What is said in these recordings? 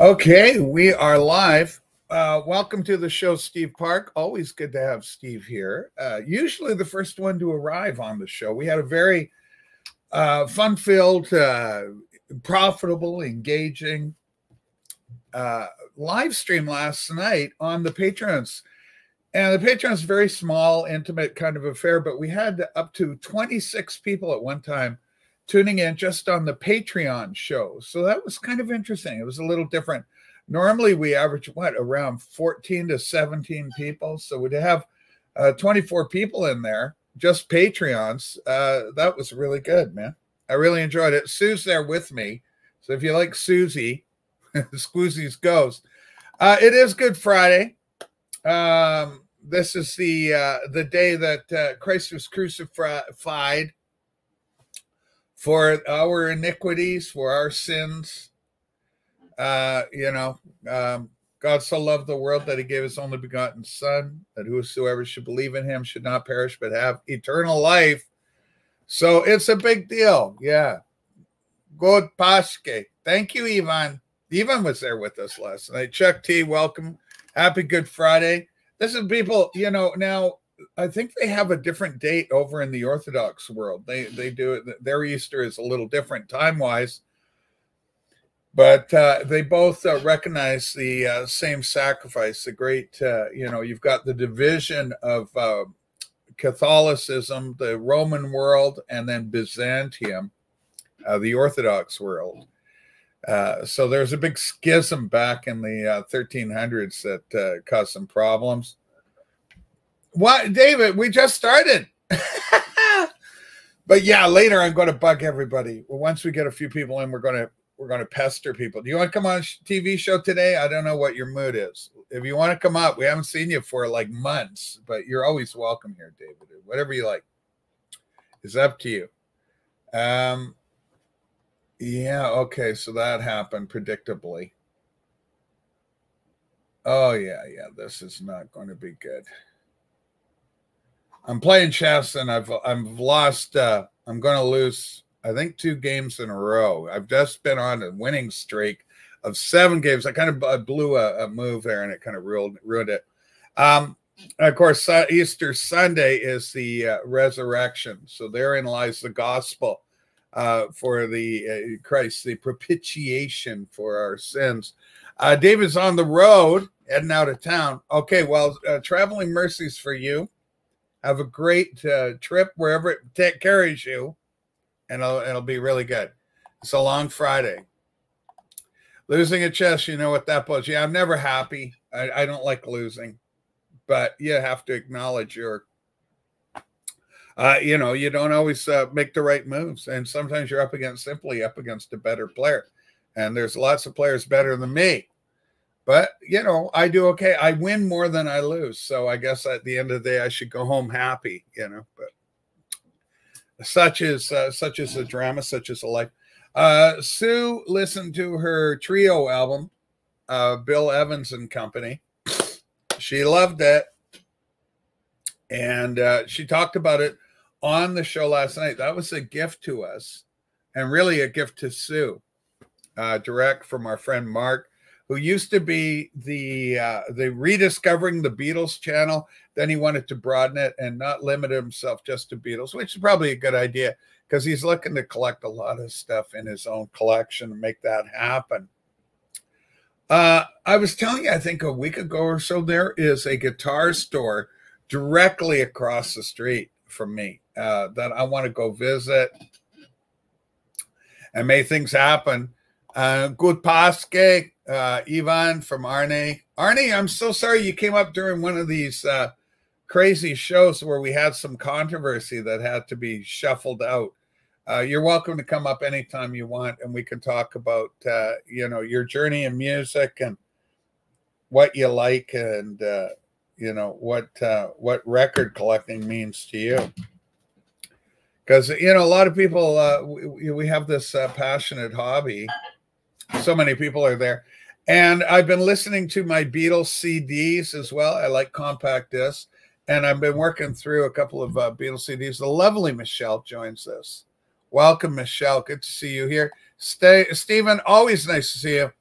Okay, we are live. Uh, welcome to the show, Steve Park. Always good to have Steve here. Uh, usually the first one to arrive on the show. We had a very uh, fun filled, uh, profitable, engaging uh, live stream last night on the Patrons. And the Patreon's very small, intimate kind of affair, but we had up to 26 people at one time tuning in just on the Patreon show. So that was kind of interesting. It was a little different. Normally we average what around 14 to 17 people. So we'd have uh, 24 people in there, just Patreons. Uh, that was really good, man. I really enjoyed it. Sue's there with me. So if you like Susie, Squoozy's Ghost, uh, it is Good Friday. Um, this is the uh, the day that uh, Christ was crucified for our iniquities, for our sins. Uh, you know, um, God so loved the world that he gave his only begotten Son, that whosoever should believe in him should not perish but have eternal life. So it's a big deal. Yeah. Good Paske. Thank you, Ivan. Ivan was there with us last night. Chuck T, welcome. Happy Good Friday. This is people, you know, now I think they have a different date over in the Orthodox world. They they do it. Their Easter is a little different time wise, but uh, they both uh, recognize the uh, same sacrifice. The great, uh, you know, you've got the division of uh, Catholicism, the Roman world, and then Byzantium, uh, the Orthodox world. so there's a big schism back in the 1300s that caused some problems what, David? We just started. but yeah, later I'm going to bug everybody. Once we get a few people in, we're going to we're going to pester people. Do you want to come on TV show today? I don't know what your mood is. If you want to come up, we haven't seen you for like months, but you're always welcome here, David. Whatever you like is up to you. Um, yeah, okay, so that happened predictably. Oh yeah, yeah, this is not going to be good. I'm playing chess and I've I've lost. Uh, I'm going to lose. I think two games in a row. I've just been on a winning streak of seven games. I kind of blew a, a move there and it kind of ruined ruined it. Um, of course, uh, Easter Sunday is the uh, resurrection, so therein lies the gospel uh, for the uh, Christ, the propitiation for our sins. Uh, David's on the road, heading out of town. Okay, well, uh, traveling mercies for you. Have a great uh, trip wherever it carries you, and it'll, it'll be really good. It's a long Friday. Losing a chess, you know what that was. Yeah, I'm never happy. I, I don't like losing, but you have to acknowledge your uh, you know, you don't always uh, make the right moves. And sometimes you're up against simply up against a better player. And there's lots of players better than me. But you know, I do okay. I win more than I lose, so I guess at the end of the day, I should go home happy. You know, but such is uh, such is a drama, such is a life. Uh, Sue listened to her trio album, uh, Bill Evans and Company. She loved it, and uh, she talked about it on the show last night. That was a gift to us, and really a gift to Sue, uh, direct from our friend Mark who used to be the uh, the rediscovering the Beatles channel. Then he wanted to broaden it and not limit himself just to Beatles, which is probably a good idea because he's looking to collect a lot of stuff in his own collection and make that happen. Uh, I was telling you, I think a week ago or so, there is a guitar store directly across the street from me uh, that I want to go visit and make things happen. Uh, good Paske, uh, Ivan from Arne. Arne, I'm so sorry you came up during one of these uh, crazy shows where we had some controversy that had to be shuffled out. Uh, you're welcome to come up anytime you want, and we can talk about uh, you know your journey in music and what you like, and uh, you know what uh, what record collecting means to you. Because you know a lot of people, uh, we, we have this uh, passionate hobby. So many people are there and I've been listening to my Beatles CDs as well. I like compact discs. And I've been working through a couple of uh, Beatles CDs. The lovely Michelle joins us. Welcome, Michelle. Good to see you here. Stay, Stephen, always nice to see you.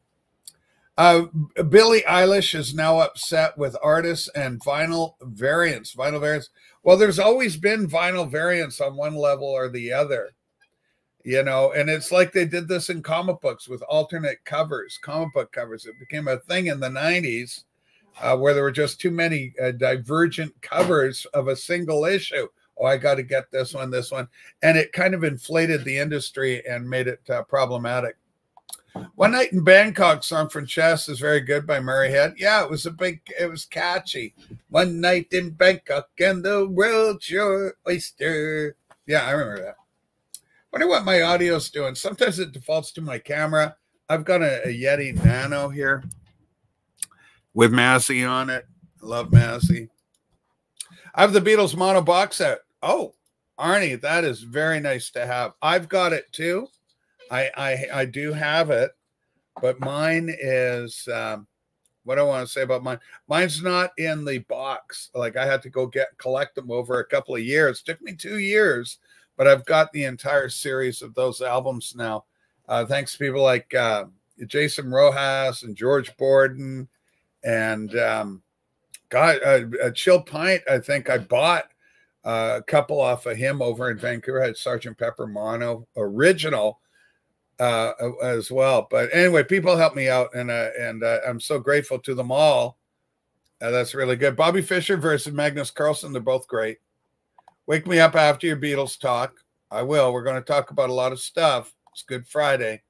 Uh, Billie Eilish is now upset with artists and vinyl variants. Vinyl variants. Well, there's always been vinyl variants on one level or the other, you know, and it's like they did this in comic books with alternate covers, comic book covers. It became a thing in the 90s uh, where there were just too many uh, divergent covers of a single issue. Oh, I got to get this one, this one. And it kind of inflated the industry and made it uh, problematic. One Night in Bangkok song from Chess is very good by Murray Head. Yeah, it was a big, it was catchy. One night in Bangkok and the world's your oyster. Yeah, I remember that. Wonder what my audio's doing. Sometimes it defaults to my camera. I've got a, a Yeti Nano here with Massey on it. love Massey. I have the Beatles mono box set. Oh, Arnie, that is very nice to have. I've got it too. I I, I do have it, but mine is um, what do I want to say about mine. Mine's not in the box. Like I had to go get collect them over a couple of years. It took me two years, but I've got the entire series of those albums now. Uh, thanks to people like uh, Jason Rojas and George Borden and um, God, a, a chill pint. I think I bought uh, a couple off of him over in Vancouver. I had Sergeant Pepper Mono original uh, as well. But anyway, people help me out, and uh, and uh, I'm so grateful to them all. Uh, that's really good. Bobby Fischer versus Magnus Carlsen. They're both great. Wake me up after your Beatles talk. I will. We're going to talk about a lot of stuff. It's Good Friday.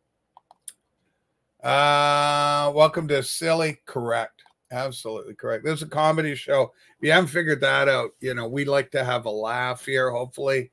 Uh, welcome to Silly Correct. Absolutely correct. This is a comedy show. If you haven't figured that out, you know, we like to have a laugh here, hopefully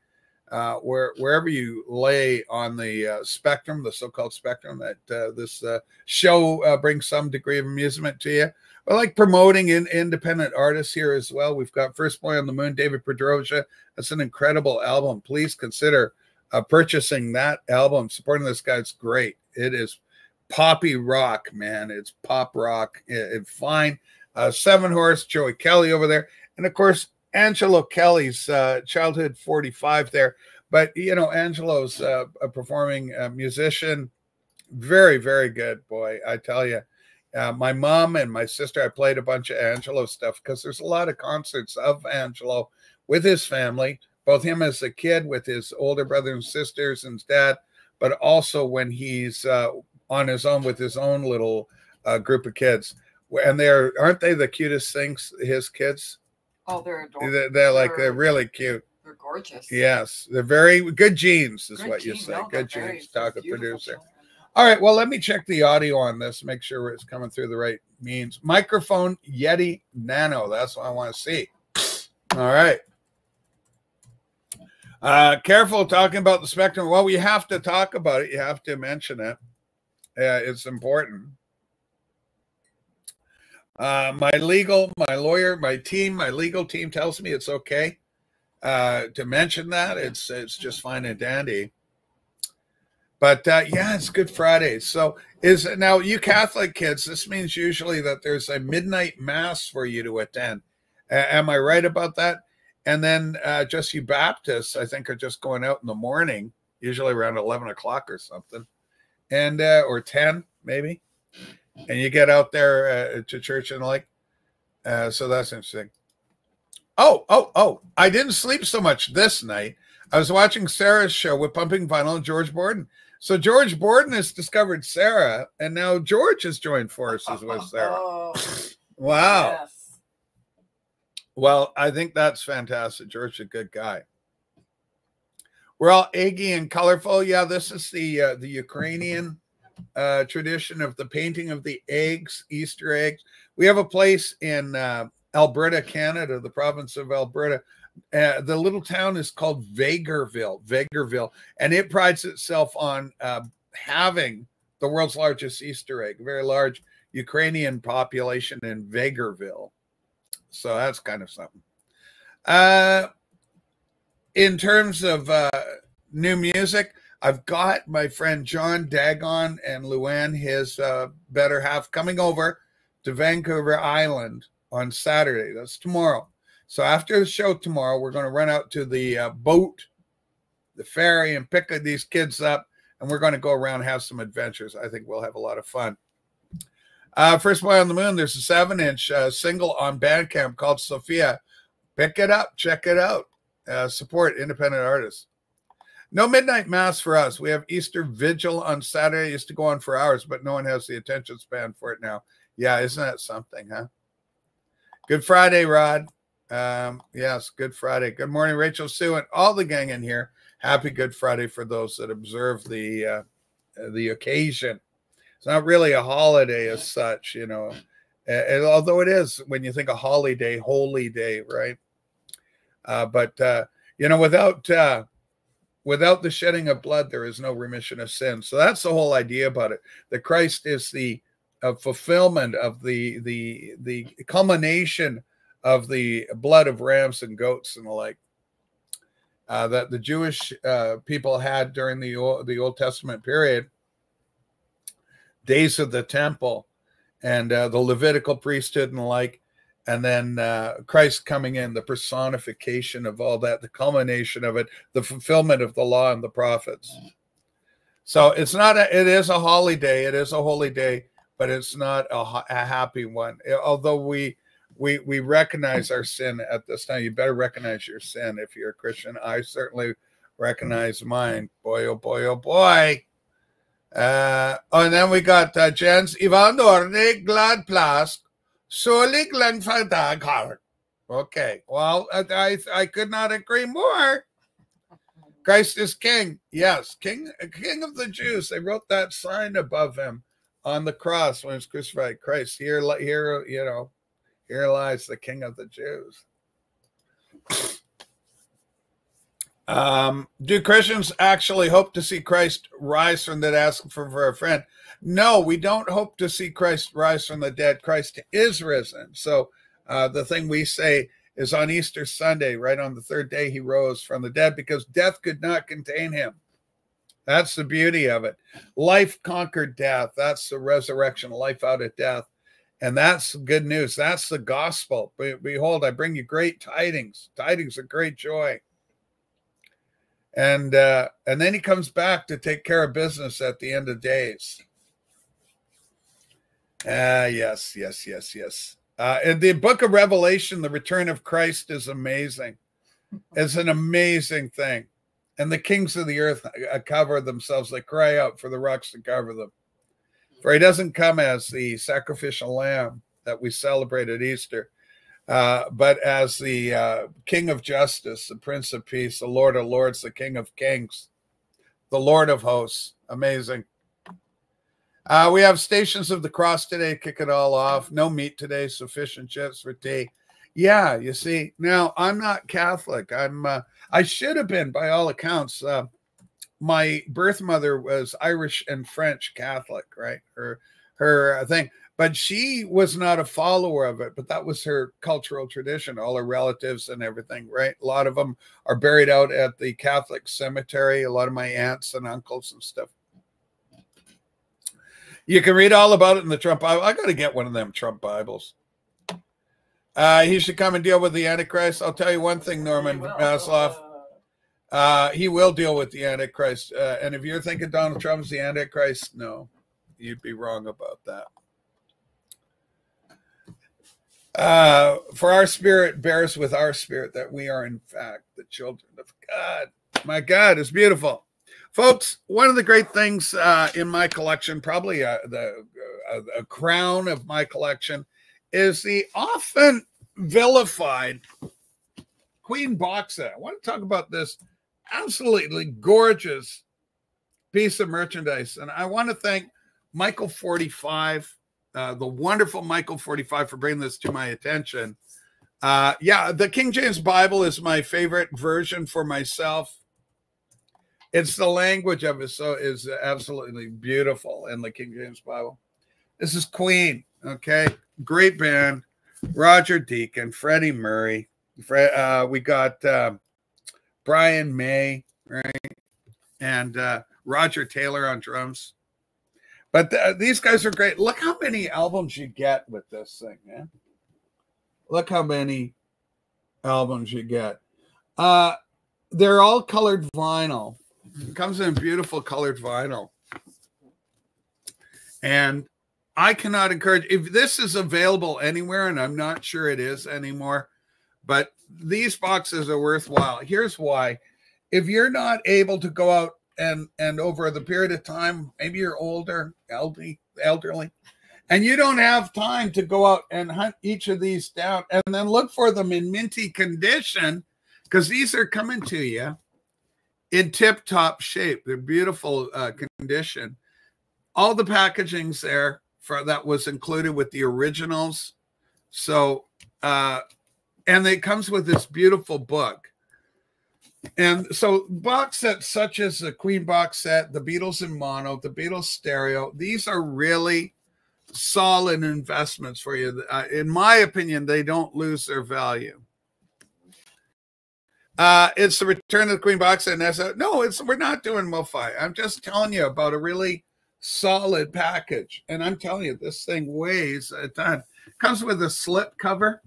uh, where wherever you lay on the uh, spectrum, the so-called spectrum, that uh, this uh, show uh, brings some degree of amusement to you. I like promoting in, independent artists here as well. We've got First Boy on the Moon, David Pedroja. That's an incredible album. Please consider uh, purchasing that album. Supporting this guy, it's great. It is poppy rock, man. It's pop rock. It fine. Seven Horse, Joey Kelly over there, and of course Angelo Kelly's uh, childhood 45 there. But, you know, Angelo's uh, a performing uh, musician. Very, very good, boy. I tell you. Uh, my mom and my sister, I played a bunch of Angelo stuff because there's a lot of concerts of Angelo with his family, both him as a kid with his older brother and sisters and dad, but also when he's uh, on his own with his own little uh, group of kids. And they're aren't they the cutest things, his kids? Oh, they're adorable. They're, they're like they're really cute. They're gorgeous. Yes, they're very good genes, is Good what you say. No, good genes. Talk a producer. children. All right, well, let me check the audio on this, make sure it's coming through the right means. Microphone Yeti Nano. That's what I want to see. All right. Uh, careful talking about the spectrum. Well, we have to talk about it. You have to mention it. It's important. Uh, my legal, my lawyer, my team, my legal team tells me it's okay uh, to mention that. It's it's just fine and dandy. But uh, yeah, it's Good Friday. So is now you Catholic kids. This means usually that there's a midnight mass for you to attend. Am I right about that? And then uh, just you Baptists, I think, are just going out in the morning, usually around eleven o'clock or something, and uh, or ten maybe and you get out there uh, to church and like uh, so that's interesting oh oh oh i didn't sleep so much this night i was watching sarah's show with pumping vinyl and george borden so george borden has discovered sarah and now george has joined forces with sarah Oh, wow yes. well i think that's fantastic george's a good guy we're all eggy and colorful yeah this is the uh, the ukrainian uh, tradition of the painting of the eggs, Easter eggs. We have a place in uh, Alberta, Canada, the province of Alberta. Uh, the little town is called Vegreville, Vegreville, and it prides itself on uh, having the world's largest Easter egg, very large Ukrainian population in Vegreville. So that's kind of something. Uh, in terms of uh, new music, I've got my friend John Dagon and Luann, his uh, better half, coming over to Vancouver Island on Saturday. That's tomorrow. So after the show tomorrow, we're going to run out to the uh, boat, the ferry, and pick these kids up, and we're going to go around and have some adventures. I think we'll have a lot of fun. Uh, First Boy on the Moon, there's a seven inch uh, single on Bandcamp called Sophia. Pick it up, check it out. Uh, support independent artists. No midnight mass for us. We have Easter Vigil on Saturday. It used to go on for hours, but no one has the attention span for it now. Yeah, isn't that something, huh? Good Friday, Rod. Um, yes, Good Friday. Good morning, Rachel Sue, and all the gang in here. Happy Good Friday for those that observe the uh, the occasion. It's not really a holiday as such, you know, and although it is when you think a holiday, holy day, right? Uh, but uh, you know, without uh, without the shedding of blood, there is no remission of sin. So that's the whole idea about it. That Christ is the uh, fulfillment of the the the culmination of the blood of rams and goats and the like uh, that the Jewish uh, people had during the Old, the Old Testament period, days of the temple, and uh, the Levitical priesthood and the like, and then uh, Christ coming in, the personification of all that, the culmination of it, the fulfillment of the law and the prophets. So it's not a, it is a holy day, it is a holy day, but it's not a, a happy one. Although we we we recognize our sin at this time. You better recognize your sin if you're a Christian. I certainly recognize mine. Boy, oh boy, oh boy. Uh, and then we got uh, Jens Ivan Norne, Glad Plast, Solig Langfadag Okay, well, I, I could not agree more. Christ is King. Yes, King, King of the Jews. They wrote that sign above him on the cross when he was crucified. Christ, here, here, you know, here lies the King of the Jews. Um, do Christians actually hope to see Christ rise from the dead? Ask for, for a friend. No, we don't hope to see Christ rise from the dead. Christ is risen. So uh, the thing we say is on Easter Sunday, right on the third day, he rose from the dead because death could not contain him. That's the beauty of it. Life conquered death. That's the resurrection, life out of death. And that's good news. That's the gospel. Behold, I bring you great tidings, tidings of great joy. And uh, and then he comes back to take care of business at the end of days. Ah, uh, yes, yes, yes, yes. Uh, in the book of Revelation, the return of Christ is amazing. It's an amazing thing. And the kings of the earth uh, cover themselves. They cry out for the rocks to cover them. For he doesn't come as the sacrificial lamb that we celebrate at Easter, uh, but as the uh, King of Justice, the Prince of Peace, the Lord of Lords, the King of Kings, the Lord of Hosts. Amazing. Uh, we have Stations of the Cross today, kick it all off. No meat today, sufficient chips for tea. Yeah, you see, now I'm not Catholic. I'm, uh, I should have been by all accounts. Uh, my birth mother was Irish and French Catholic, right? Her her thing, but she was not a follower of it. But that was her cultural tradition. All her relatives and everything, right? A lot of them are buried out at the Catholic cemetery. A lot of my aunts and uncles and stuff. You can read all about it in the Trump Bible. I got to get one of them Trump Bibles. Uh, he should come and deal with the Antichrist. I'll tell you one thing, Norman Maslow. Uh, he will deal with the Antichrist. Uh, and if you're thinking Donald Trump is the Antichrist, no, you'd be wrong about that. Uh, for our spirit bears with our spirit that we are, in fact, the children of God. My God is beautiful. Folks, one of the great things uh, in my collection, probably uh, the uh, a crown of my collection, is the often vilified Queen Boxa. I want to talk about this absolutely gorgeous piece of merchandise. And I want to thank Michael 45, uh, the wonderful Michael 45, for bringing this to my attention. Uh, yeah, the King James Bible is my favorite version for myself. It's the language of it, so is absolutely beautiful in the King James Bible. This is Queen, okay, great band. Roger Deacon, Freddie Murray. Uh, we got um, Brian May, right? And uh, Roger Taylor on drums. But th- these guys are great. Look how many albums you get with this thing, man. Look how many albums you get. Uh, they're all colored vinyl. It comes in beautiful colored vinyl. And I cannot encourage if this is available anywhere, and I'm not sure it is anymore, but these boxes are worthwhile. Here's why. If you're not able to go out and and over the period of time, maybe you're older, elderly, elderly, and you don't have time to go out and hunt each of these down and then look for them in minty condition because these are coming to you in tip top shape. They're beautiful uh, condition. All the packaging's there for that was included with the originals. So, uh, and it comes with this beautiful book. And so, box sets such as the Queen box set, the Beatles in mono, the Beatles stereo, these are really solid investments for you. Uh, in my opinion, they don't lose their value. Uh, it's the return of the Queen box set. And no, it's we're not doing MoFi. I'm just telling you about a really solid package. And I'm telling you, this thing weighs a ton. Comes with a slip cover,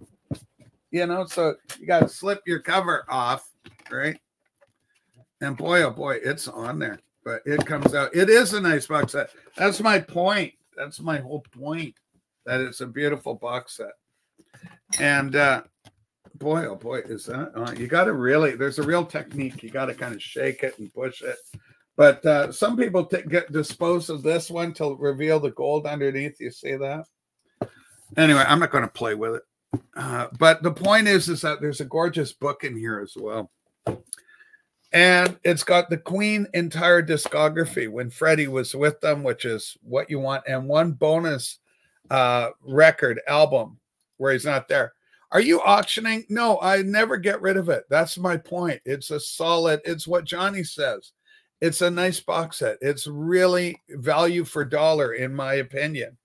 you know, so you got to slip your cover off, right? And boy, oh boy, it's on there. But it comes out. It is a nice box set. That's my point. That's my whole point. That it's a beautiful box set. And uh boy, oh boy, is that uh, you got to really, there's a real technique. You got to kind of shake it and push it but uh, some people get dispose of this one to reveal the gold underneath. You see that? Anyway, I'm not going to play with it. Uh, but the point is, is that there's a gorgeous book in here as well. And it's got the Queen entire discography when Freddie was with them, which is what you want, and one bonus uh, record album where he's not there. Are you auctioning? No, I never get rid of it. That's my point. It's a solid, it's what Johnny says it's a nice box set. It's really value for dollar, in my opinion.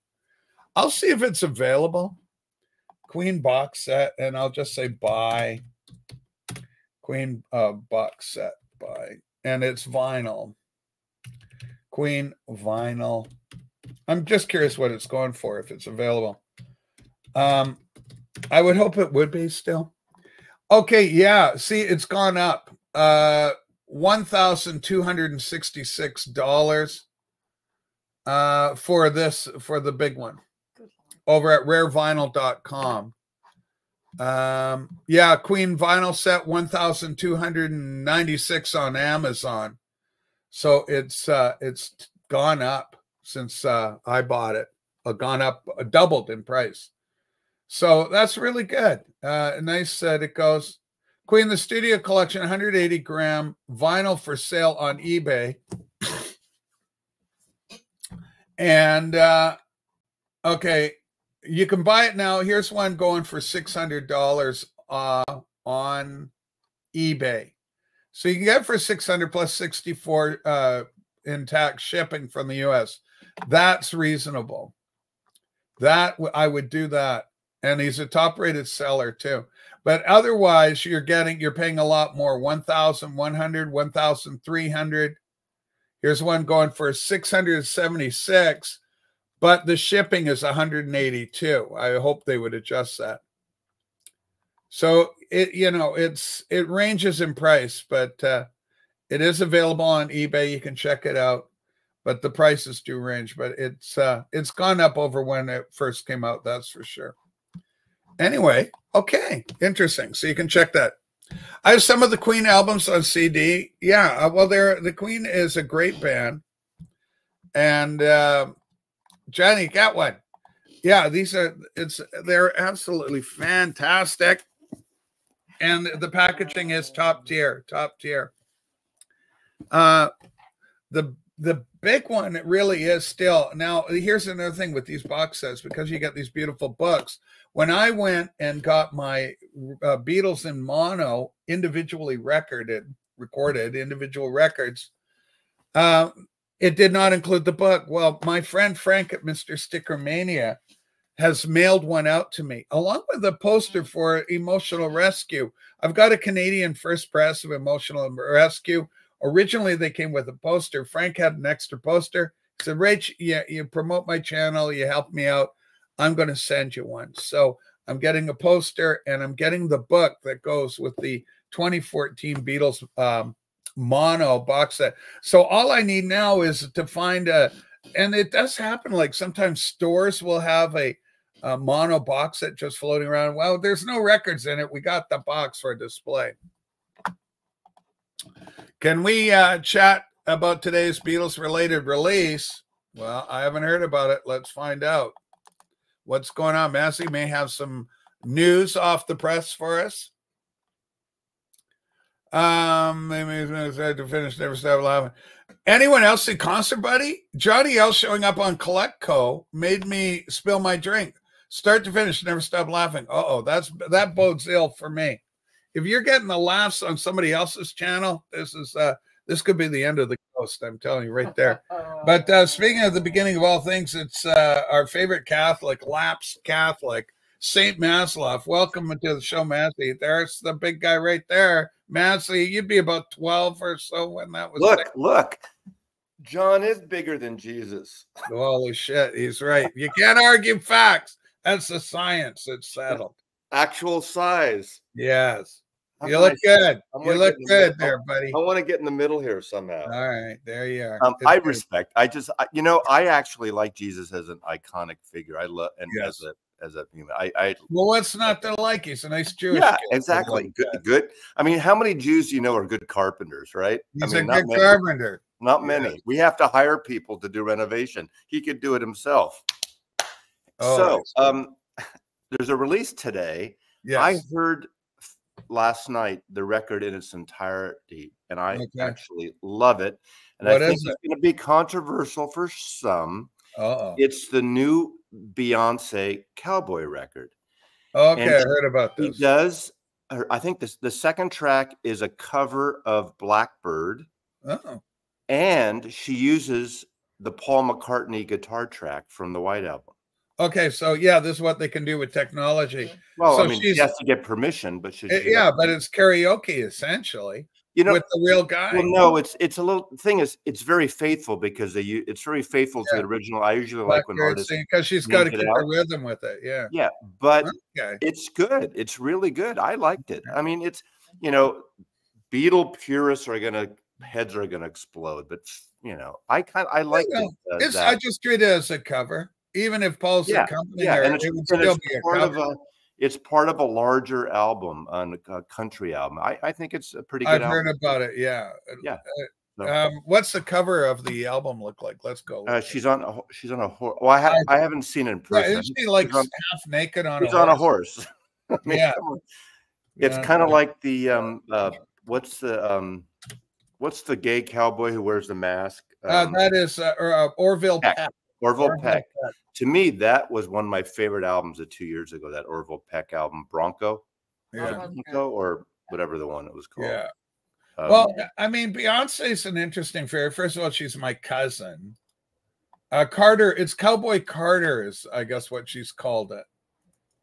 I'll see if it's available. Queen box set, and I'll just say buy. Queen uh, box set, buy. And it's vinyl. Queen vinyl. I'm just curious what it's going for, if it's available. Um, I would hope it would be still. Okay, yeah. See, it's gone up. Uh $1,266 uh, for this, for the big one over at rarevinyl.com. Um, yeah, Queen vinyl set 1,296 on Amazon. So it's, uh, it's gone up since, uh, I bought it, uh, gone up, uh, doubled in price. So that's really good. Uh, nice set. It goes Queen the Studio Collection 180 gram vinyl for sale on eBay. And uh, okay, you can buy it now. Here's one going for $600 uh, on eBay. So you can get for 600 plus 64 uh, in tax shipping from the US. That's reasonable. That I would do that. And he's a top rated seller too. But otherwise, you're getting you're paying a lot more 1,100, 1,300. Here's one going for 676, but the shipping is 182. I hope they would adjust that. So it you know it's it ranges in price, but uh, it is available on eBay. You can check it out, but the prices do range. But it's uh, it's gone up over when it first came out. That's for sure. Anyway, okay, interesting. So you can check that. I have some of the Queen albums on CD. Yeah, uh, well, they're the Queen is a great band, and uh, Johnny got one. Yeah, these are it's they're absolutely fantastic, and the packaging is top tier, top tier. Uh, the the big one it really is still now. Here's another thing with these box sets because you get these beautiful books when I went and got my uh, Beatles in mono individually recorded, recorded individual records, uh, it did not include the book. Well, my friend Frank at Mr. Sticker Mania has mailed one out to me along with a poster for Emotional Rescue. I've got a Canadian first press of Emotional Rescue. Originally, they came with a poster. Frank had an extra poster. He said, Rach, yeah, you promote my channel, you help me out. I'm going to send you one. So I'm getting a poster and I'm getting the book that goes with the 2014 Beatles um, mono box set. So all I need now is to find a and it does happen. Like sometimes stores will have a, a mono box set just floating around. Well, there's no records in it. We got the box for display. Can we uh, chat about today's Beatles related release? Well, I haven't heard about it. Let's find out what's going on. Massey may have some news off the press for us. Um, maybe to finish Never Stop Laughing. Anyone else see Concert Buddy? Johnny L showing up on Colectco made me spill my drink. Start to finish, never stop laughing. Uh oh, that's that bodes ill for me. If you're getting the laughs on somebody else's channel, this is uh this could be the end of the coast. I'm telling you right there. But uh, speaking of the beginning of all things, it's uh, our favorite Catholic, lapsed Catholic, Saint Masloff. Welcome to the show, Massey. There's the big guy right there. Massey, you'd be about 12 or so when that was. Look, look. John is bigger than Jesus. Holy shit, he's right. You can't argue facts. That's the science. It's settled. Actual size. Yes. You look good. You look good there, buddy. I want to get in the middle here somehow. All right, there you are. Um, I respect. I just, you know, I actually like Jesus as an iconic figure. I love and yes. as a as a know, I, I well, what's not to like? He's a nice Jewish. Yeah, kid. exactly. Good, good. I mean, how many Jews do you know are good carpenters, right? He's I mean, a good many, carpenter. Not many. Yeah. We have to hire people to do renovation. He could do it himself. Oh, so, um, there's a release today. Yes. I heard last night the record in its entirety, and I okay. actually love it. And what I think it's it? going to be controversial for some. Uh-oh. It's the new Beyonce Cowboy record. Okay, and I heard about this. He does. I think this the second track is a cover of Blackbird. Oh. And she uses the Paul McCartney guitar track from the White Album. Okay, so yeah, this is what they can do with technology. Well, so I mean, she has to get permission, but she, eh, yeah, but it's karaoke essentially. You know, with the real guy. Well, no, it's it's a little thing is it's very faithful because they it's very faithful yeah. to the original. I usually like when artists because she's got to keep the rhythm with it. Yeah, yeah, but okay. it's good. It's really good. I liked it. I mean, it's you know, Beatle purists are gonna heads are gonna explode, but you know, I kind I like it. Uh, I just treat it as a cover even if Paul's yeah, accompanying yeah, her, and it's, it would still be a part cover. of a it's part of a larger album, on a country album. I, I think it's a pretty good. I've album. heard about it. Yeah, yeah. Uh, um, what's the cover of the album look like? Let's go. Uh, she's on. A, she's on a horse. Well, I, ha- I haven't seen it in person. Yeah, isn't she like on, half naked on? She's a on a horse. I mean, yeah. It's yeah. kind of like the um. Uh, what's the um. What's the gay cowboy who wears the mask? Uh, um, uh, that is uh, uh Orville Peck. Peck. Orville, Orville Peck. Peck to me, that was one of my favorite albums of two years ago. That Orville Peck album, Bronco, yeah. Bronco, or whatever the one it was called. Yeah. Um, well, I mean, Beyonce's an interesting figure. First of all, she's my cousin. Uh, Carter, it's Cowboy Carter, is I guess what she's called it.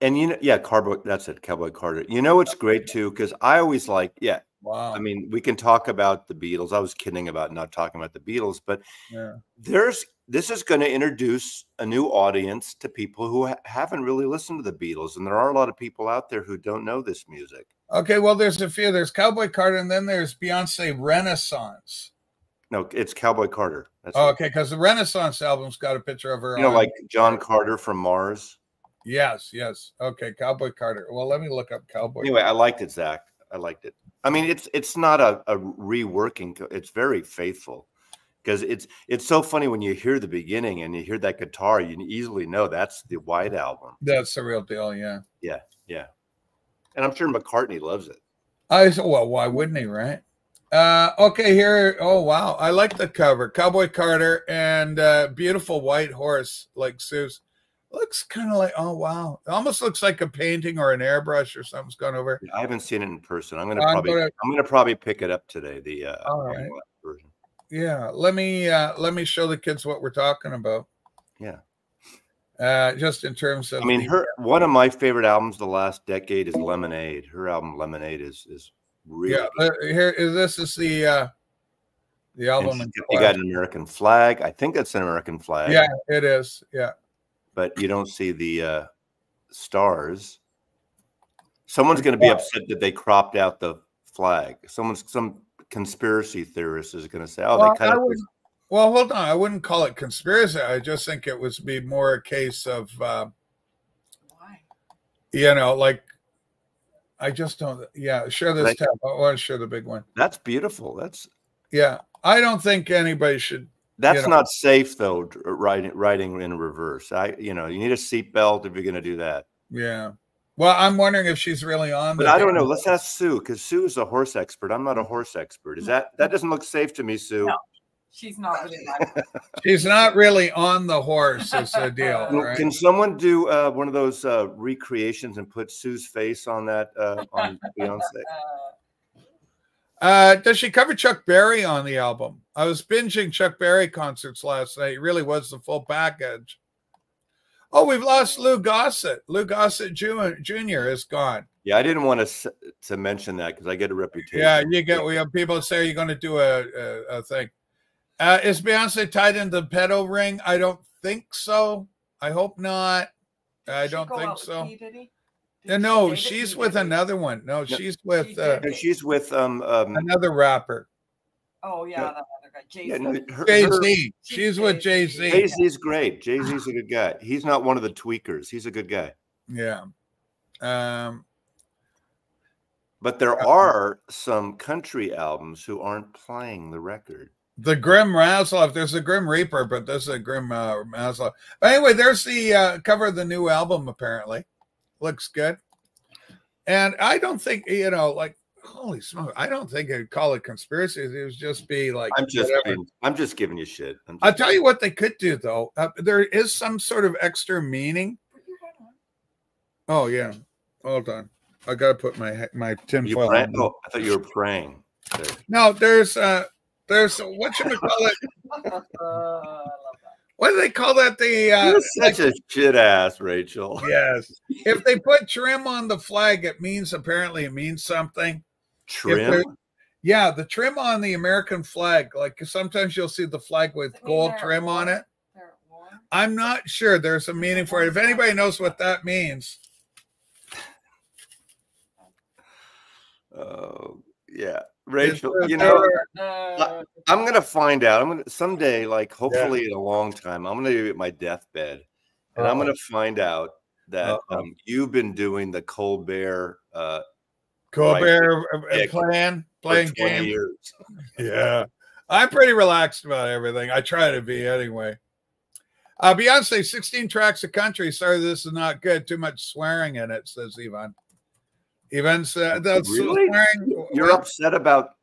And you know, yeah, Cowboy, that's it, Cowboy Carter. You know, it's great too because I always like, yeah, Wow. I mean, we can talk about the Beatles. I was kidding about not talking about the Beatles, but yeah. there's this is going to introduce a new audience to people who ha- haven't really listened to the Beatles, and there are a lot of people out there who don't know this music. Okay, well, there's a few. There's Cowboy Carter, and then there's Beyonce Renaissance. No, it's Cowboy Carter. That's oh, okay, because the Renaissance album's got a picture of her. You know, like John Carter from Mars. Yes, yes. Okay, Cowboy Carter. Well, let me look up Cowboy. Anyway, Carter. I liked it, Zach. I liked it. I mean, it's it's not a, a reworking. It's very faithful because it's it's so funny when you hear the beginning and you hear that guitar, you easily know that's the White Album. That's the real deal. Yeah. Yeah. Yeah. And I'm sure McCartney loves it. I well, why wouldn't he, right? Uh, okay, here. Oh wow, I like the cover. Cowboy Carter and uh, beautiful white horse like Sue's looks kind of like oh wow it almost looks like a painting or an airbrush or something's gone over i haven't seen it in person i'm gonna probably gonna, i'm gonna probably pick it up today the uh all right. Yeah let me uh let me show the kids what we're talking about. Yeah. Uh just in terms of i mean the, her one of my favorite albums the last decade is lemonade. Her album lemonade is is really yeah here is this is the uh the album you got an american flag. I think that's an american flag. Yeah it is yeah. But you don't see the uh, stars. Someone's going to be upset that they cropped out the flag. Someone's some conspiracy theorist is going to say, "Oh, well, they kind of." Well, hold on. I wouldn't call it conspiracy. I just think it was be more a case of, uh, Why? you know, like I just don't. Yeah, share this tab. I want to share the big one. That's beautiful. That's yeah. I don't think anybody should. That's you know, not safe though. Riding riding in reverse. I you know you need a seatbelt if you're going to do that. Yeah. Well, I'm wondering if she's really on. But I don't know. Let's ask Sue because Sue is a horse expert. I'm not a horse expert. Is that that doesn't look safe to me, Sue? No. She's not really. She's not really on the horse. Is the deal. Right? Can someone do uh, one of those uh, recreations and put Sue's face on that uh, on Beyonce? Uh, does she cover Chuck Berry on the album? I was binging Chuck Berry concerts last night. It really was the full package. Oh, we've lost Lou Gossett. Lou Gossett Jr. is gone. Yeah, I didn't want to to mention that because I get a reputation. Yeah, you get we have people say you're going to do a, a, a thing. Uh, is Beyonce tied into the pedo ring? I don't think so. I hope not. I don't think so. Uh, no, she's with another one. No, she's with uh, she's with um, um another rapper. Oh yeah, that other guy, Jay Z. Yeah, no, Jay Z. She's with Jay Z. Jay Z's great. Jay Z's a good guy. He's not one of the tweakers. He's a good guy. Yeah. Um. But there uh, are some country albums who aren't playing the record. The Grim Raslov. There's a Grim Reaper, but there's a Grim uh, Raslov. But anyway, there's the uh, cover of the new album. Apparently, looks good. And I don't think you know, like, holy smoke! I don't think I'd call it conspiracy. It would just be like I'm just, being, I'm just giving you shit. I'll tell you what they could do though. Uh, there is some sort of extra meaning. Oh yeah, hold on. I gotta put my my tinfoil. Oh, I thought you were praying. There. No, there's uh there's what should we call it? what do they call that? The uh, You're such like, a shit ass, Rachel. Yes. if they put trim on the flag, it means apparently it means something. Trim. Yeah, the trim on the American flag. Like sometimes you'll see the flag with gold trim on it. I'm not sure. There's a meaning for it. If anybody knows what that means. Oh yeah. Rachel, you know, uh, I'm gonna find out. I'm gonna someday, like hopefully yeah. in a long time, I'm gonna be at my deathbed, and I'm gonna find out that um, you've been doing the Colbert uh, Colbert right, uh, plan playing game. Years. yeah, I'm pretty relaxed about everything. I try to be anyway. Uh, Beyonce, 16 tracks of country. Sorry, this is not good. Too much swearing in it, says Yvonne. Events uh, that's really? swearing. You're upset about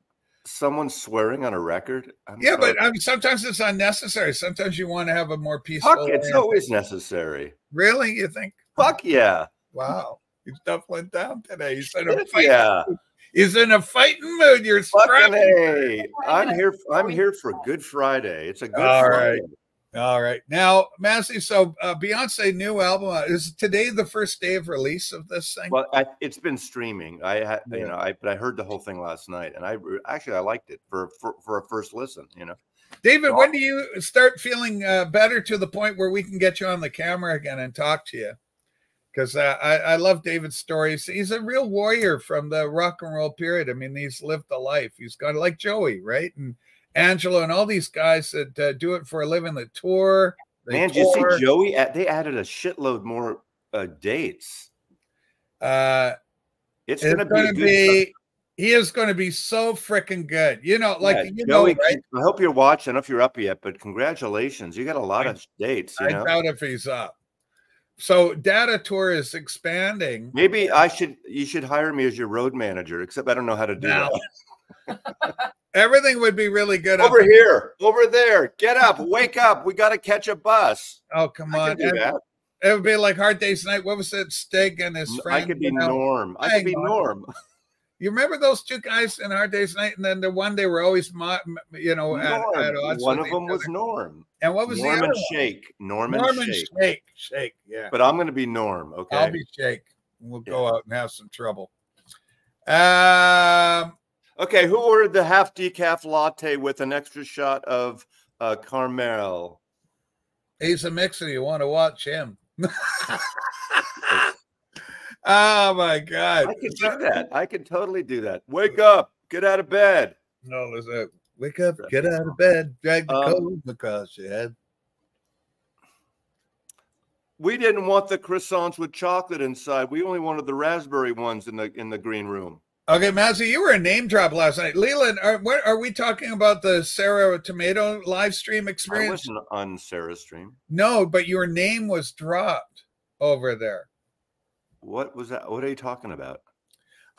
someone swearing on a record? I'm yeah, sorry. but I mean, sometimes it's unnecessary. Sometimes you want to have a more peaceful. Fuck, it's always necessary. Really, you think? Fuck yeah! Wow, he's definitely down today. He's in a fight. Yeah. He's in a fighting mood. You're fucking hey. I'm here. I'm here for Good Friday. It's a good All Friday. Right. All right. Now, Massey, so uh, Beyonce new album uh, is today the first day of release of this thing? Well, I, it's been streaming. I had, yeah. you know, I but I heard the whole thing last night and I actually I liked it for for, for a first listen, you know. David, when do you start feeling uh, better to the point where we can get you on the camera again and talk to you? Because uh, I, I love David's stories. He's a real warrior from the rock and roll period. I mean, he's lived the life. He's got like Joey, right? And Angelo and all these guys that uh, do it for a living that tour. Man, did you see Joey? They added a shitload more uh, dates. Uh, it's, it's going to be. He is going to be so freaking good. You know, like yeah, you Joey, know, right? I hope you're watching. I don't know if you're up yet, but congratulations. You got a lot I, of dates. I know? doubt if he's up. So data tour is expanding. Maybe I should you should hire me as your road manager, except I don't know how to do no. that. Everything would be really good. Over here, over there. Get up, wake up. We got to catch a bus. Oh, come on. It would be like Hard Day's Night. What was it? Stig and his friend. I could be Norm. I could be Norm. You remember those two guys in Hard Day's Night, and then the one they were always, you know, at, at one of them was Norm. And what was Norman the other Shake? Norman, Norman Shake. Shake. Shake. Yeah. But I'm going to be Norm. Okay. I'll be Shake. We'll yeah. go out and have some trouble. Um. Okay, who ordered the half decaf latte with an extra shot of uh, caramel? He's a mixer. You want to watch him? oh my god! I can do that. I can totally do that. Wake up! Get out of bed. No, there's a Wake up, get out of bed, drag the um, coat across your head. We didn't want the croissants with chocolate inside. We only wanted the raspberry ones in the in the green room. Okay, Mazzy, you were a name drop last night. Leland, are, what, are we talking about the Sarah Tomato live stream experience? I wasn't on Sarah's stream. No, but your name was dropped over there. What was that? What are you talking about?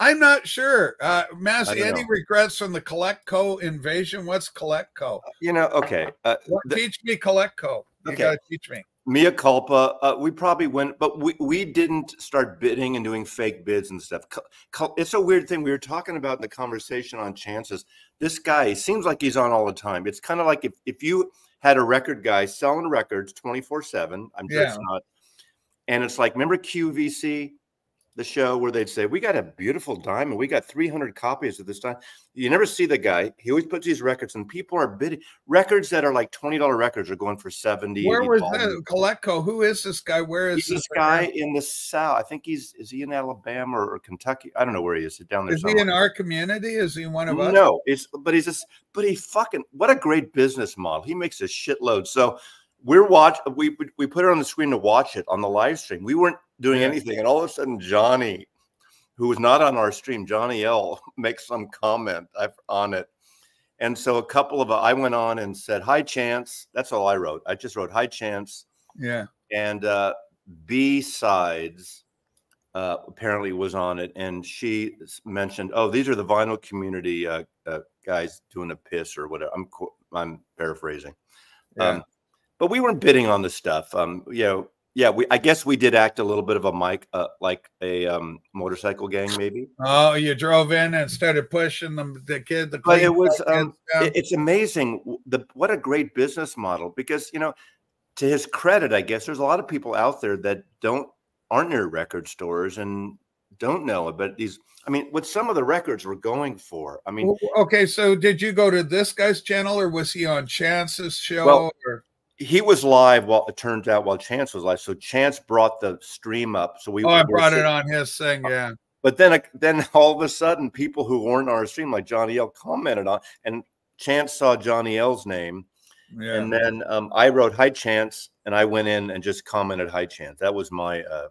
I'm not sure. Uh, Massey, any know. regrets from the Coleco invasion? What's Coleco? You know, okay. Uh, the, teach me Coleco. You okay. got to teach me. Mia culpa. Uh, we probably went, but we, we didn't start bidding and doing fake bids and stuff. It's a weird thing. We were talking about in the conversation on chances. This guy seems like he's on all the time. It's kind of like if, if you had a record guy selling records 24 7, I'm sure yeah. it's not. And it's like, remember QVC? the show where they'd say, "We got a beautiful diamond. We got 300 copies of this time." You never see the guy. He always puts these records, and people are bidding records that are like twenty dollar records are going for 70 Where was that? Coleco? Who is this guy? Where is this guy in the South? I think he's is he in Alabama or, Kentucky? I don't know where he is. Down there. Is somewhere. he in our community? Is he one of us? No, it's but he's just but he fucking what a great business model. He makes a shitload. So we're watch we we put it on the screen to watch it on the live stream. We weren't doing anything, and all of a sudden Johnny, who was not on our stream, Johnny L, makes some comment on it, and so a couple of I went on and said hi chance. That's all I wrote. I just wrote hi chance. Yeah, and uh, B sides. Uh, apparently was on it, and she mentioned, "Oh, these are the vinyl community uh, uh, guys doing a piss or whatever." I'm I'm paraphrasing. Yeah. Um, but we weren't bidding on the stuff. Um, you know, yeah, we I guess we did act a little bit of a mic, uh, like a um, motorcycle gang, maybe. Oh, you drove in and started pushing them, the kid. The but it was um, it, it's amazing the what a great business model because you know, to his credit, I guess there's a lot of people out there that don't aren't near record stores and don't know about these. I mean, what some of the records were going for. I mean, okay, so did you go to this guy's channel or was he on Chance's show? Well, or? He was live while it turns out while Chance was live. So Chance brought the stream up. So we oh, I brought it on his thing, yeah. But then then all of a sudden, people who weren't on our stream, like Johnny L, commented on, and Chance saw Johnny L's name, yeah. and then um, I wrote "Hi Chance," and I went in and just commented "Hi Chance." That was my uh,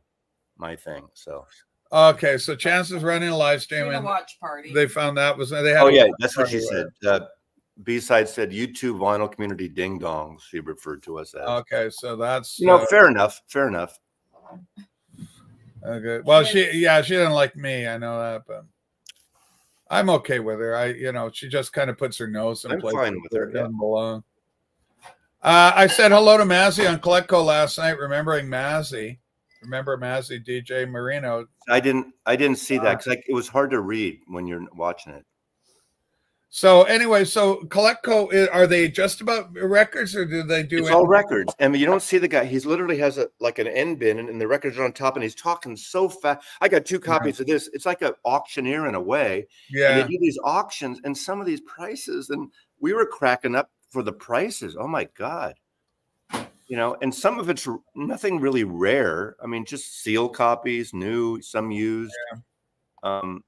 my thing. So okay, so Chance is running a live stream and watch party. They found that was they had. Oh yeah, that's what she said. Uh, B side said YouTube vinyl community ding dongs. She referred to us as. Okay, so that's you know uh, fair enough. Fair enough. Okay. Well, she yeah she didn't like me. I know that, but I'm okay with her. I you know she just kind of puts her nose in I'm place. fine with her. Doesn't belong. Uh, I said hello to Mazzy on Coleco last night, remembering Mazzy. Remember Mazzy DJ Marino? I didn't. I didn't see that because uh, it was hard to read when you're watching it. So anyway, so Coleco are they just about records or do they do it's all records? I mean, you don't see the guy. He's literally has a like an end bin and, and the records are on top, and he's talking so fast. I got two copies yeah. of this. It's like an auctioneer in a way. Yeah, and they do these auctions and some of these prices, and we were cracking up for the prices. Oh my god, you know, and some of it's nothing really rare. I mean, just seal copies, new, some used. Yeah. Um,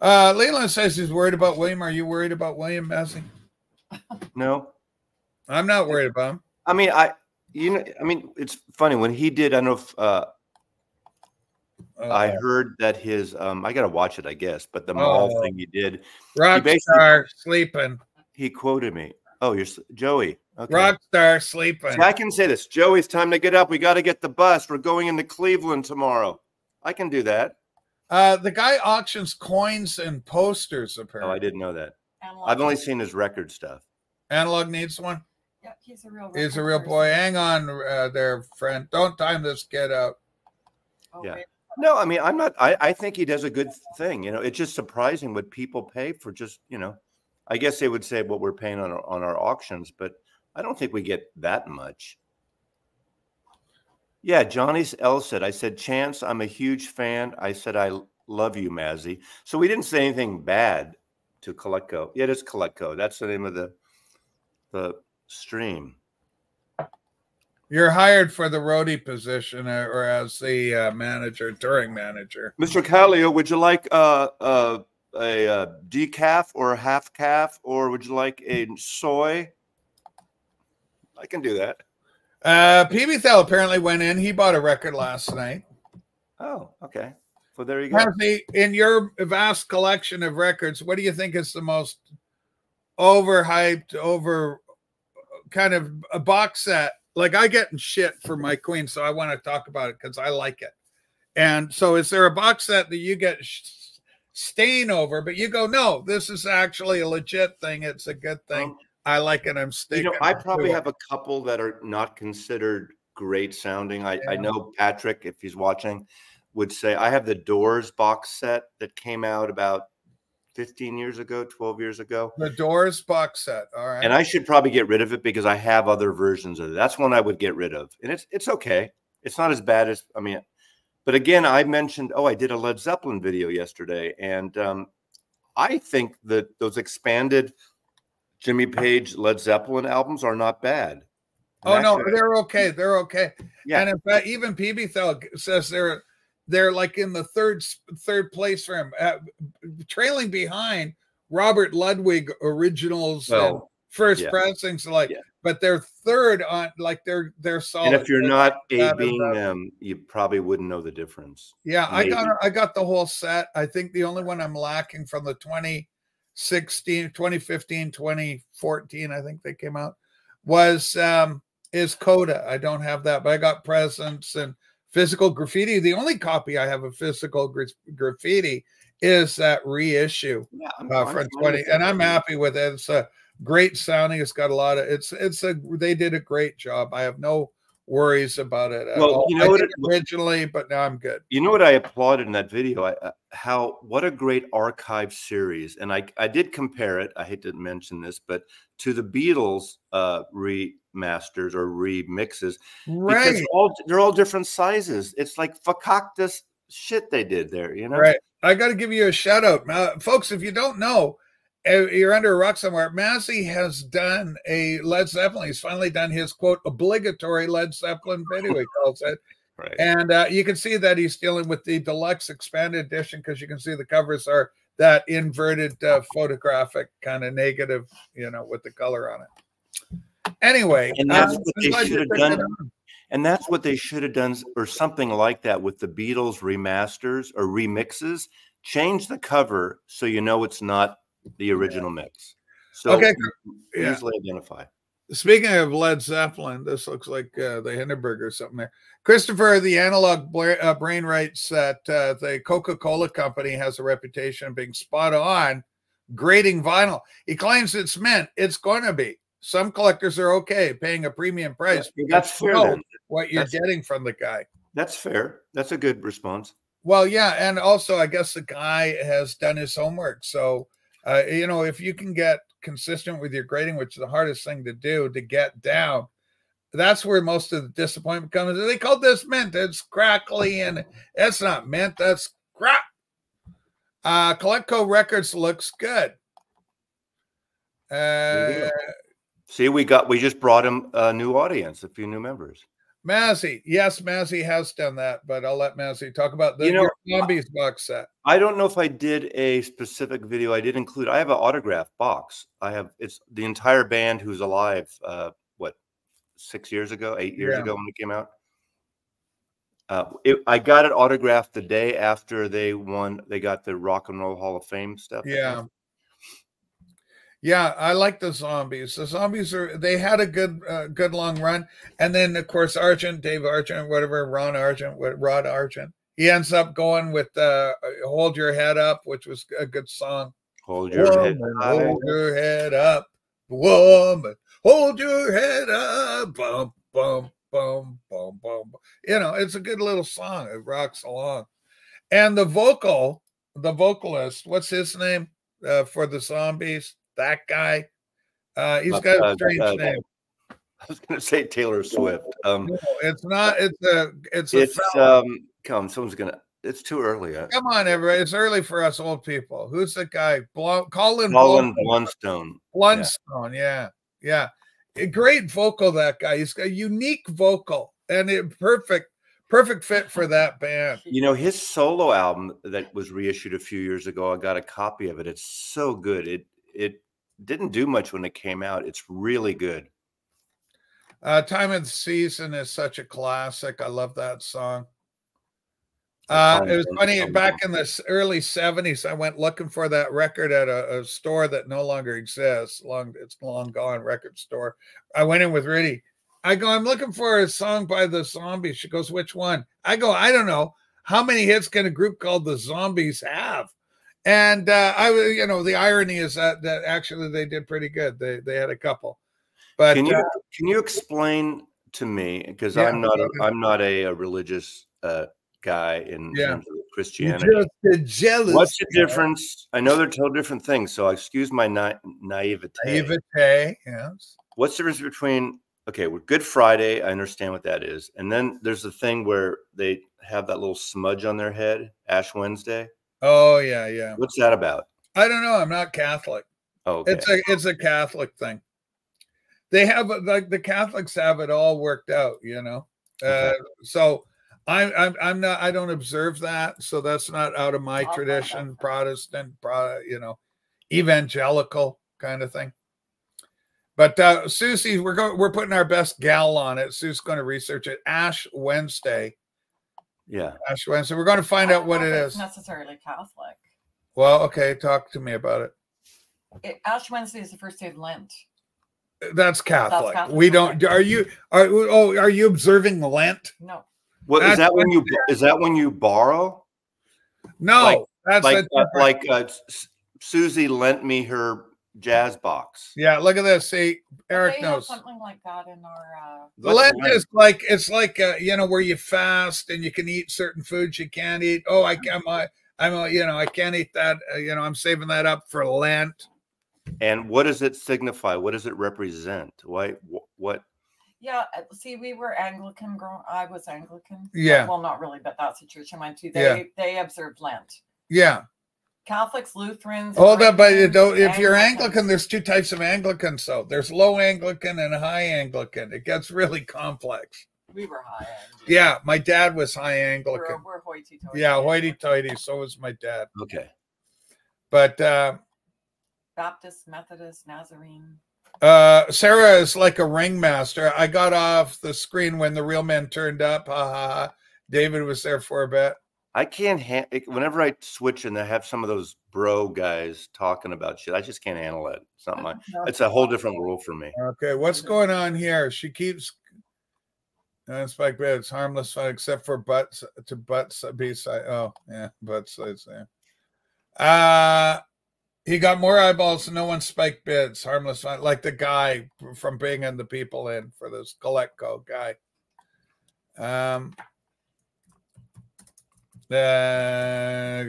uh, Leland says he's worried about William. Are you worried about William Massey? No, I'm not worried about him. I mean, I, you know, I mean, it's funny when he did. I don't know if uh, uh, I heard that his. Um, I got to watch it, I guess. But the mall oh, thing he did, Rockstar sleeping. He quoted me. Oh, you're Joey. Okay. Rockstar sleeping. See, I can say this. Joey, it's time to get up. We got to get the bus. We're going into Cleveland tomorrow. I can do that. Uh, the guy auctions coins and posters. Apparently, oh, I didn't know that. Analog I've only seen his record stuff. Analog needs one. Yeah, he's a real. He's a real boy. Hang on, uh, there, friend. Don't time this kid out. Oh, yeah. No, I mean, I'm not. I, I think he does a good thing. You know, it's just surprising what people pay for just, you know, I guess they would say what we're paying on our, on our auctions, but I don't think we get that much. Yeah, Johnny's L said, I said, Chance, I'm a huge fan. I said, I love you, Mazzy. So we didn't say anything bad to Coleco. Yeah, it is Coleco. That's the name of the the stream. You're hired for the roadie position uh, or as the uh, manager, touring manager. Mr. Callio, would you like uh, uh, a, a decaf or a half calf, or would you like a soy? I can do that. Uh, PB Thel apparently went in. He bought a record last night. Oh, okay. Well, there you go. in your vast collection of records, what do you think is the most overhyped, over kind of a box set? Like I get in shit for my queen, so I want to talk about it because I like it. And so, is there a box set that you get stain over, but you go, no, this is actually a legit thing. It's a good thing. Um, I like it. I'm sticking. You know, I probably have a couple that are not considered great sounding. I, yeah. I know Patrick, if he's watching, would say I have the Doors box set that came out about 15 years ago, 12 years ago. The Doors box set. All right. And I should probably get rid of it because I have other versions of it. That's one I would get rid of. And it's it's okay. It's not as bad as I mean, but again, I mentioned, oh, I did a Led Zeppelin video yesterday, and um, I think that those expanded Jimmy Page Led Zeppelin albums are not bad. oh actually, no, they're okay. They're okay. Yeah. And in fact, even PB Thel says they're they're like in the third third place for him, uh, trailing behind Robert Ludwig originals well, first yeah. pressings. Like, yeah. but they're third on like they're they're solid. And if you're not A-being them, you probably wouldn't know the difference. Yeah, Maybe. I got I got the whole set. I think the only one I'm lacking from the 2016, 2015, 2014, I think they came out, was um is Coda. I don't have that, but I got Presence and physical graffiti. The only copy I have of physical gra- graffiti is that reissue yeah, uh, from 20, and I'm happy with it. It's a great sounding. It's got a lot of it's it's a they did a great job. I have no worries about it. well, all. you know what it, originally, but now I'm good. You know what I applauded in that video? I, uh, how what a great archive series, and I I did compare it. I hate to mention this, but to the Beatles uh, remasters or remixes, right? Because all they're all different sizes. It's like fakaktas shit they did there. You know, right? I got to give you a shout out, now, folks. If you don't know you're under a rock somewhere. Massey has done a Led Zeppelin. He's finally done his quote obligatory Led Zeppelin video. He calls it. Right. And uh, you can see that he's dealing with the deluxe expanded edition because you can see the covers are that inverted uh, photographic kind of negative, you know, with the color on it. Anyway, and that's uh, what they should have done. And that's what they should have done, or something like that with the Beatles remasters or remixes. Change the cover so you know it's not the original yeah. mix. So okay, yeah. easily identify. Speaking of Led Zeppelin, this looks like uh, the Hindenburg or something there. Christopher, the analog uh, brain writes that uh, the Coca Cola company has a reputation of being spot on grading vinyl. He claims it's meant it's going to be. Some collectors are okay paying a premium price. Yeah, that's fair. What you're that's, getting from the guy. That's fair. That's a good response. Well, yeah, and also I guess the guy has done his homework, so uh, you know, if you can get consistent with your grading, which is the hardest thing to do to get down, that's where most of the disappointment comes. They called this mint. It's crackly and that's not mint. That's crap. Uh, Colecco Records looks good. Uh, See, we got we just brought him a new audience, a few new members. Mazzy, yes, Mazzy has done that, but I'll let Mazzy talk about the you know, zombies box set. I don't know if I did a specific video. I did include. I have an autograph box. I have it's the entire band who's alive. Uh, what six years ago, eight years yeah. ago when it came out. Uh, it, I got it autographed the day after they won. They got the Rock and Roll Hall of Fame stuff. Yeah, yeah, I like the zombies. The zombies are they had a good uh, good long run, and then of course Argent, Dave Argent, whatever Ron Argent, Rod Argent. He ends up going with uh, "Hold Your Head Up," which was a good song. Hold your woman, head, hold your head up, woman. Hold your head up, bum bum bum bum bum. You know, it's a good little song. It rocks along, and the vocal, the vocalist, what's his name uh, for the zombies? That guy. Uh, he's got a strange uh, name. I was going to say Taylor Swift. Um, no, it's not. It's a. It's a. It's um. Come, someone's gonna. It's too early. Come on, everybody. It's early for us old people. Who's the guy? Bl- Colin. Colin Blunstone. Blunstone. Yeah. yeah, yeah. A great vocal. That guy. He's got a unique vocal and it perfect, perfect fit for that band. You know, his solo album that was reissued a few years ago, I got a copy of it. It's so good. It it didn't do much when it came out. It's really good. Uh, Time of the Season is such a classic. I love that song. Uh, it was funny back in the early 70s. I went looking for that record at a, a, store that no longer exists. Long, it's long gone record store. I went in with Rudy. I go, I'm looking for a song by the Zombies. She goes, which one? I go, I don't know. How many hits can a group called the Zombies have? And uh, I, you know, the irony is that that actually they did pretty good. They they had a couple. But can you uh, can you explain to me because yeah, I'm not a, I'm not a, a religious uh, guy in yeah. terms of Christianity. jealous What's the difference? I know they're totally different things, so excuse my na- naivete. Naivete, yes. What's the difference between okay, with Good Friday? I understand what that is, and then there's the thing where they have that little smudge on their head, Ash Wednesday. Oh yeah, yeah. What's that about? I don't know. I'm not Catholic. Oh, okay. it's a it's a Catholic thing they have like the Catholics have it all worked out, you know. Okay. Uh, so I'm, I'm I'm not I don't observe that, so that's not out of my tradition, Protestant, pro, you know, evangelical kind of thing. But uh, Susie, we're going we're putting our best gal on it. Sue's going to research it. Ash Wednesday. Yeah. Ash Wednesday. We're going to find out what it is. Necessarily Catholic. Well, okay, talk to me about it. it. Ash Wednesday is the first day of Lent. That's Catholic. That's Catholic. We don't. Are you? Are oh? Are you observing Lent? No. What is that when you? Is that when you borrow? No, like, that's like uh, like uh, Susie lent me her jazz box. Yeah, look at this. See, Eric knows something like that in our. Uh... The Lent is like it's like uh, you know where you fast and you can eat certain foods you can't eat. Oh, I can't. I, I'm a, you know I can't eat that. Uh, you know I'm saving that up for Lent. And what does it signify? What does it represent? Why? What? Yeah, uh, see, we were Anglican. Growing, I was Anglican. Yeah. Well, not really, but that's the church I went to. They yeah. they observed Lent. Yeah. Catholics, Lutherans. Hold up, but you don't, if you're Anglican, there's two types of Anglicans. So there's low Anglican and high Anglican. It gets really complex. We were high. Anglican. Yeah, my dad was high Anglican. We're, we're hoity-toity. Yeah, hoity-toity. So was my dad. Okay. But uh, Baptist, Methodist, Nazarene? Uh, Sarah is like a ringmaster. I got off the screen when the real men turned up. Ha ha ha. David was there for a bit. I can't ha- whenever I switch and I have some of those bro guys talking about shit. I just can't handle it. Something like it's a whole different world for me. Okay, what's going on here? She keeps uh, spike beds harmless except for butts to butts B side. Oh yeah, butts sides there. Uh he got more eyeballs than no one spiked bids. Harmless, like the guy from bringing the people in for this Coletco guy. Um, uh,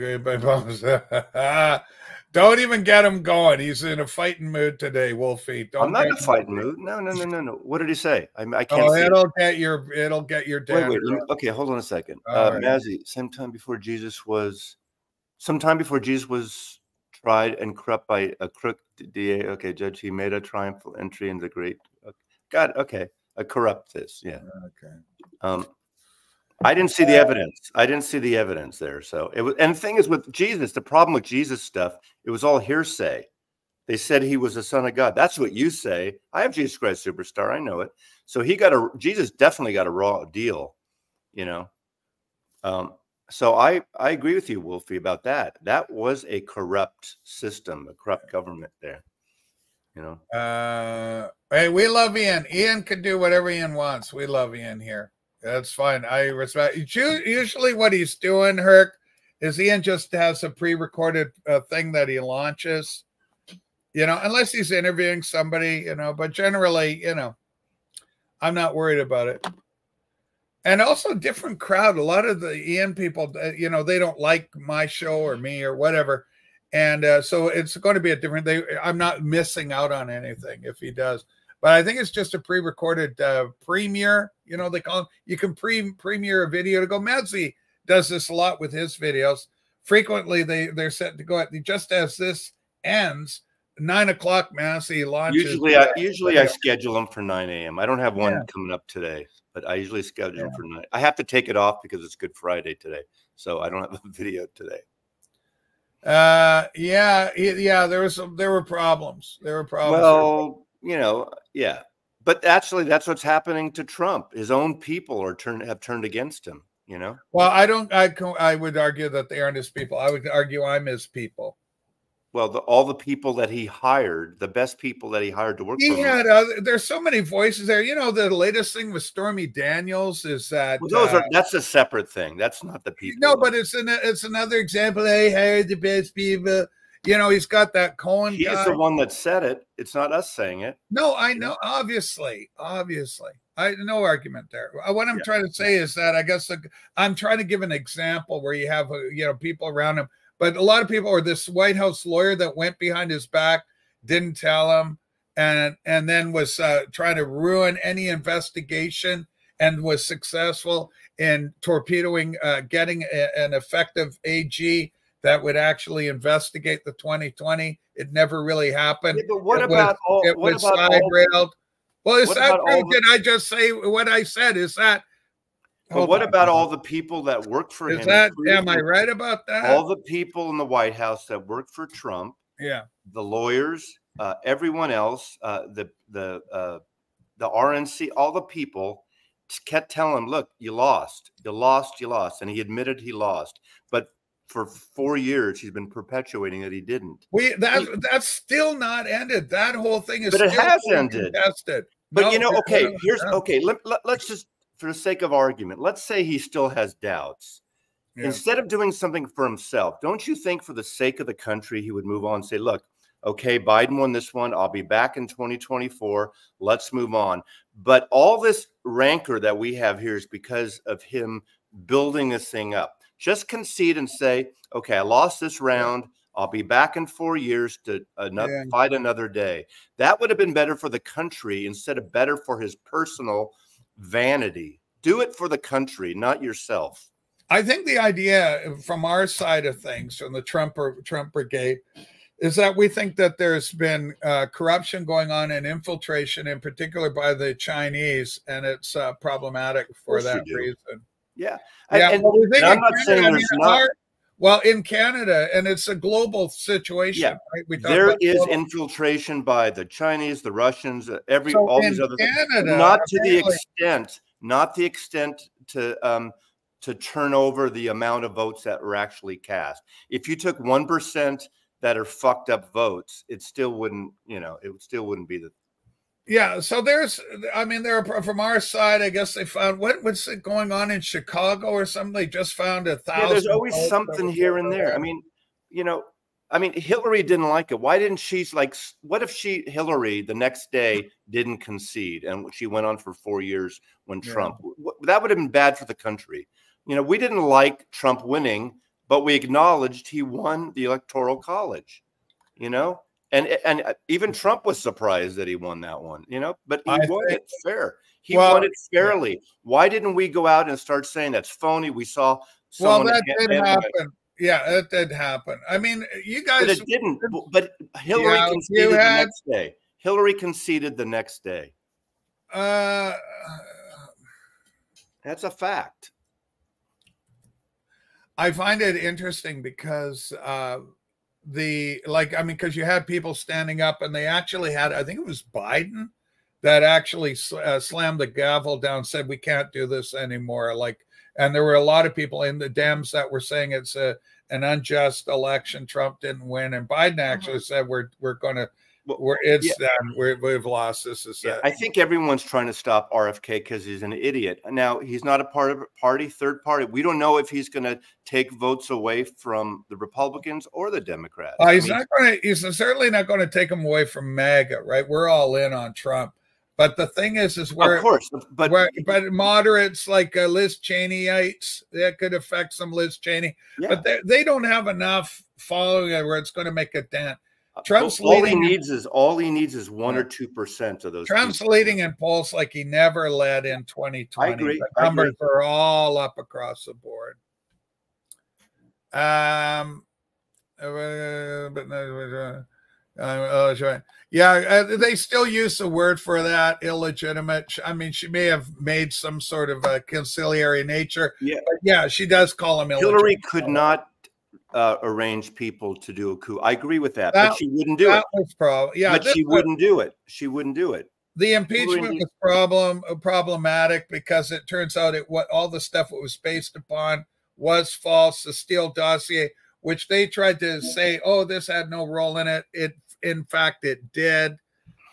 don't even get him going. He's in a fighting mood today, Wolfie. Don't I'm not in a fighting mood. No, no, no, no, no. What did he say? I, I can't. Oh, it'll it. get your. It'll get your. Wait, wait. Me, okay, hold on a second. Uh, right. Mazzy, same time before Jesus was, sometime before Jesus was tried and corrupt by a crook DA. Okay, Judge, he made a triumphal entry in the great. God, okay, a corrupt this, yeah. Okay. Um, I didn't see the evidence. I didn't see the evidence there. So it was, and the thing is with Jesus, the problem with Jesus stuff, it was all hearsay. They said he was the son of God. That's what you say. I have Jesus Christ Superstar. I know it. So he got a Jesus definitely got a raw deal, you know. Um, so I I agree with you, Wolfie, about that. That was a corrupt system, a corrupt government there. You know. Uh, hey, we love Ian. Ian can do whatever Ian wants. We love Ian here. That's fine. I respect. Usually, what he's doing, Herc, is Ian just has a pre-recorded uh, thing that he launches. You know, unless he's interviewing somebody, you know. But generally, you know, I'm not worried about it and also different crowd. A lot of the Ian people, uh, you know, they don't like my show or me or whatever, and uh, so it's going to be a different. They, I'm not missing out on anything if he does, but I think it's just a pre-recorded uh, premiere. You know, they call you can pre premiere a video to go. Madsy does this a lot with his videos. Frequently, they they're set to go at just as this ends. nine o'clock Massey launches. Usually, I usually I schedule them for nine a.m. I don't have one yeah. coming up today, but I usually schedule yeah. them for nine. I have to take it off because it's Good Friday today, so I don't have a video today. Uh, yeah, yeah. There was some, there were problems. There were problems. Well, you know, yeah. But actually, that's what's happening to Trump. His own people are turned have turned against him. You know. Well, I don't. I I would argue that they aren't his people. I would argue I'm his people well, the, all the people that he hired, the best people that he hired to work. He had other, there's so many voices there. You know, the latest thing with Stormy Daniels is that well, those uh, are that's a separate thing. That's not the people. No, but it's an it's another example. They hired the best people. You know, he's got that Cohen. He's guy. the one that said it. It's not us saying it. No, I know. Obviously, obviously, I no argument there. Uh, what I'm yeah. trying to say is that I guess the, I'm trying to give an example where you have uh, you know people around him but a lot of people, or this White House lawyer that went behind his back, didn't tell him, and and then was uh, trying to ruin any investigation, and was successful in torpedoing, uh, getting a, an effective AG that would actually investigate the 2020. It never really happened. Yeah, but what it about was, all? It what was side railed. Well, is that true? Did I just say what I said? Is that but what on. about all the people that worked for Is him? That, am I right about that? All the people in the White House that worked for Trump. Yeah. The lawyers, uh, everyone else, uh, the the uh, the RNC, all the people kept telling him, "Look, you lost, you lost, you lost," and he admitted he lost. But for four years, he's been perpetuating that he didn't. We that that's still not ended. That whole thing is. But it has ended. Contested. But no, you know, okay. Here's okay. Let, let, let's just for the sake of argument, let's say he still has doubts. Yeah. Instead of doing something for himself, don't you think for the sake of the country, he would move on and say, look, okay, Biden won this one. I'll be back in 2024. Let's move on. But all this rancor that we have here is because of him building this thing up. Just concede and say, okay, I lost this round. I'll be back in four years to another, yeah. fight another day. That would have been better for the country instead of better for his personal vanity. Do it for the country, not yourself. I think the idea from our side of things, from the Trump Trump brigade, is that we think that there's been uh, corruption going on and infiltration, in particular by the Chinese, and it's uh, problematic for that reason. Yeah, yeah. And, well, and I'm not Canada, saying there's not. Well, in Canada, and it's a global situation. Yeah, right? there is global. infiltration by the Chinese, the Russians, uh, every so all these other Canada, things. Not to the extent, not the extent to um, to turn over the amount of votes that were actually cast. If you took one percent that are fucked up votes, it still wouldn't, you know, it still wouldn't be the yeah, so there's, I mean, there are from our side. I guess they found what what's going on in Chicago or something. They just found a thousand. Yeah, there's always something here and there. I mean, you know, I mean, Hillary didn't like it. Why didn't she like? What if she Hillary the next day didn't concede and she went on for four years when Trump? That would have been bad for the country. You know, we didn't like Trump winning, but we acknowledged he won the electoral college. You know, and and uh, even Trump was surprised that he won that one, you know. But he I won think, it fair. He well, won it fairly. Why didn't we go out and start saying that's phony? We saw. Well, that did happen. Yeah, it did happen. I mean, you guys. But it didn't. But Hillary yeah, conceded had, the next day. Hillary conceded the next day. Uh, that's a fact. I find it interesting because. Uh, the like i mean because you had people standing up and they actually had i think it was biden that actually uh, slammed the gavel down said we can't do this anymore like and there were a lot of people in the dems that were saying it's a an unjust election trump didn't win and biden actually mm-hmm. said we're we're going to we're it's yeah. we have lost. This is yeah, I think everyone's trying to stop RFK because he's an idiot. Now he's not a part of a party, third party. We don't know if he's going to take votes away from the Republicans or the Democrats. Uh, he's I mean, not going to. He's certainly not going to take them away from MAGA. Right? We're all in on Trump. But the thing is, is where of course, but where, but moderates like uh, Liz Cheneyites that could affect some Liz Cheney, yeah. but they, they don't have enough following where it's going to make a dent. Trump's all leading, he needs is all he needs is one or two percent of those. Trump's people. leading in polls like he never led in 2020. I agree. The numbers agree. are all up across the board. Um, but Uh, oh, yeah, uh, they still use the word for that illegitimate. I mean, she may have made some sort of a conciliary nature. Yeah, yeah, she does call him. Hillary could not uh, arrange people to do a coup. I agree with that, that but she wouldn't do that it. Was prob- yeah, but she wouldn't do it. She wouldn't do it. The impeachment was problem uh, problematic because it turns out it what all the stuff it was based upon was false. The Steele dossier, which they tried to say, oh, this had no role in it. It in fact it did.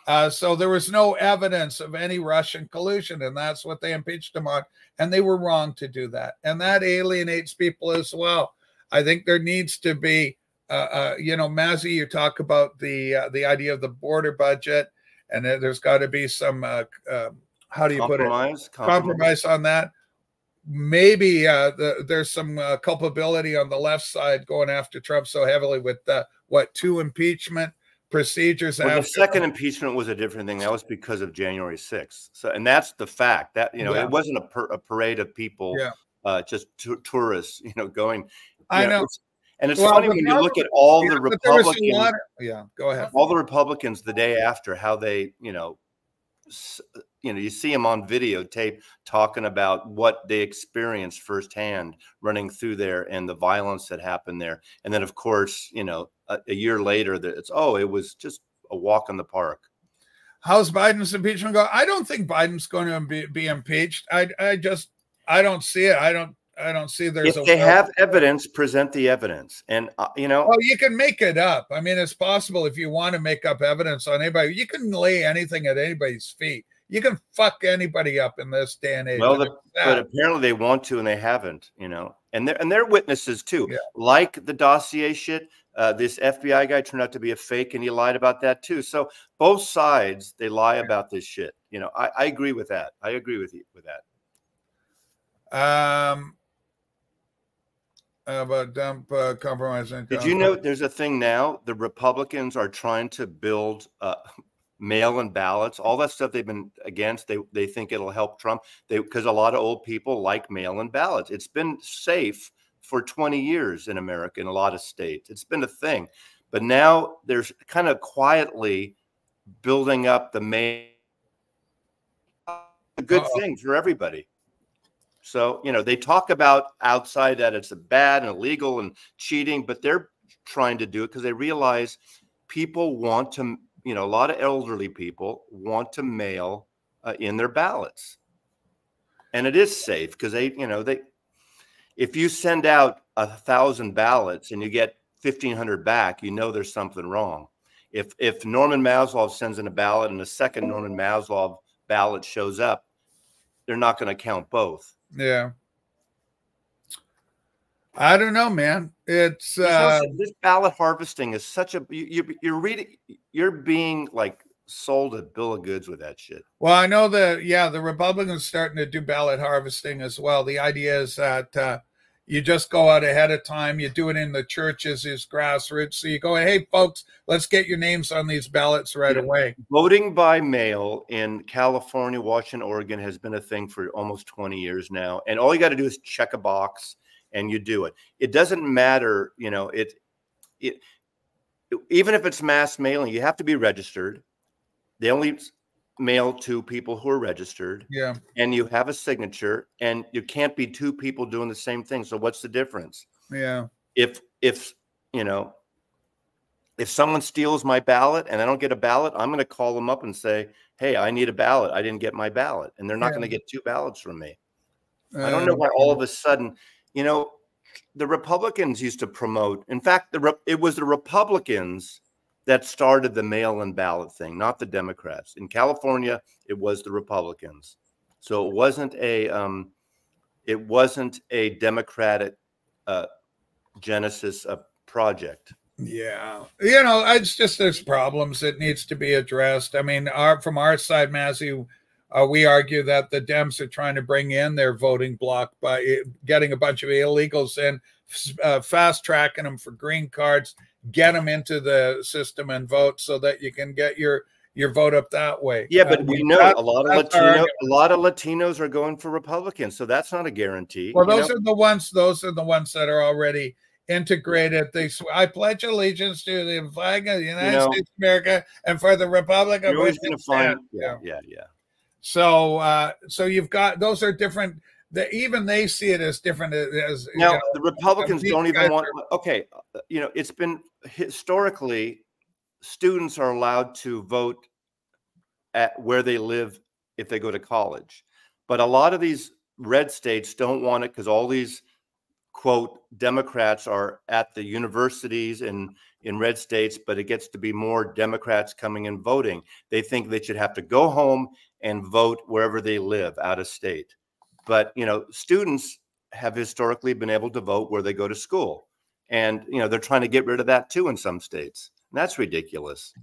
Uh, so there was no evidence of any Russian collusion, and that's what they impeached him on. And they were wrong to do that, and that alienates people as well. I think there needs to be, uh, uh, you know, Mazzy, you talk about the uh, the idea of the border budget, and there's got to be some, uh, um, how do you put it, compromise. compromise on that. Maybe uh, the, there's some uh, culpability on the left side going after Trump so heavily with what two impeachment procedures. Well, the second impeachment was a different thing. That was because of January 6th. So, and that's the fact that you know yeah. it wasn't a, per, a, parade of people, yeah. uh, just tourists, you know, going. I know. know. And it's well, funny when you look at all yeah, the Republicans. Yeah, go ahead. All the Republicans the day after how they, you know, you know, you see them on videotape talking about what they experienced firsthand running through there and the violence that happened there. And then, of course, you know, a, a year later, that it's oh, it was just a walk in the park. How's Biden's impeachment go? I don't think Biden's going to be, be impeached. I, I just, I don't see it. I don't I don't see there's. If they have evidence, present the evidence, and uh, you know. Well, you can make it up. I mean, it's possible if you want to make up evidence on anybody. You can lay anything at anybody's feet. You can fuck anybody up in this day and age. Well, the, but apparently they want to, and they haven't. You know, and they're and they're witnesses too. Yeah. Like the dossier shit. Uh, this FBI guy turned out to be a fake, and he lied about that too. So both sides they lie about this shit. You know, I, I agree with that. I agree with you with that. Um, about dump uh, compromise income. Did you know there's a thing now? The Republicans are trying to build uh, mail-in ballots. All that stuff they've been against. They they think it'll help Trump. They because a lot of old people like mail-in ballots. It's been safe for 20 years in America in a lot of states. It's been a thing, but now there's kind of quietly building up the mail. A good Uh-oh. thing for everybody. So, you know, they talk about outside that it's bad and illegal and cheating, but they're trying to do it because they realize people want to, you know, a lot of elderly people want to mail uh, in their ballots. And it is safe because they, you know, they, if you send out a thousand ballots and you get 1500 back, you know there's something wrong. If, if Norman Maslov sends in a ballot and a second Norman Maslov ballot shows up, they're not going to count both. Yeah. I don't know, man. It's uh, this ballot harvesting is such a you, you're reading you're being like sold a bill of goods with that shit. Well, I know that yeah, the Republicans starting to do ballot harvesting as well. The idea is that uh, you just go out ahead of time. You do it in the churches, is grassroots. So you go, hey, folks, let's get your names on these ballots right yeah. away. Voting by mail in California, Washington, Oregon has been a thing for almost 20 years now. And all you got to do is check a box and you do it. It doesn't matter, you know, it, it, even if it's mass mailing, you have to be registered. They only mail to people who are registered. Yeah. And you have a signature and you can't be two people doing the same thing. So what's the difference? Yeah. If if you know if someone steals my ballot and I don't get a ballot, I'm going to call them up and say, "Hey, I need a ballot. I didn't get my ballot." And they're not yeah. going to get two ballots from me. Uh, I don't know why all of a sudden, you know, the Republicans used to promote. In fact, the it was the Republicans that started the mail in ballot thing, not the Democrats. In California, it was the Republicans. So it wasn't a um, it wasn't a Democratic uh, genesis of project. Yeah, you know, it's just there's problems that needs to be addressed. I mean, our from our side, Massey, uh, we argue that the Dems are trying to bring in their voting block by eh, getting a bunch of illegals in, uh, fast tracking them for green cards, get them into the system and vote so that you can get your your vote up that way. Yeah, but uh, we know a lot of Latino, a lot of Latinos are going for Republicans, so that's not a guarantee. Well, those know? are the ones. Those are the ones that are already integrated. They I pledge allegiance to the flag of the United you know, States of America and for the Republic of which find, yeah, yeah, yeah. So, uh, so you've got those are different. The, even they see it as different as now. You know, the Republicans don't even want. Are, okay, uh, you know, it's been historically students are allowed to vote at where they live if they go to college, but a lot of these red states don't want it because all these quote Democrats are at the universities in in red states, but it gets to be more Democrats coming and voting. They think they should have to go home and vote wherever they live out of state. But you know, students have historically been able to vote where they go to school. And you know, they're trying to get rid of that too in some states. And that's ridiculous.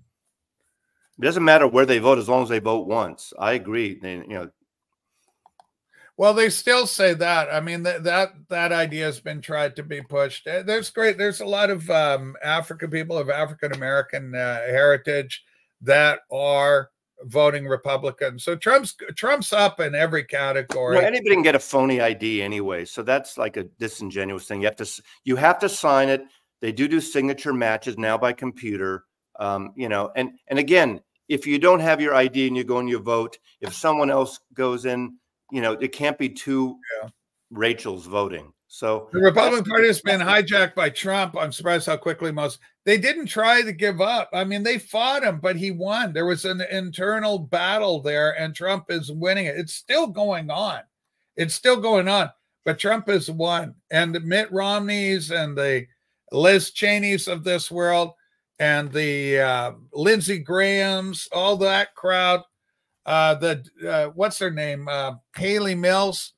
It doesn't matter where they vote as long as they vote once. I agree. They, you know, well, they still say that. I mean, that that that idea has been tried to be pushed. Eh, there's great. There's a lot of um, African people of African American uh, heritage that are voting Republican. So Trump's Trump's up in every category. Well, anybody can get a phony ID anyway, so that's like a disingenuous thing. You have to you have to sign it. They do do signature matches now by computer. Um, you know, and and again, if you don't have your ID and you go and you vote, if someone else goes in you know, it can't be two yeah. Rachels voting. So the Republican Party has been hijacked by Trump. I'm surprised how quickly most they didn't try to give up. I mean, they fought him, but he won. There was an internal battle there, and Trump is winning it. It's still going on. It's still going on, but Trump has won. And the Mitt Romneys and the Liz Cheneys of this world and the uh, Lindsey Grahams, all that crowd, uh, the uh, what's her name? Uh, Haley Mills.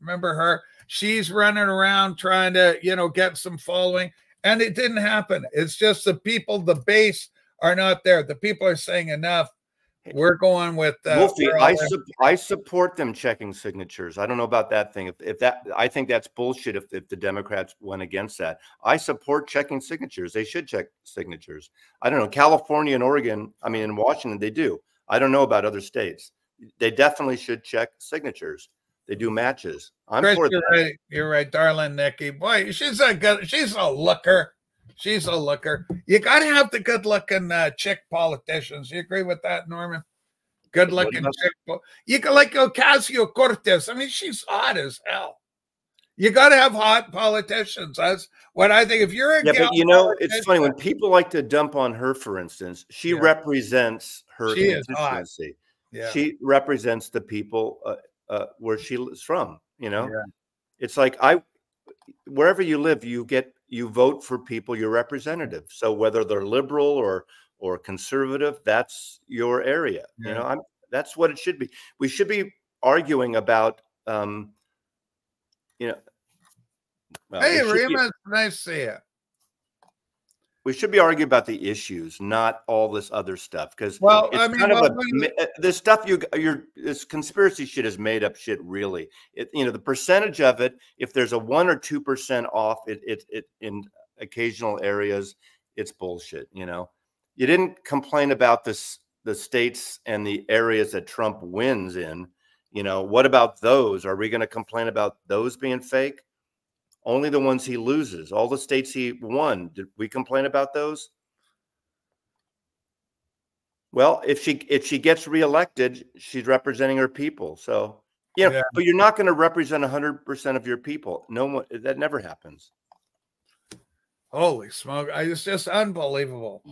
Remember her? She's running around trying to, you know, get some following, and it didn't happen. It's just the people, the base are not there. The people are saying enough. We're going with uh, Wolfie. I, su- I support them checking signatures. I don't know about that thing. If, if that, I think that's bullshit. If, if the Democrats went against that, I support checking signatures. They should check signatures. I don't know. California and Oregon. I mean, in Washington, they do. I don't know about other states. They definitely should check signatures. They do matches. I'm Chris, for you're that. right. You're right, darling Nikki. Boy, she's a good. She's a looker. She's a looker. You got to have the good looking uh, chick politicians. You agree with that, Norman? Good looking chick. You can like Ocasio Cortez. I mean, she's hot as hell. You got to have hot politicians. That's what I think. If you're a yeah, but you know, it's funny when people like to dump on her. For instance, she yeah. represents her she constituency. Yeah. She represents the people uh, uh, where she is from. You know, yeah. it's like I, wherever you live, you get you vote for people your representative. So whether they're liberal or or conservative, that's your area. Yeah. You know, I'm that's what it should be. We should be arguing about. Um, you know. Well, hey, Rima, nice to see you. We should be arguing about the issues, not all this other stuff. Because well, I mean, kind well, of a, uh, this stuff you you're this conspiracy shit is made up shit. Really, it you know the percentage of it. If there's a one or two percent off, it it it in occasional areas, it's bullshit. You know, you didn't complain about this the states and the areas that Trump wins in you know, what about those? Are we going to complain about those being fake? Only the ones he loses. All the states he won, did we complain about those? Well, if she if she gets reelected, she's representing her people. So, you know, yeah, but you're not going to represent 100% of your people. No one that never happens. Holy smoke. I, it's just unbelievable.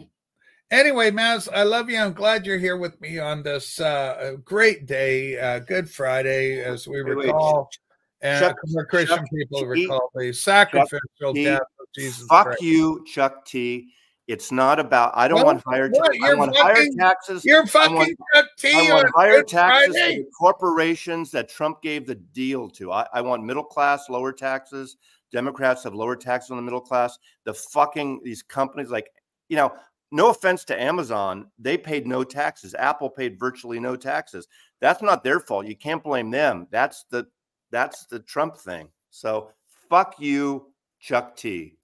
Anyway, Maz, I love you. I'm glad you're here with me on this uh, great day, uh, Good Friday, as we wait, recall, wait. And Chuck, Christian Chuck people T. recall the sacrificial death of Jesus. Fuck Christ. you, Chuck T. It's not about. I don't what, want higher. What? I want fucking, higher taxes. You're fucking I want, Chuck T. I want higher taxes for the corporations that Trump gave the deal to. I, I want middle class, lower taxes. Democrats have lower taxes on the middle class. The fucking these companies like you know no offense to Amazon, they paid no taxes. Apple paid virtually no taxes. That's not their fault. You can't blame them. That's the that's the Trump thing. So fuck you, Chuck T.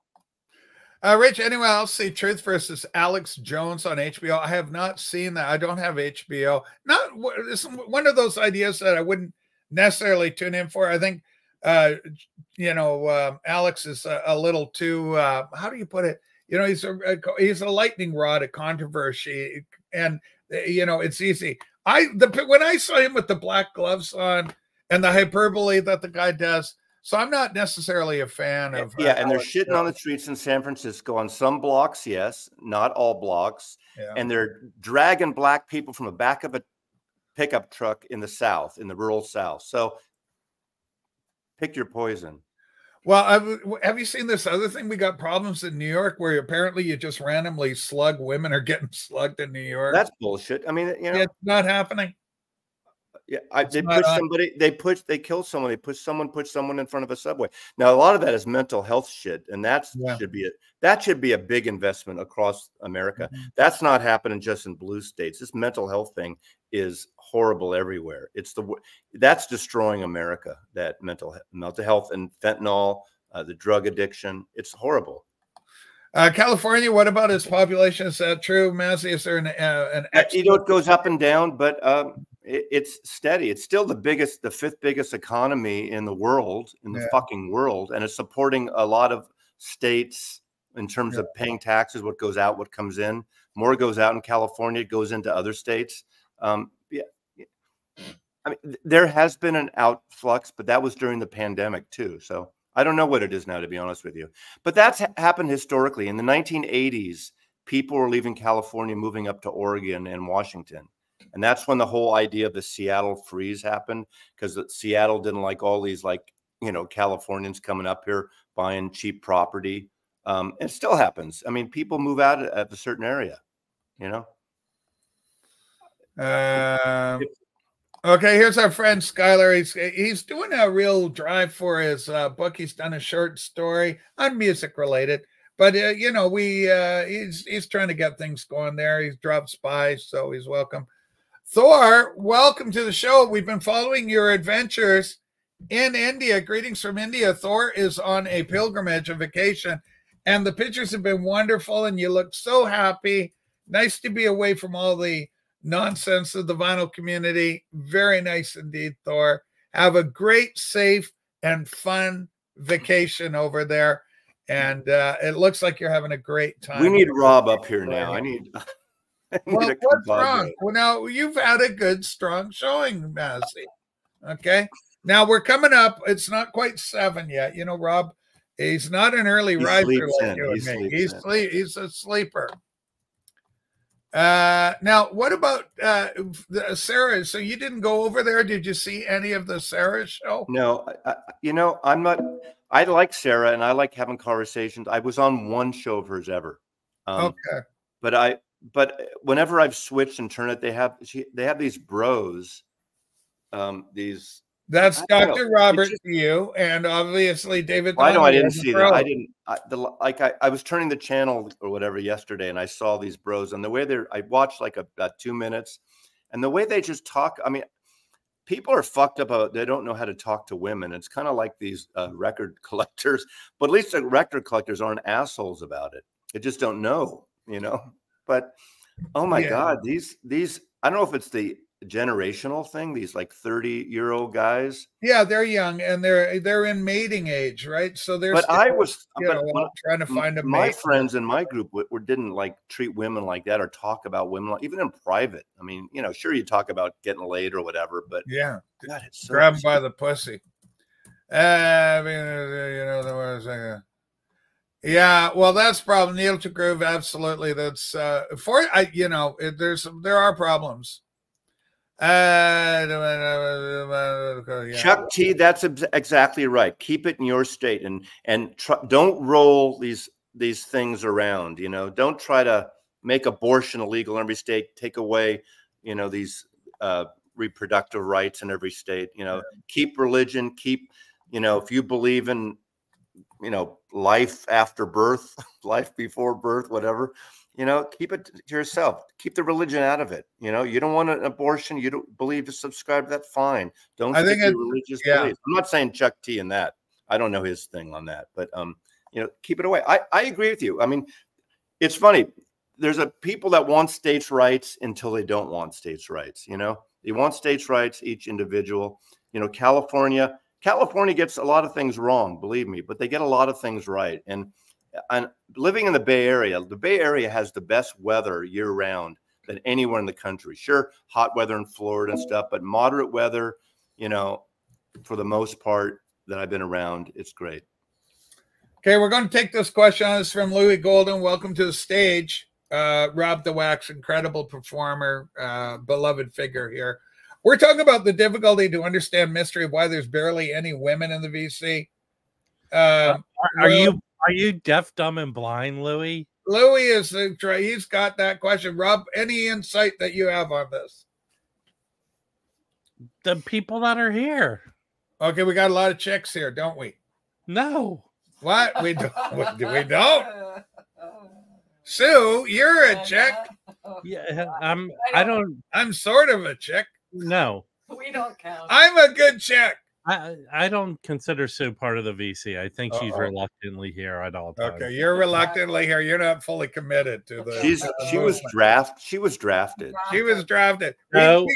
Uh, Rich, anyway, I'll see Truth versus Alex Jones on HBO. I have not seen that. I don't have HBO. Not it's one of those ideas that I wouldn't necessarily tune in for. I think uh, you know, uh, Alex is a, a little too. Uh, how do you put it? You know, he's a, a he's a lightning rod of controversy, and you know, it's easy. I the when I saw him with the black gloves on and the hyperbole that the guy does. So I'm not necessarily a fan of. Yeah, and they're shitting on the streets in San Francisco on some blocks, yes, not all blocks, yeah. and they're dragging black people from the back of a pickup truck in the South, in the rural South. So pick your poison. Well, I've, have you seen this other thing? We got problems in New York where apparently you just randomly slug women are getting slugged in New York. That's bullshit. I mean, you know, it's not happening. Yeah, I, they push somebody. They push. They kill someone. They push someone. Push someone in front of a subway. Now, a lot of that is mental health shit, and that yeah. should be it. That should be a big investment across America. Mm-hmm. That's not happening just in blue states. This mental health thing is horrible everywhere. It's the that's destroying America. That mental mental health and fentanyl, uh, the drug addiction. It's horrible. Uh, California, what about its population? Is that true, Mazzy? Is there an, uh, an uh, you know it goes up and down, but um, it, it's steady. It's still the biggest, the fifth biggest economy in the world, in the yeah. fucking world, and it's supporting a lot of states in terms yeah. of paying taxes. What goes out, what comes in. More goes out in California, goes into other states. Um, yeah, I mean, there has been an outflux, but that was during the pandemic too. So I don't know what it is now, to be honest with you. But that's happened historically. In the 1980s, people were leaving California, moving up to Oregon and Washington. And that's when the whole idea of the Seattle freeze happened because Seattle didn't like all these, like, you know, Californians coming up here buying cheap property. Um, it still happens. I mean, people move out of a certain area, you know? Uh, Okay, here's our friend Skylar. He's he's doing a real drive for his uh, book. He's done a short story on music related, but uh, you know we uh, he's he's trying to get things going there. He's dropped spies, so he's welcome. Thor, welcome to the show. We've been following your adventures in India. Greetings from India. Thor is on a pilgrimage, a vacation, and the pictures have been wonderful. And you look so happy. Nice to be away from all the nonsense of the vinyl community. Very nice indeed, Thor. Have a great, safe, and fun vacation over there. And uh, it looks like you're having a great time. We need Rob up here now. I need. Well, what's wrong? Well, now you've had a good, strong showing, Mazzy. Okay. Now we're coming up. It's not quite seven yet. You know, Rob, he's not an early he riser like you and me. He's sleep, he's a sleeper. Uh, now, what about uh, Sarah? So you didn't go over there? Did you see any of the Sarah show? No, I, you know, I'm not. I like Sarah, and I like having conversations. I was on one show of hers ever. Um, okay. But I, but whenever I've switched and turned it, they have she, they have these bros, um, these that's Dr. Robert just, you, and obviously David. Well, I know I didn't see that. I didn't. I, the, like I, I was turning the channel or whatever yesterday, and I saw these bros, and the way they're. I watched like a, about two minutes, and the way they just talk. I mean, people are fucked up. About, they don't know how to talk to women. It's kind of like these uh, record collectors, but at least the record collectors aren't assholes about it. They just don't know, you know. But oh my yeah. god, these these. I don't know if it's the generational thing these like 30 year old guys yeah they're young and they're they're in mating age right so they're but still, i was but know, trying to find a my mate. friends in my group w- didn't like treat women like that or talk about women like, even in private i mean you know sure you talk about getting laid or whatever but yeah God, so grab by the pussy uh, i mean you know there was uh, yeah, well, that's problem. Neil to groove, absolutely. That's uh for I, you know, it, there's there are problems uh, Chuck T, that's exactly right. Keep it in your state and and tr- don't roll these these things around. You know, don't try to make abortion illegal in every state. Take away, you know, these uh, reproductive rights in every state. You know, yeah. keep religion. Keep, you know, if you believe in, you know, life after birth, life before birth, whatever you know keep it to yourself keep the religion out of it you know you don't want an abortion you don't believe to subscribe to that fine don't i think religious yeah. beliefs i'm not saying chuck t in that i don't know his thing on that but um you know keep it away i i agree with you i mean it's funny there's a people that want states rights until they don't want states rights you know they want states rights each individual you know california California gets a lot of things wrong, believe me, but they get a lot of things right. And and living in the Bay Area, the Bay Area has the best weather year round than anywhere in the country. Sure, hot weather in Florida and stuff, but moderate weather, you know, for the most part that I've been around, it's great. Okay, we're going to take this question on. It's from Louis Golden. Welcome to the stage. Uh, Rob the Wax, incredible performer, uh, beloved figure here. We're talking about the difficulty to understand mystery of why there's barely any women in the VC. Uh, are, are you are you deaf, dumb, and blind, Louis? Louis is he's got that question. Rob, any insight that you have on this? The people that are here. Okay, we got a lot of chicks here, don't we? No. What we don't? we don't. Sue, you're a chick. Yeah, I'm. I don't. I'm sort of a chick. No. We don't count. I'm a good chick. I, I don't consider Sue part of the VC. I think she's Uh-oh. reluctantly here at all times. Okay, you're reluctantly here. You're not fully committed to the. She's she was draft. She was drafted. She was drafted. No,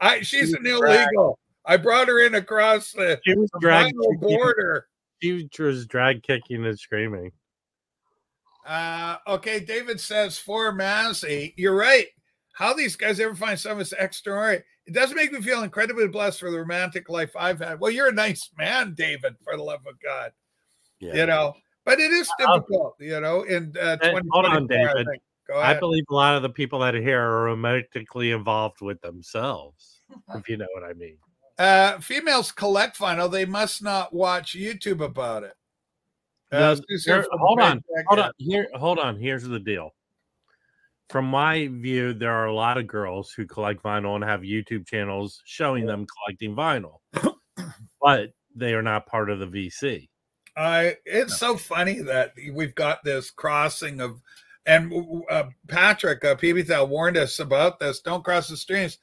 I she's an illegal. I brought her in across the, she was drag border. She was drag kicking and screaming. Uh, okay, David says for Mazzy, you're right. How these guys ever find some of this extraordinary? It does make me feel incredibly blessed for the romantic life I've had. Well, you're a nice man, David, for the love of God. Yeah. You know, but it is difficult, you know, in uh, Hold on, David. I, I, believe a lot of the people that are here are romantically involved with themselves, if you know what I mean. Uh, females collect vinyl. They must not watch YouTube about it. Uh, here, hold on, hold on. Here, hold on. Here's the deal from my view, there are a lot of girls who collect vinyl and have YouTube channels showing them collecting vinyl, but they are not part of the VC. Uh, it's so funny that we've got this crossing of, and uh, Patrick uh, PB warned us about this. Don't cross the streams.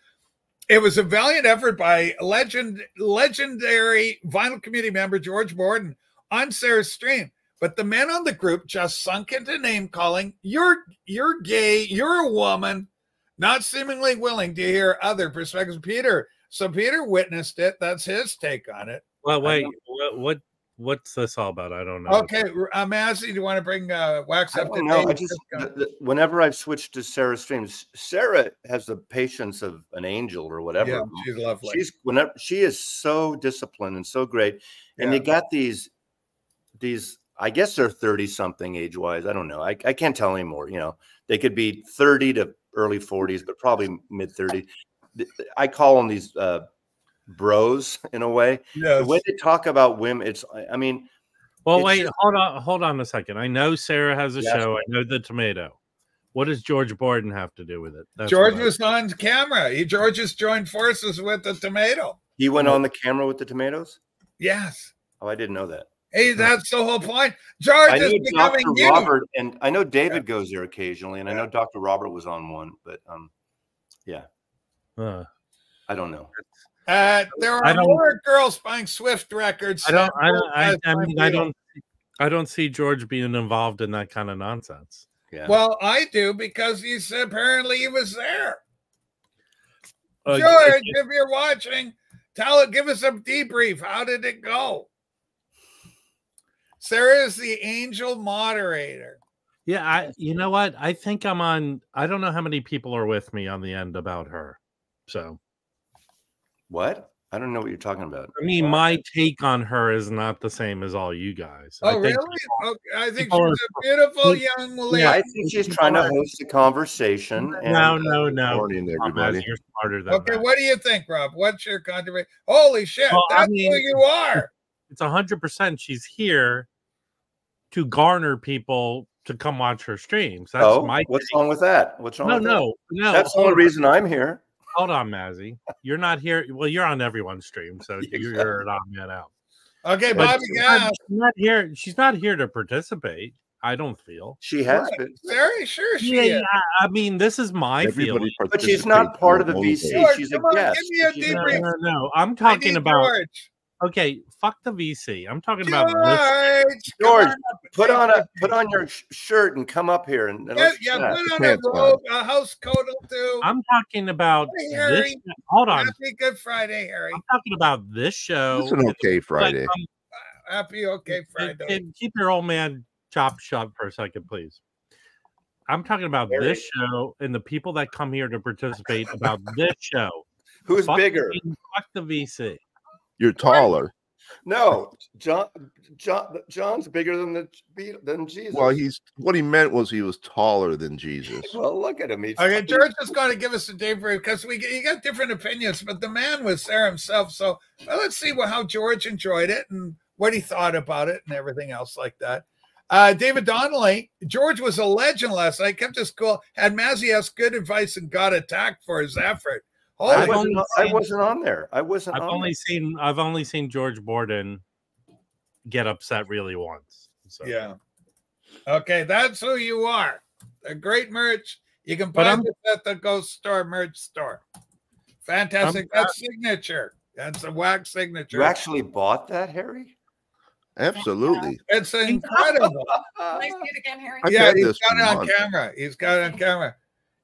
It was a valiant effort by legend, legendary vinyl community member George Borden on Sarah's stream but the men on the group just sunk into name calling. You're you're gay. You're a woman, not seemingly willing to hear other perspectives. Peter, so Peter witnessed it. That's his take on it. Well, wait, what, what what's this all about? I don't know. Okay, I'm asking. Do you want to bring uh, wax up I don't No, I just the, the, whenever I've switched to Sarah's streams, Sarah has the patience of an angel or whatever. Yeah, she's lovely. She's whenever she is so disciplined and so great, and yeah. you got these these I guess they're 30 something age wise. I don't know. I, I can't tell anymore. You know, they could be 30 to early 40s, but probably mid 30s. I call them these uh, bros in a way. Yes. The way they talk about women, it's, I mean, well, wait, just, hold on, hold on a second. I know Sarah has a yes, show. I know the tomato. What does George Borden have to do with it? That's George was on camera. He George just joined forces with the tomato. He went on the camera with the tomatoes. Yes. Oh, I didn't know that. Hey, that's the whole point. George I is becoming Dr. You. Robert, and I know David yeah. goes there occasionally, and I know Dr. Robert was on one, but um, yeah, uh, I don't know. Uh, there are more girls buying Swift records. I don't. I, don't, I, I mean, I don't. I don't see George being involved in that kind of nonsense. Yeah. Well, I do because he's apparently he was there. Uh, George, if you're watching, tell it. Give us a debrief. How did it go? Sarah is the angel moderator. Yeah, I you know what? I think I'm on I don't know how many people are with me on the end about her. So what? I don't know what you're talking about. I mean, my take on her is not the same as all you guys. Oh, I really? okay. I think she's a beautiful young lady. Yeah, I think she's trying to host a conversation. And, no, no, uh, no. Morning, everybody. You're smarter than okay, that. what do you think, Rob? What's your contribution? Holy shit, well, that's I mean, who you are. It's a hundred percent. She's here to garner people to come watch her streams. That's oh, my. What's wrong with that? What's wrong? No, no, that? no. That's the only reason I'm here. Hold on, Mazzy. You're not here. Well, you're on everyone's stream, so you're an odd man out. Okay, but Bobby. She's not, she's not here. She's not here to participate. I don't feel she has been very sure she yeah, is. I mean, this is my feeling, but she's not part of the VC. George, she's a guest. Give me a debrief. No, no, no, I'm talking about. George. Okay, fuck the VC. I'm talking about this. George. Put on a put on your shirt and come up here and, and yeah, yeah put on a robe, a house coat will do. I'm talking about hey, Harry. This, hold on. Happy Good Friday, Harry. I'm talking about this show. It's an okay Friday. Um, happy okay Friday. keep your old man chop shop for a second, please. I'm talking about Harry. this show and the people that come here to participate about this show. Who's fuck bigger? The, fuck the VC. You're taller. No, John, John, John's bigger than the than Jesus. Well, he's what he meant was he was taller than Jesus. well, look at him. He's okay, George is going to give us a day break because we you got different opinions, but the man was there himself. So well, let's see what, how George enjoyed it and what he thought about it and everything else like that. Uh, David Donnelly, George was a legend last night. Kept his cool. Had Mazzy asked good advice and got attacked for his effort. Oh, Holy I, wasn't, seen, I wasn't on there. I wasn't. I've only there. seen. I've only seen George Borden get upset really once. So. Yeah. Okay, that's who you are. A great merch. You can buy this at the Ghost Store merch store. Fantastic. I'm, that's signature. That's a wax signature. You actually bought that, Harry? Absolutely. It's incredible. Can I see it again, Harry? Yeah, he's got it on camera. He's got it on camera.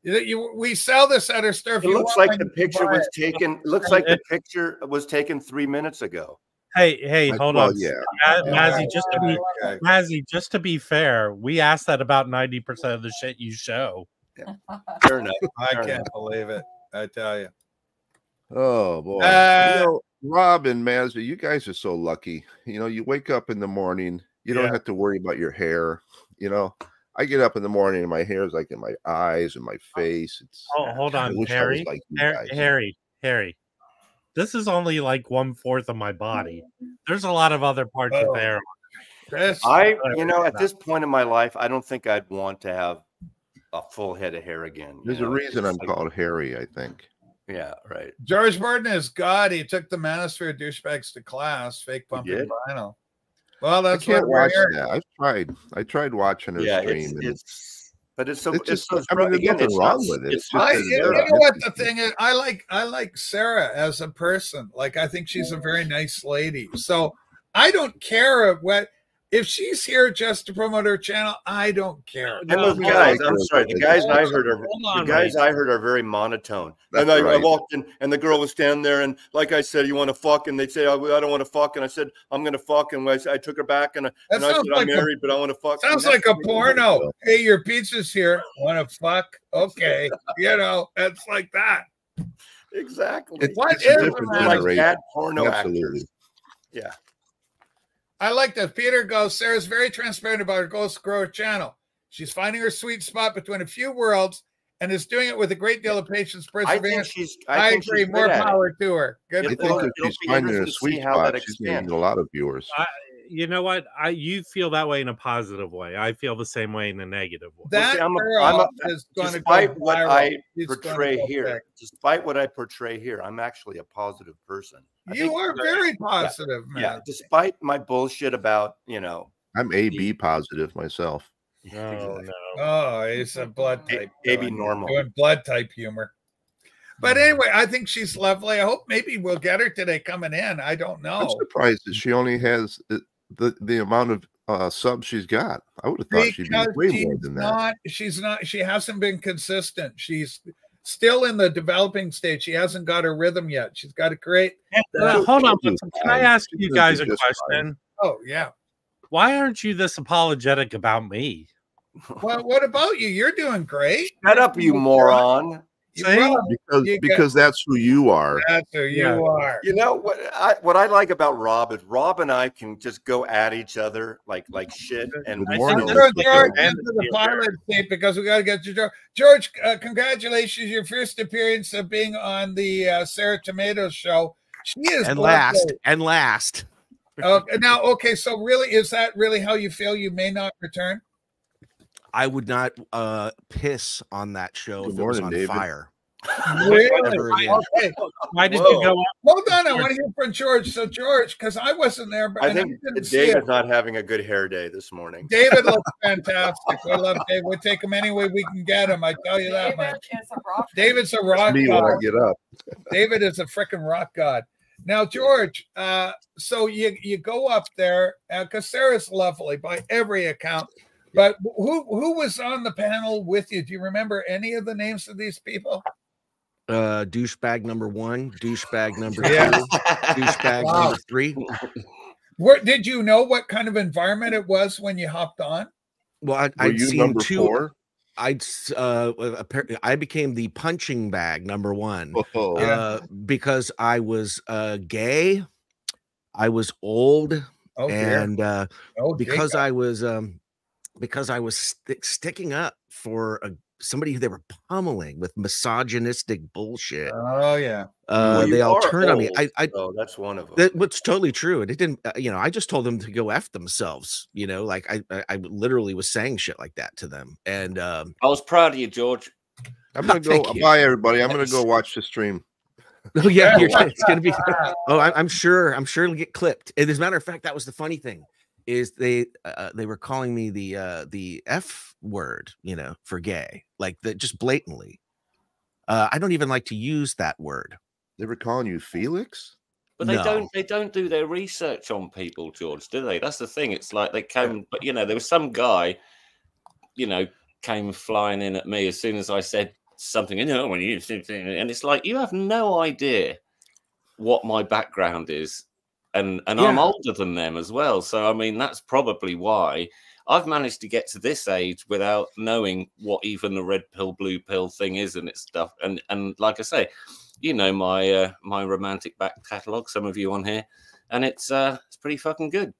You, we sell this at our store. It looks like the picture was taken. Looks like the picture was taken three minutes ago. Hey, hey, hold well, on. Yeah, Mazzy, just to be okay. Mazzy, just to be fair, we asked that about ninety percent of the shit you show. Yeah. Fair enough. I can't enough. believe it. I tell you. Oh boy. Uh, you know, Rob and Mazzy, you guys are so lucky. You know, you wake up in the morning, you don't have to worry about your hair. You know, I get up in the morning and my hair is like in my eyes and my oh. face. It's oh, hold on, Harry, like Harry, Harry, Harry. This is only like one fourth of my body. There's a lot of other parts oh. of hair. I, you know, at this point in my life, I don't think I'd want to have a full head of hair again. There's know? a reason I'm like, called Harry, I think. Yeah, right. George Borden is God. He took the Manosphere douchebags to class, fake pumping vinyl. Well, that's I can't watch that. I've tried. I tried watching her yeah, stream. It's, it's, but it's so. It's just. It's, I mean, there's again, nothing wrong not, with it. It's I, you know what the thing is? I like. I like Sarah as a person. Like I think she's a very nice lady. So I don't care what if she's here just to promote her channel, I don't care. And those guys, I'm sorry, the guys I heard are the guys I heard are very monotone. and I, right. I, walked in, and the girl was standing there, and like I said, "You want to fuck?" And they say, oh, "I, don't want to fuck." And I said, "I'm going to fuck." And I, I, took her back, and, and I said, like "I'm married, a, but I want to fuck." Sounds like a porno. Hey, your pizza's here. Want to fuck? Okay, you know, it's like that. Exactly. It's, what it's is like bad porno Absolutely. actors? Yeah. I like that. Peter goes, Sarah's very transparent about her Ghost Grower channel. She's finding her sweet spot between a few worlds and is doing it with a great deal of patience, perseverance. I, think she's, I, I think agree. More power it. to her. Good. I think if she's finding a sweet spot, she's getting a lot of viewers. I, you know what? I you feel that way in a positive way. I feel the same way in a negative way. That well, see, I'm a, I'm a, is going despite to what I portray here, back. despite what I portray here, I'm actually a positive person. I you are very positive, yeah, man. Yeah, despite my bullshit about you know, I'm AB positive myself. No, no. Oh, it's a blood type. AB normal. Doing blood type humor. But anyway, I think she's lovely. I hope maybe we'll get her today coming in. I don't know. I'm surprised that she only has uh, the the amount of uh, subs she's got. I would have thought because she'd be way more than not, that. She's not. She hasn't been consistent. She's still in the developing stage. She hasn't got her rhythm yet. She's got to create. Uh, hold on, can I ask you guys a question? Fine. Oh yeah. Why aren't you this apologetic about me? Well, what about you? You're doing great. Shut up, you moron. Because because that's who you are. That's who you yeah. are. You know what I what I like about Rob is Rob and I can just go at each other like like shit. And I morning. George, George into the pilot tape because we got to get to George. George, uh, congratulations! Your first appearance of being on the uh, Sarah Tomatoes show. She is and last and last. Okay, now okay, so really, is that really how you feel? You may not return. I would not uh, piss on that show Good if morning, it was on David. fire. Really? Okay. Why did Whoa. you go? Hold on, I want to hear from George. So George, because I wasn't there, but I think I David's not having a good hair day this morning. David looks fantastic. I love David. We'll take him any way we can get him. I tell you that, David man. David's a rock me god. when I get up. David is a freaking rock god. Now, George, uh, so you you go up there because uh, Sarah's lovely by every account. But who who was on the panel with you? Do you remember any of the names of these people? Uh, douchebag number one, douchebag number yeah. two, douchebag wow. number three. Where did you know what kind of environment it was when you hopped on? Well, I, I'd seen two. Four? I'd uh, I became the punching bag number one oh, yeah. uh, because I was uh, gay, I was old, oh, and uh, oh, because I was um, because I was st- sticking up for a somebody who they were pummeling with misogynistic bullshit. Oh yeah. Uh, well, they all turned old, on me. I, I oh, that's one of them. That, what's totally true. And it didn't, uh, you know, I just told them to go f themselves. You know, like I, I, I literally was saying shit like that to them. And um, I was proud of you, George. I'm gonna go. Bye, everybody. I'm gonna go watch the stream. Oh yeah, it's gonna be. Oh, I, am sure. I'm sure it'll get clipped. And as a matter of fact, that was the funny thing is they uh, they were calling me the uh the f word you know for gay like that just blatantly. Uh i don't even like to use that word. They were calling you felix? But they no. don't they don't do their research on people george do they? That's the thing it's like they came but you know there was some guy you know came flying in at me as soon as i said something you know when you and it's like you have no idea what my background is and and yeah. I'm older than them as well. So I mean, that's probably why I've managed to get to this age without knowing what even the red pill, blue pill thing is and its stuff. And and like I say, you know my uh, my romantic back catalogue. Some of you on here, and it's uh it's pretty fucking good.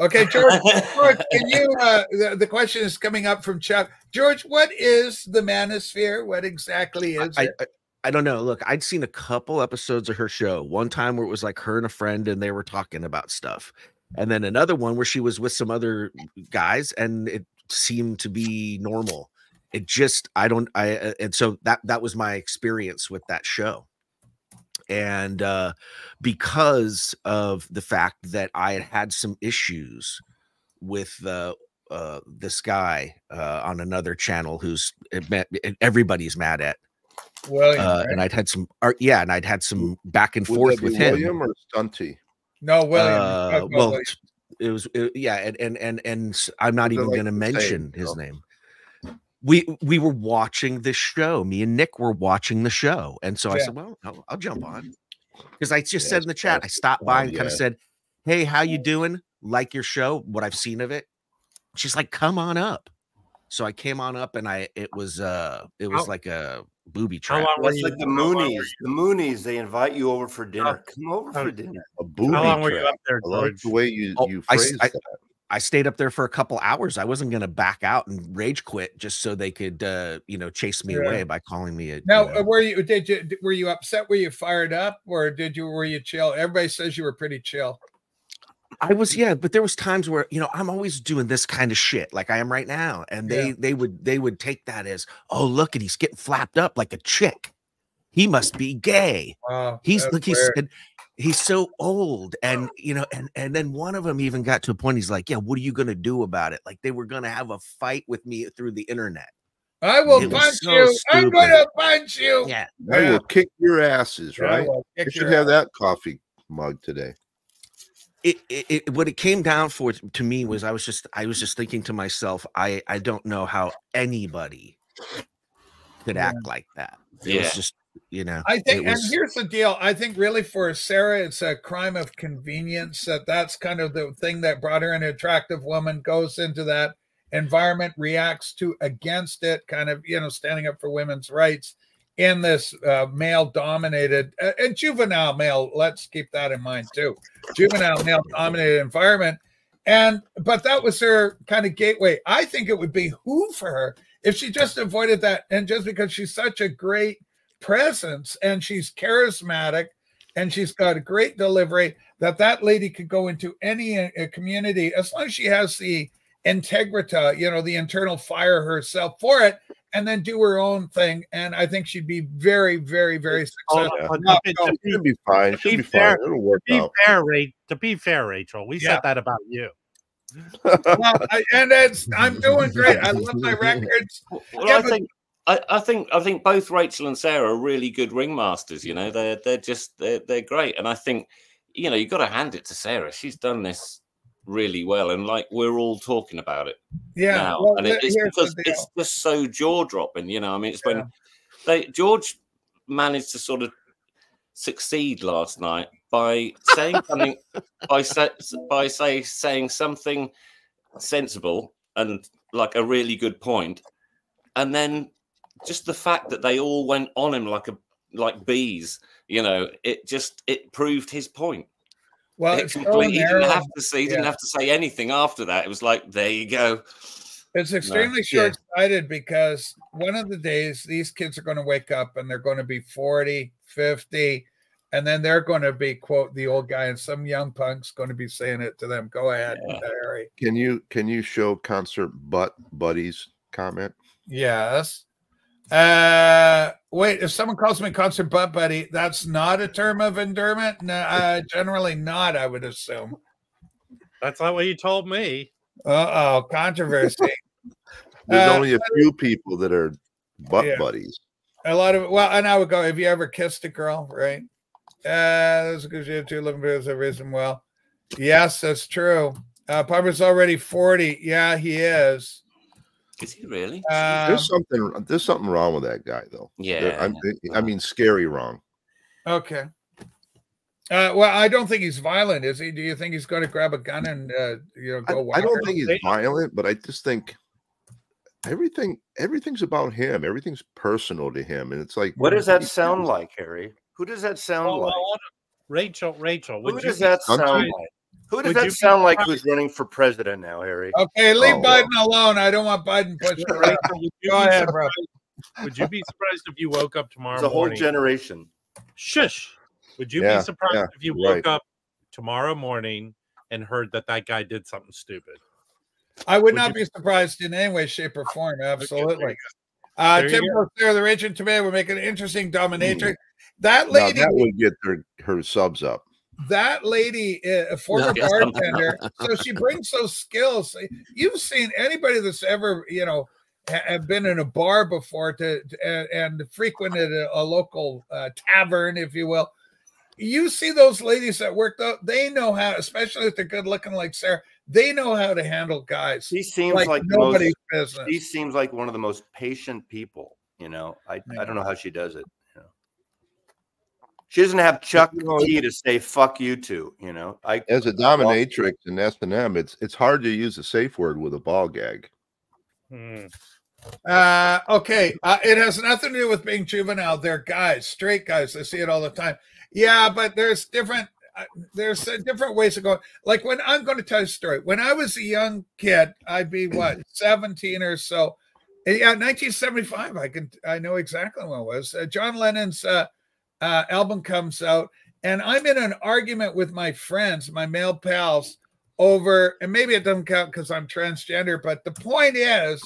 Okay, George, George can you? Uh, the, the, question is coming up from Chuck. George, what is the manosphere? What exactly is I, it? I don't know. Look, I'd seen a couple episodes of her show. One time where it was like her and a friend and they were talking about stuff. And then another one where she was with some other guys and it seemed to be normal. It just I don't I uh, and so that that was my experience with that show. And uh because of the fact that I had had some issues with uh uh this guy uh on another channel who's everybody's mad at William, uh, right? and I'd had some art, yeah, and I'd had some back and Would forth with him. William or Stunty? No, William. Uh, well, William. it was it, yeah, and and and and I'm not even like going to mention his so. name. We we were watching this show. Me and Nick were watching the show, and so yeah. I said, "Well, I'll, I'll jump on," because I just yeah, said in the chat. I stopped by and yeah. kind of said, "Hey, how you doing? Like your show? What I've seen of it." She's like, "Come on up." So I came on up, and I it was uh it was like a booby trap. That's like the Moonies. The Moonies, they invite you over for dinner. Come over for dinner. A booby How long trap. were you up there, George? I like the way you, oh, you phrased I, that. I stayed up there for a couple hours. I wasn't going to back out and rage quit just so they could, uh, you know, chase me yeah. away by calling me a. Now, you know, were you did you were you upset? Were you fired up, or did you were you chill? Everybody says you were pretty chill. I was yeah, but there was times where you know I'm always doing this kind of shit like I am right now, and they yeah. they would they would take that as oh look at he's getting flapped up like a chick, he must be gay. he's look he's he's so old, and you know, and and then one of them even got to a point. He's like, yeah, what are you gonna do about it? Like they were gonna have a fight with me through the internet. I will it punch so you. Stupid. I'm gonna punch you. Yeah, I will kick your asses. Right? Yeah, you should have ass. that coffee mug today it, it, it, what it came down for to me was I was just I was just thinking to myself I I don't know how anybody could yeah. act like that. It yeah. was just you know. I think, was, and here's the deal. I think really for Sarah, it's a crime of convenience. That that's kind of the thing that brought her an attractive woman goes into that environment, reacts to against it, kind of you know standing up for women's rights in this uh, male dominated uh, and juvenile male let's keep that in mind too. Juvenile male dominated environment. And but that was her kind of gateway. I think it would be who for her if she just avoided that and just because she's such a great presence and she's charismatic and she's got a great delivery that that lady could go into any uh, community as long as she has the integrita you know the internal fire herself for it and then do her own thing. And I think she'd be very, very, very successful. Oh, no, no, she'll be fine. She'll be, be fair, fine. It'll work to be out. Fair, to be fair, Rachel, we yeah. said that about you. well, I, and it's I'm doing great. I love my records. Well, yeah, I but, think I, I, think I think both Rachel and Sarah are really good ringmasters. You know, they're they're just they're they're great, and I think you know, you've got to hand it to Sarah. She's done this really well, and like we're all talking about it. Yeah, now. Well, and it, it's because it's just so jaw dropping. You know, I mean, it's yeah. when they George managed to sort of succeed last night by saying something by say, by say saying something sensible and like a really good point, and then just the fact that they all went on him like a like bees, you know, it just it proved his point. Well, it completely, he didn't have to say he didn't have to say anything after that. It was like, there you go. It's extremely no. short sighted yeah. because one of the days these kids are going to wake up and they're going to be 40, 50, and then they're going to be quote the old guy, and some young punk's going to be saying it to them. Go ahead, yeah. Harry. Can you can you show concert butt buddies comment? Yes. Uh, wait. If someone calls me concert butt buddy, that's not a term of endearment. No, uh, generally not. I would assume. That's not what you told me. Uh oh, controversy. There's uh, only a few people that are butt yeah. buddies. A lot of well, and I would go. Have you ever kissed a girl? Right. Uh, that's because you have two living videos that raised him well. Yes, that's true. Uh, Piper's already 40. Yeah, he is. Is he really? Um, there's something. There's something wrong with that guy, though. Yeah. I mean, scary wrong. Okay. Uh, well, I don't think he's violent, is he? Do you think he's going to grab a gun and uh, you know go? I, I don't think he's violent, but I just think everything everything's about him. Everything's personal to him, and it's like, what does that sound like, Harry? Who does that sound well, like? Rachel, Rachel. Who does that sound like? Who does that sound like who's running for president now, Harry? Okay, leave oh, Biden alone. I don't want Biden pushing. Go ahead, bro. Would you be surprised if you woke up tomorrow? It's a whole generation. Shush. Would you yeah, be surprised yeah, if you woke right. up tomorrorow morning and heard that that guy did something stupid? I would, would not be surprised in any way, shape, or form. Absolutely. Uh, Tim there, the Raging Tomato would make an interesting dominatrix. Mm. That lady now that would get her, her subs up. That lady, a former bartender, so she brings those skills. You've seen anybody that's ever, you know, have been in a bar before to, to and frequented a, a local uh, tavern, if you will. You see those ladies that work out; they know how, especially if they're good looking like Sarah. They know how to handle guys. She seems like, like nobody's most, business. She seems like one of the most patient people. You know, I yeah. I don't know how she does it. She doesn't have Chuck T to say "fuck you" to. You know, I as a dominatrix in S and M, it's it's hard to use a safe word with a ball gag. Hmm. Uh, okay, uh, it has nothing to do with being juvenile. They're guys, straight guys. I see it all the time. Yeah, but there's different. Uh, there's uh, different ways of going. Like when I'm going to tell you a story. When I was a young kid, I'd be what 17 or so. Yeah, 1975. I can I know exactly when it was. Uh, John Lennon's uh, album comes out, and I'm in an argument with my friends, my male pals, over, and maybe it doesn't count because I'm transgender, but the point is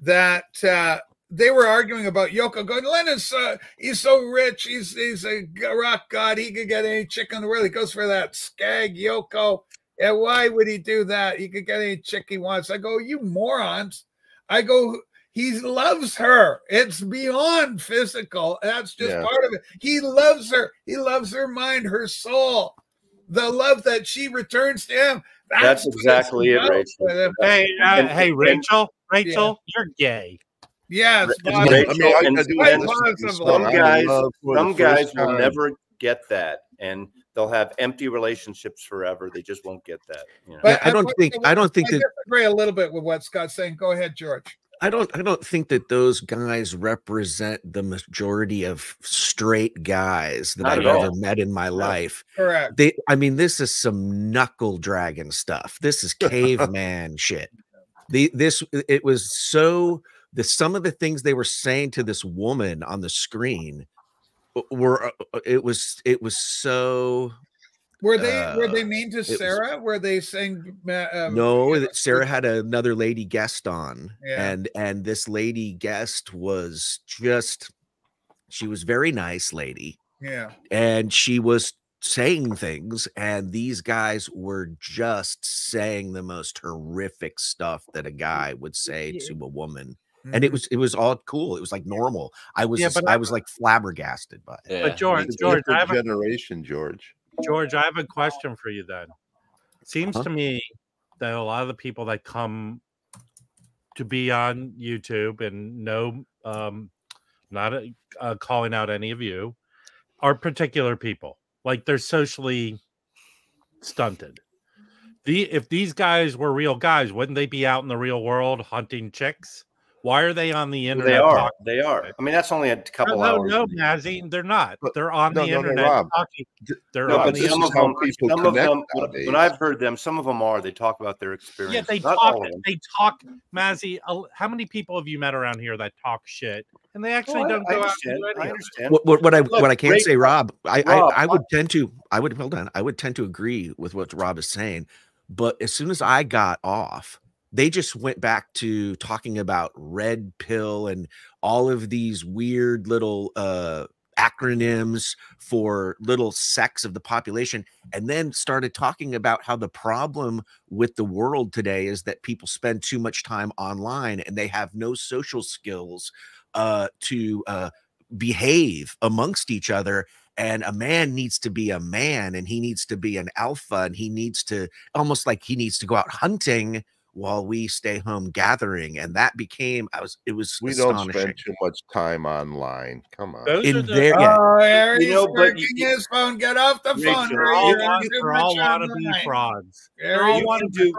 that uh, they were arguing about Yoko going, Lennon's uh, he's so rich, he's he's a rock god, he could get any chick in the world. He goes for that skag Yoko. And why would he do that? He could get any chick he wants. I go, you morons. I go, he loves her. It's beyond physical. That's just yeah. part of it. He loves her. He loves her mind, her soul. The love that she returns to him. That's, that's exactly it, Rachel. Hey, uh, and, hey, Rachel. Rachel, yeah. you're gay. Yes, Rachel, I mean, some guys, some guys will never get that, and they'll have empty relationships forever. They just won't get that. You know? But I don't think. I don't think I disagree a little bit with what Scott's saying. Go ahead, George. I don't I don't think that those guys represent the majority of straight guys that Not I've ever met in my life. Correct. They I mean this is some knuckle dragon stuff. This is caveman shit. The this it was so the some of the things they were saying to this woman on the screen were uh, uh, it was it was so were they uh, were they mean to Sarah? Was, were they saying uh, no? Sarah had another lady guest on, yeah. and and this lady guest was just she was very nice lady, yeah, and she was saying things, and these guys were just saying the most horrific stuff that a guy would say yeah. to a woman. Mm-hmm. And it mm-hmm. was it was all cool. It was like normal. I was yeah, but I, I was like flabbergasted by it. But George, George, I have a generation, George. George, I have a question for you then. It seems huh? to me that a lot of the people that come to be on YouTube and no, um, not uh, calling out any of you, are particular people. Like they're socially stunted. The if these guys were real guys, wouldn't they be out in the real world hunting chicks? Why are they on the internet? They are. They are. I mean, that's only a couple no, hours. No, Mazzy, they're not. They're on no, the no, internet no, talking. They're no, on the some of them, some of them when I've heard them, some of them are. They talk about their experience. Yeah, they not talk. They talk. Mazzy, how many people have you met around here that talk shit? And they actually oh, don't I, go I out. Do I understand. What, what, what I Look, what I can not say, Rob, I, Rob, I I would tend to I would hold on. I would tend to agree with what Rob is saying, but as soon as I got off they just went back to talking about red pill and all of these weird little uh acronyms for little sects of the population and then started talking about how the problem with the world today is that people spend too much time online and they have no social skills uh to uh behave amongst each other and a man needs to be a man and he needs to be an alpha and he needs to almost like he needs to go out hunting while we stay home gathering and that became i was it was we don't spend too much time online come on. Those in the, there yeah. oh Harry's you know, working you, his phone. Get off the phone they're all, they're all want to be frauds. They're all want to do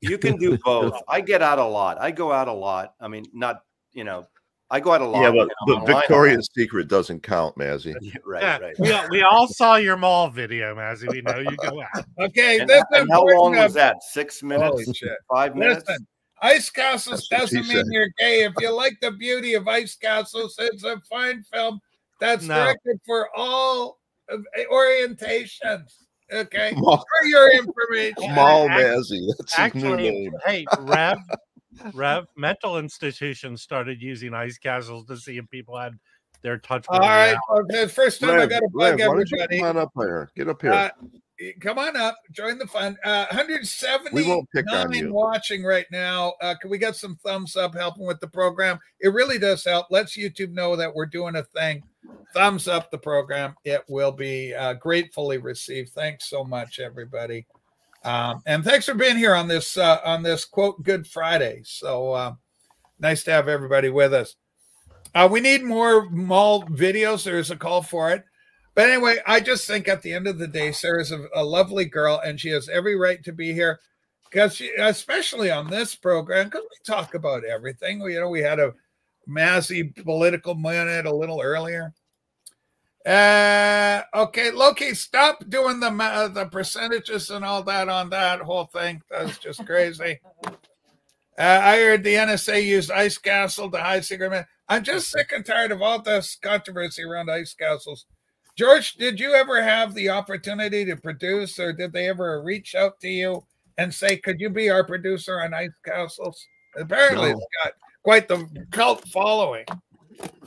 you can do both. I get out a lot. I go out a lot. I mean not you know I go out a lot. Yeah, but, but Victoria's Secret doesn't count, Mazzy. right, yeah, right. We, we all saw your mall video, Mazzy. We know you go out. okay, and, and how long was that? Six minutes? Five minutes? Listen, Ice Castles doesn't mean you're gay. If you like the beauty of Ice Castles, it's a fine film that's no. directed for all eh, orientations. Okay, Mall. for your information. Mall Mazzy. That's Actually, his new name. Hey, Rev, Rev, mental institutions started using ice castles to see if people had their touch. All right, okay. First time Rev, I got to bug Rev, everybody. Come on up here. Get up here. Uh, come on up. Join the fun. Uh, 170. We won't pick on you. Watching right now. Uh, can we get some thumbs up helping with the program? It really does help. Let's YouTube know that we're doing a thing. Thumbs up the program. It will be uh, gratefully received. Thanks so much, everybody. Um, and thanks for being here on this uh, on this quote Good Friday. So uh, nice to have everybody with us. Uh, we need more mall videos. There's a call for it. But anyway, I just think at the end of the day, Sarah's a, a lovely girl, and she has every right to be here because she, especially on this program, because we talk about everything. We, you know, we had a massive political minute a little earlier. Uh, okay, Loki, stop doing the uh, the percentages and all that on that whole thing. That's just crazy. Uh, I heard the NSA used Ice Castle to hide secret. I'm just sick and tired of all this controversy around Ice Castles. George, did you ever have the opportunity to produce, or did they ever reach out to you and say, "Could you be our producer on Ice Castles"? Apparently, no. it's got quite the cult following.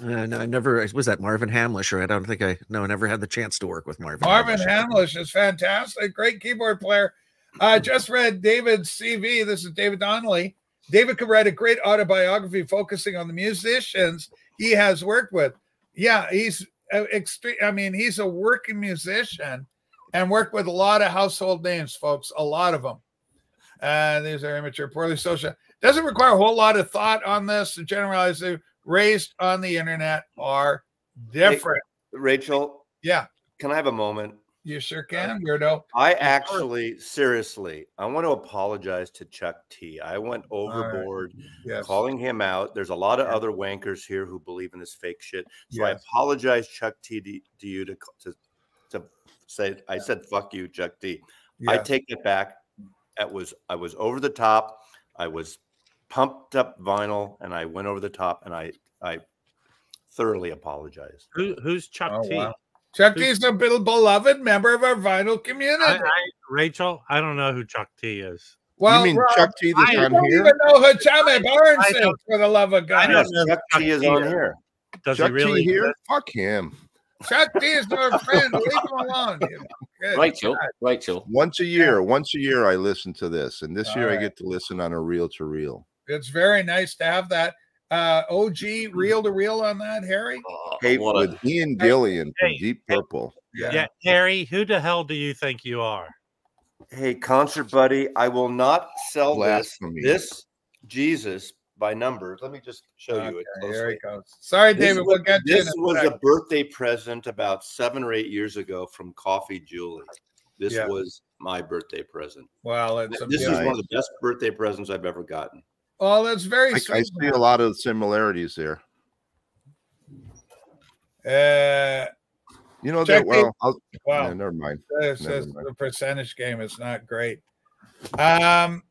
Uh, no, I never was that Marvin Hamlisch, or I don't think I no, I never had the chance to work with Marvin. Marvin Hamlisch, Hamlisch is fantastic, great keyboard player. I uh, just read David's CV. This is David Donnelly. David could write a great autobiography focusing on the musicians he has worked with. Yeah, he's extreme. I mean, he's a working musician and worked with a lot of household names, folks. A lot of them. Uh, these are immature, poorly social. Doesn't require a whole lot of thought on this to generalize raised on the internet are different. Hey, Rachel, yeah. Can I have a moment? You sure uh, can, weirdo. I actually, seriously, I want to apologize to Chuck T. I went overboard right. yes. calling him out. There's a lot of yeah. other wankers here who believe in this fake shit. So yes. I apologize, Chuck T, to, to you to, to, to say, I said, fuck you, Chuck T. I take it back. It was, I was over the top. I was pumped up vinyl and I went over the top and I I thoroughly apologize. Who, who's Chuck oh, T? Wow. Chuck T is a beloved member of our vinyl community. I, I, Rachel, I don't know who Chuck T is. Well, you mean Rob, Chuck T that's I on don't here? even know who Chame Barnes is, for the love of God. I don't know Chuck, Chuck T is on here. Does Chuck he really T here? Fuck him. Chuck T is our friend. Leave him alone. Rachel, Rachel. Once a year, yeah. once a year, I listen to this, and this All year right. I get to listen on a reel to reel. It's very nice to have that. uh, OG reel to reel on that, Harry? Oh, hey, with a... Ian Gillan hey, from Deep Purple. Yeah. yeah, Harry, who the hell do you think you are? Hey, concert buddy, I will not sell this, this Jesus by numbers. Let me just show okay, you it. Closely. There he goes. Sorry, this David. Was, we'll this was a birthday present about seven or eight years ago from Coffee Julie. This yeah. was my birthday present. Well, this is one of the best birthday presents I've ever gotten. Oh, that's very I, I see a lot of similarities there. Uh, you know that well. I'll, well, yeah, never mind. This, never mind. The percentage game is not great. Um,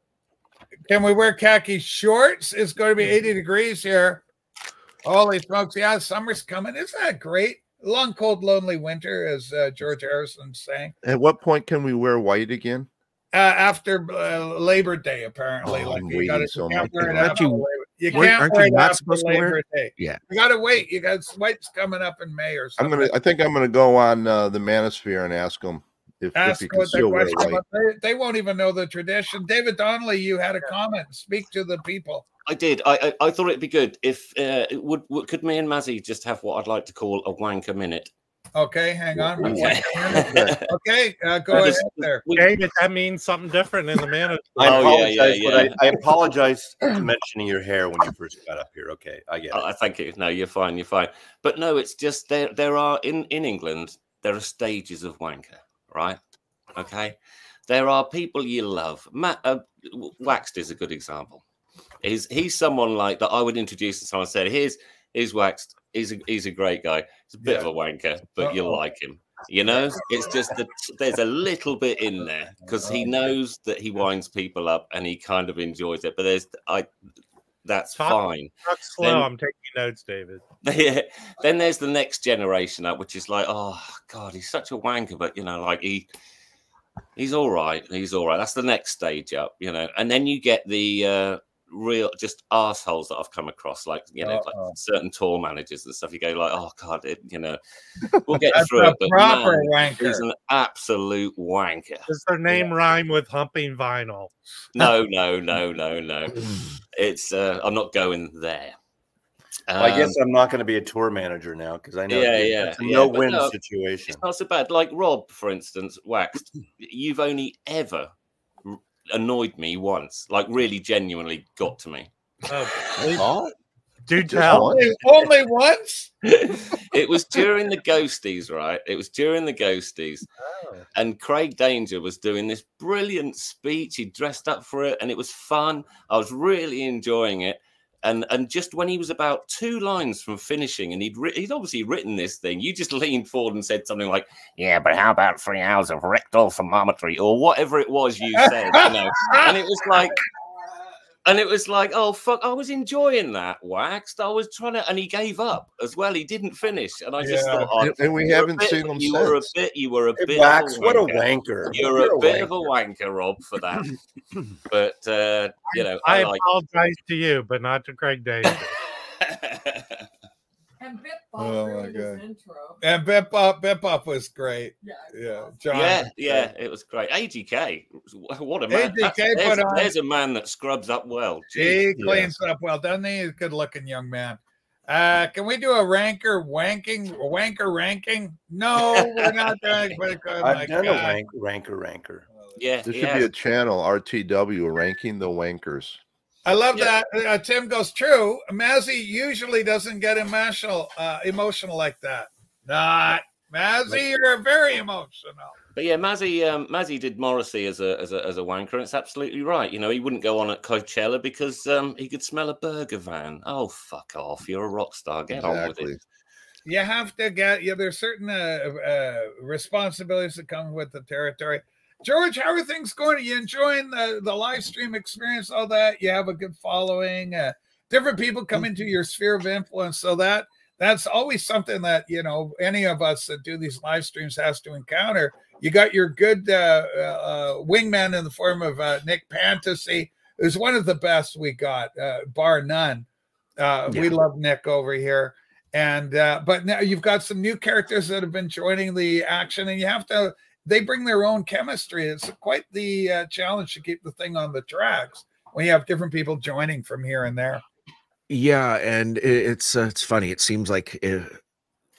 can we wear khaki shorts? It's going to be 80 degrees here. Holy smokes! Yeah, summer's coming. Isn't that great? Long, cold, lonely winter, as uh, George Harrison's saying. At what point can we wear white again? Uh, after uh, Labor Day, apparently. Oh, like you got to so can't wear it after you, you can't wear it after Labor Day. Yeah, you got to wait. You got white's coming up in May or something. I'm gonna. I think I'm gonna go on uh, the Manosphere and ask them if, ask if can still wear white. They, they won't even know the tradition. David Donnelly, you had a comment. Speak to the people. I did. I, I, I thought it'd be good if uh, would, would could me and Mazzy just have what I'd like to call a wanker minute. Okay, hang on. Okay, okay uh, go ahead there. David, that means something different in the man. I oh, yeah, yeah, yeah. I, I, apologize for mentioning your hair when you first got up here. Okay, I get it. I thank you. No, you're fine. You're fine. But no, it's just there. There are in in England there are stages of wanker, right? Okay, there are people you love. Matt uh, Waxed is a good example. He's he's someone like that I would introduce to someone. Said, "Here's here's Waxed he's a, he's a great guy. He's a bit yeah. of a wanker, but Uh-oh. you like him. You know, it's just that there's a little bit in there because he knows that he winds people up and he kind of enjoys it. But there's I that's talk, fine. Talk slow. Then, I'm taking notes, David. Yeah. Then there's the next generation up, which is like, oh god, he's such a wanker, but you know, like he he's all right. He's all right. That's the next stage up, you know. And then you get the uh real just assholes that I've come across, like you know, like certain tour managers and stuff. You go like, oh god, it, you know, we'll get through it. But proper man, wanker. he's an absolute wanker. Does their name yeah. rhyme with humping vinyl? No, no, no, no, no. it's uh, I'm not going there. Well, I guess um, I'm not going to be a tour manager now because I know yeah, yeah, yeah, no win no, situation. It's not so bad. Like Rob, for instance, waxed. You've only ever annoyed me once, like really genuinely got to me. Oh, Do tell. Only, only once? it was during the ghosties, right? It was during the ghosties. Oh. And Craig Danger was doing this brilliant speech. He dressed up for it and it was fun. I was really enjoying it and and just when he was about two lines from finishing, and he'd he'd obviously written this thing, you just leaned forward and said something like, "Yeah, but how about three hours of rectal thermometry or whatever it was you said?" you know, and it was like, and it was like, oh fuck, I was enjoying that waxed. I was trying to, and he gave up as well. He didn't finish, and I just yeah. thought, oh, and we haven't bit, seen him. You since. were a bit. You were a hey, bit. Wax, a what a wanker! You're, You're a, a, bit wanker. of a wanker, Rob, for that. but uh, you know, I, I like... apologize to you, but not to Craig Davis. And Bip Bop oh my God. intro. And Bip Bop, Bip Bop was great. Yeah, yeah, John, yeah, yeah, it was great. AGK, what a man! AGK there's, on, there's, a man that scrubs up well. Jeez, he cleans yeah. up well, doesn't he? He's a good-looking young man. Uh, can we do a ranker wanking, a wanker ranking? No, we're not doing. But, oh I've done God. a wank, ranker ranker. Yeah, there should yeah. be a channel RTW ranking the wankers. I love yeah. that. Uh, Tim goes true. Mazzy usually doesn't get emotional, uh, emotional like that. Not Mazzy, you're very emotional. But yeah, Mazzy, um, Mazzy did Morrissey as a, as a as a wanker. And it's absolutely right. You know, he wouldn't go on at Coachella because um, he could smell a burger van. Oh, fuck off! You're a rock star. Get exactly. on with it. You have to get. Yeah, there's certain uh, uh, responsibilities that come with the territory. George, how are things going? Are you enjoying the, the live stream experience? All that you have a good following. Uh, different people come into your sphere of influence, so that that's always something that you know any of us that do these live streams has to encounter. You got your good uh, uh, wingman in the form of uh, Nick Fantasy, who's one of the best we got, uh, bar none. Uh, yeah. We love Nick over here and uh, but now you've got some new characters that have been joining the action and you have to they bring their own chemistry. It's quite the uh, challenge to keep the thing on the tracks when you have different people joining from here and there. Yeah, and it's uh, it's funny. It seems like it,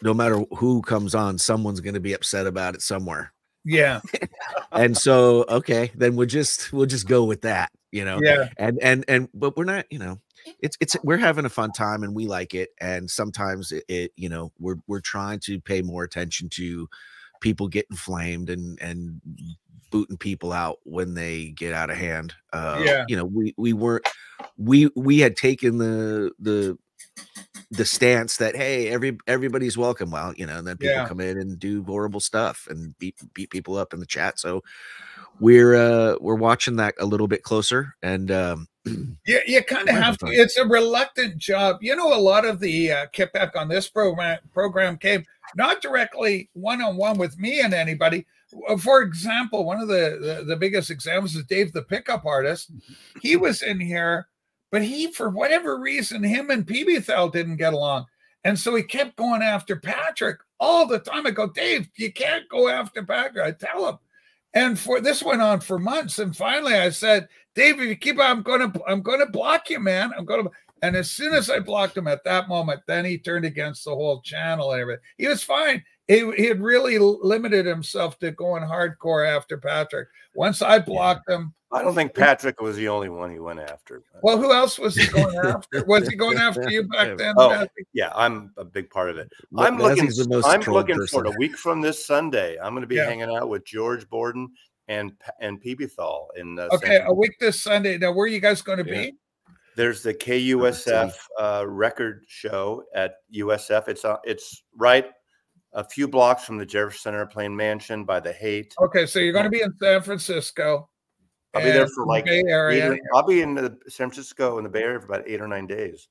no matter who comes on, someone's going to be upset about it somewhere. Yeah. and so okay, then we'll just we'll just go with that, you know. Yeah. And and and but we're not, you know, it's it's we're having a fun time and we like it. And sometimes it, it you know, we're we're trying to pay more attention to people getting flamed and and booting people out when they get out of hand. Uh, Yeah. you know, we we weren't we we had taken the the the stance that hey every everybody's welcome well you know and then people Yeah. come in and do horrible stuff and beat beat people up in the chat so we're uh we're watching that a little bit closer and um Yeah, you kind of have to. It's a reluctant job. You know, a lot of the uh, kickback on this program program came not directly one on one with me and anybody. Uh, For example, one of the, the the biggest examples is Dave, the pickup artist. He was in here, but he, for whatever reason, him and PB Thal didn't get along, and so he kept going after Patrick all the time. I go, Dave, you can't go after Patrick. I tell him. And for this went on for months. And finally I said, Dave, if you keep on, I'm gonna I'm gonna block you, man. I'm gonna and as soon as I blocked him at that moment, then he turned against the whole channel and everything. He was fine. He, he had really limited himself to going hardcore after Patrick. Once I blocked him, I don't think Patrick was the only one he went after. well, who else was he going after? Was he going after you back then? Oh, Patrick? yeah, I'm a big part of it. Well, I'm looking. Leslie's the most I'm trolled looking for it. A week from this Sunday, I'm going to be Yeah. hanging out with George Borden and Pa- and PB Thal in. Uh, Okay, San- a week this Sunday. Now, where are you guys going to Yeah. be? There's the KUSF uh, record show at USF. It's uh, it's right a few blocks from the Jefferson Airplane Mansion by the Haight. Okay, so you're going to be in San Francisco. I'll be there for like Bay Area. or- I'll be in the San Francisco in the Bay Area for about eight or nine days.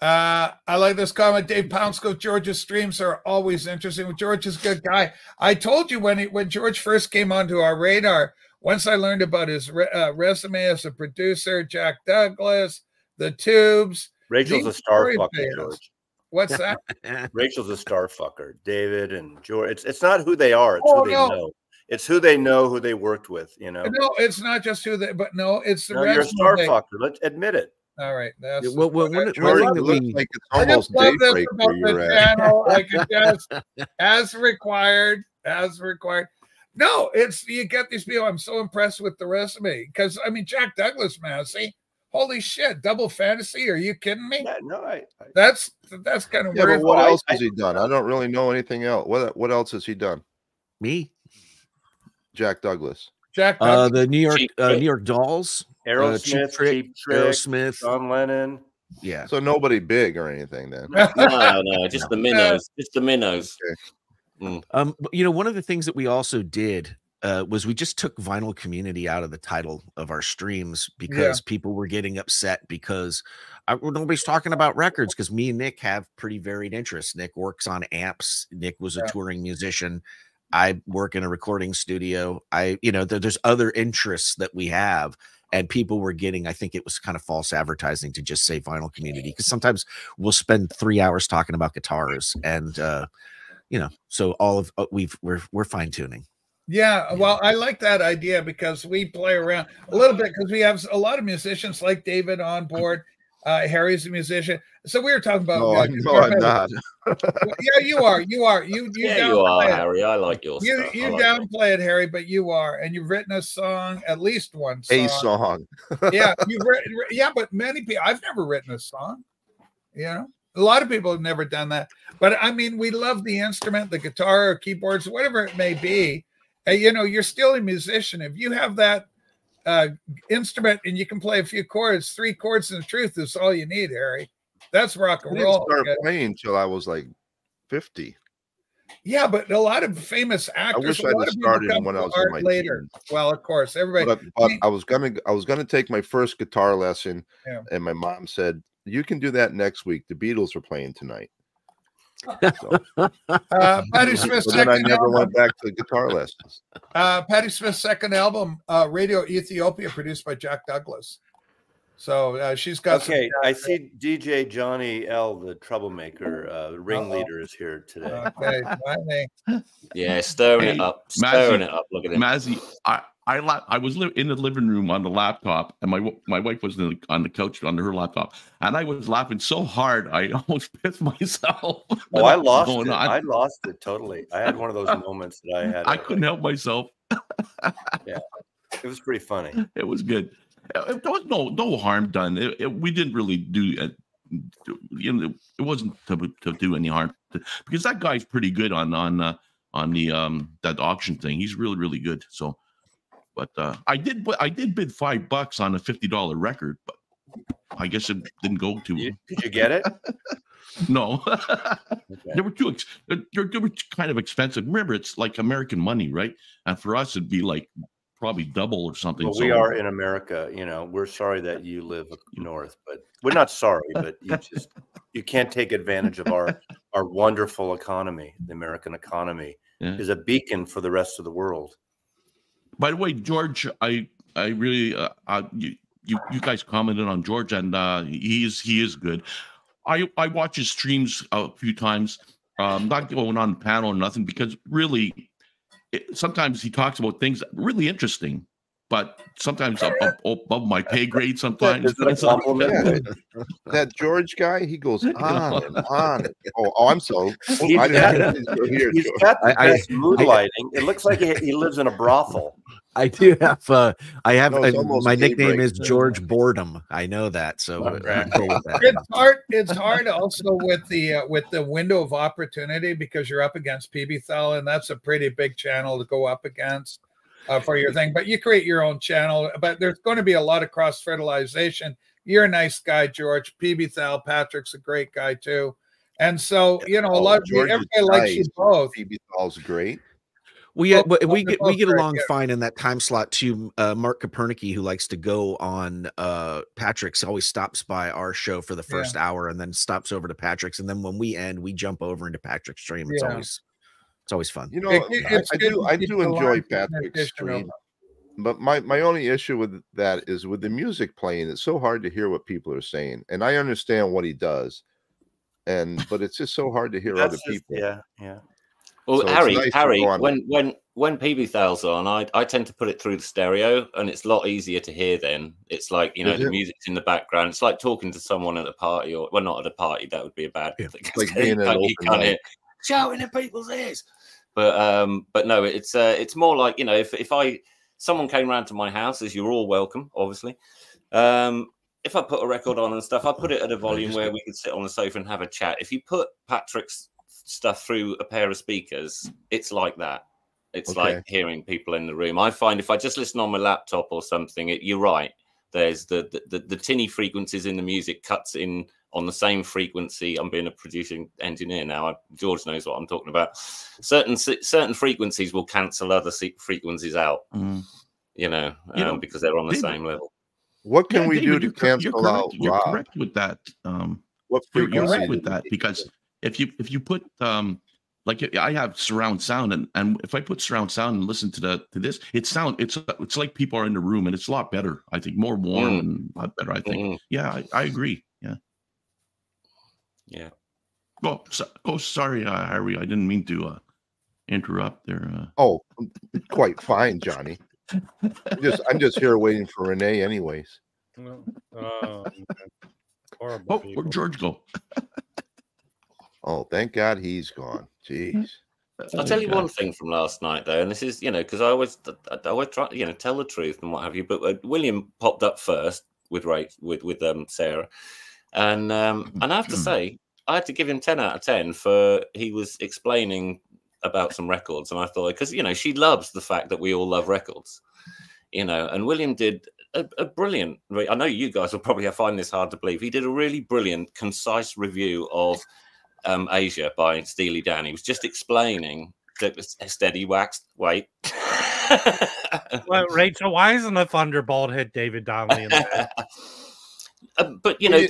Uh, I like this comment. Dave Poundsco, George's streams are always interesting. George is a good guy. I told you when he, when George first came onto our radar. Once I learned about his re- uh, resume as a producer, Jack Douglas, the Tubes. Rachel's a these star fucker, fans. George. What's that? Rachel's a star fucker. David and George. It's it's not who they are. It's Oh, who they no. know. It's who they know, who they worked with. You know. no, it's not just who they, but no, it's the No, you're a resume. star fucker. Let's admit it. All right, that's well, well, one, one thing it looks we like it's almost daybreak where you're at. channel. I can just, as required, as required. No, it's you get these people. I'm so impressed with the resume because I mean Jack Douglas, Mazzy. Holy shit, double fantasy. Are you kidding me? Yeah, no, I, I That's that's kind of Yeah, weird. but what else I- has he done? I don't really know anything else. What what else has he done? me Jack Douglas. Jack uh the new york uh, new york dolls uh, Aerosmith, cheap trick, Cheap Trick, aerosmith John Lennon. yeah So nobody big or anything then. No, no, just the minnows, just the minnows. Um, but, you know, one of the things that we also did uh, was we just took vinyl community out of the title of our streams because people were getting upset because I, nobody's talking about records because me and Nick have pretty varied interests. Nick works on amps. Nick was a touring musician. I work in a recording studio. I, you know, there, there's other interests that we have. And people were getting, I think it was kind of false advertising to just say vinyl community because sometimes we'll spend three hours talking about guitars and, uh, you know so all of uh, we've we're we're fine tuning Yeah, well, I like that idea because we play around a little bit because we have a lot of musicians like David on board. Uh, Harry's a musician, so we were talking about. No, uh, I- no, I'm not. yeah, you are. You are. You you Yeah, you are, it. Harry. I like your You stuff. You like it. downplay it, Harry, but you are, and you've written a song, at least one song. A song. yeah, you've written. Yeah, but many people. I've never written a song. You know, a lot of people have never done that. But I mean, we love the instrument, the guitar, or keyboards, whatever it may be. And you know, you're still a musician. If you have that uh, instrument and you can play a few chords, three chords in the truth is all you need, Harry. That's rock and I and didn't roll. start playing till I was like 50. Yeah, but a lot of famous actors. I wish a I'd lot have of people started when I was in my later. Well, of course, everybody. But, I, but I was gonna I was gonna take my first guitar lesson, Yeah. and my mom said, "You can do that next week. The Beatles are playing tonight." So, Uh, Patti Smith's but then I second never album. went back to guitar lessons. Uh, Patti Smith's second album, uh, Radio Ethiopia, produced by Jack Douglas. So uh, she's got some- Okay, I see DJ Johnny L, the troublemaker, uh, the ringleader, is here today. Okay, finally. Yeah, stirring Hey, it up, stirring Mazzy- it up. Look at him. Mazzy, I, I la- I was li- in the living room on the laptop, and my my wife was the, on the couch under her laptop, and I was laughing so hard I almost pissed myself. Oh, I lost it. On. I lost it totally. I had one of those moments that I had. I couldn't help myself. yeah, it was pretty funny. It was good. Uh, there was no no harm done. It, it, we didn't really do. Uh, you know, it wasn't to, to do any harm to, because that guy's pretty good on on uh, on the um that auction thing. He's really really good. So but uh, I did I did bid five bucks on a fifty dollar record, but I guess it didn't go to. You, did you get it? no, okay. they were too. They, they were kind of expensive. Remember, it's like American money, right? And for us, it'd be like probably double or something. Well, we so, are in America. You know, we're sorry that you live north, but we're not sorry. But you just you can't take advantage of our our wonderful economy. The American economy yeah. is a beacon for the rest of the world. By the way, George, I I really uh, uh, you, you you guys commented on George, and uh, he is he is good. I I watch his streams a few times. Um, not going on panel or nothing because really, it, sometimes he talks about things really interesting, but sometimes above, above my pay grade. Sometimes that, that George guy, he goes on and on. Oh, oh I'm so. Oh, he's I got, here, he's got the best I, mood I, lighting. it looks like he, he lives in a brothel. I do have. Uh, I have. No, my nickname is George Boredom. I know that, so oh, right. that. it's hard. It's hard also with the uh, with the window of opportunity because you're up against PB Thal, and that's a pretty big channel to go up against uh, for your thing. But you create your own channel. But there's going to be a lot of cross fertilization. You're a nice guy, George. PB Thal, Patrick's a great guy too. And so, you know, a lot of everybody likes you both. PB Thal's great. We uh, we get we get along fine in that time slot too. Uh, Mark Kopernicki, who likes to go on uh, Patrick's, always stops by our show for the first yeah. hour and then stops over to Patrick's, and then when we end, we jump over into Patrick's stream. It's yeah. always it's always fun. You know, it, I, I do I do enjoy Patrick's stream, but my my only issue with that is with the music playing. It's so hard to hear what people are saying, and I understand what he does, and but it's just so hard to hear other just, people. Yeah, yeah. Well, so Harry, nice Harry, when when when PB Thal's on, I I tend to put it through the stereo, and it's a lot easier to hear. Then it's like you know Is the it? music's in the background. It's like talking to someone at a party, or well, not at a party. That would be a bad yeah, thing. Like being you can't hear shouting in people's ears. But um, but no, it's uh, it's more like you know, if if I someone came around to my house, as you're all welcome, obviously. Um, if I put a record on and stuff, I put it at a volume where we could sit on the sofa and have a chat. If you put Patrick's stuff through a pair of speakers, it's like that. It's okay. like hearing people in the room. I find if I just listen on my laptop or something, it, you're right. There's the, the, the the tinny frequencies in the music cuts in on the same frequency. I'm being a producing engineer now. I, George knows what I'm talking about. Certain certain frequencies will cancel other frequencies out. Mm. You know, um, know, because they're on the David, same level. What can yeah, we David, do to cancel you're out? You're Rob? correct with that. Um, what you're, you're right with that because if you if you put um like I have surround sound and and if I put surround sound and listen to the to this, it sound it's it's like people are in the room and it's a lot better. I think more warm mm. and a lot better. I think. Mm. Yeah, I, I, agree. Yeah. Yeah. Oh, so, oh, sorry, uh, Harry. I didn't mean to uh, interrupt there. Uh... Oh, quite fine, Johnny. I'm just I'm just here waiting for Renee, anyways. Oh, oh, where'd George go? Oh, thank God he's gone. Jeez. I'll tell you one thing from last night, though, and this is, you know, because I always, I always try, to you know, tell the truth and what have you. But uh, William popped up first with Ray, with with um Sarah, and um, and I have to say, I had to give him ten out of ten for he was explaining about some records, and I thought because you know she loves the fact that we all love records, you know, and William did a, a, brilliant. I know you guys will probably find this hard to believe. He did a really brilliant, concise review of um, Aja by Steely Dan. He was just explaining that steady waxed. Wait. well, Rachel, why isn't a thunderbolt hit David Donnelly in the head? Uh, but you know, you,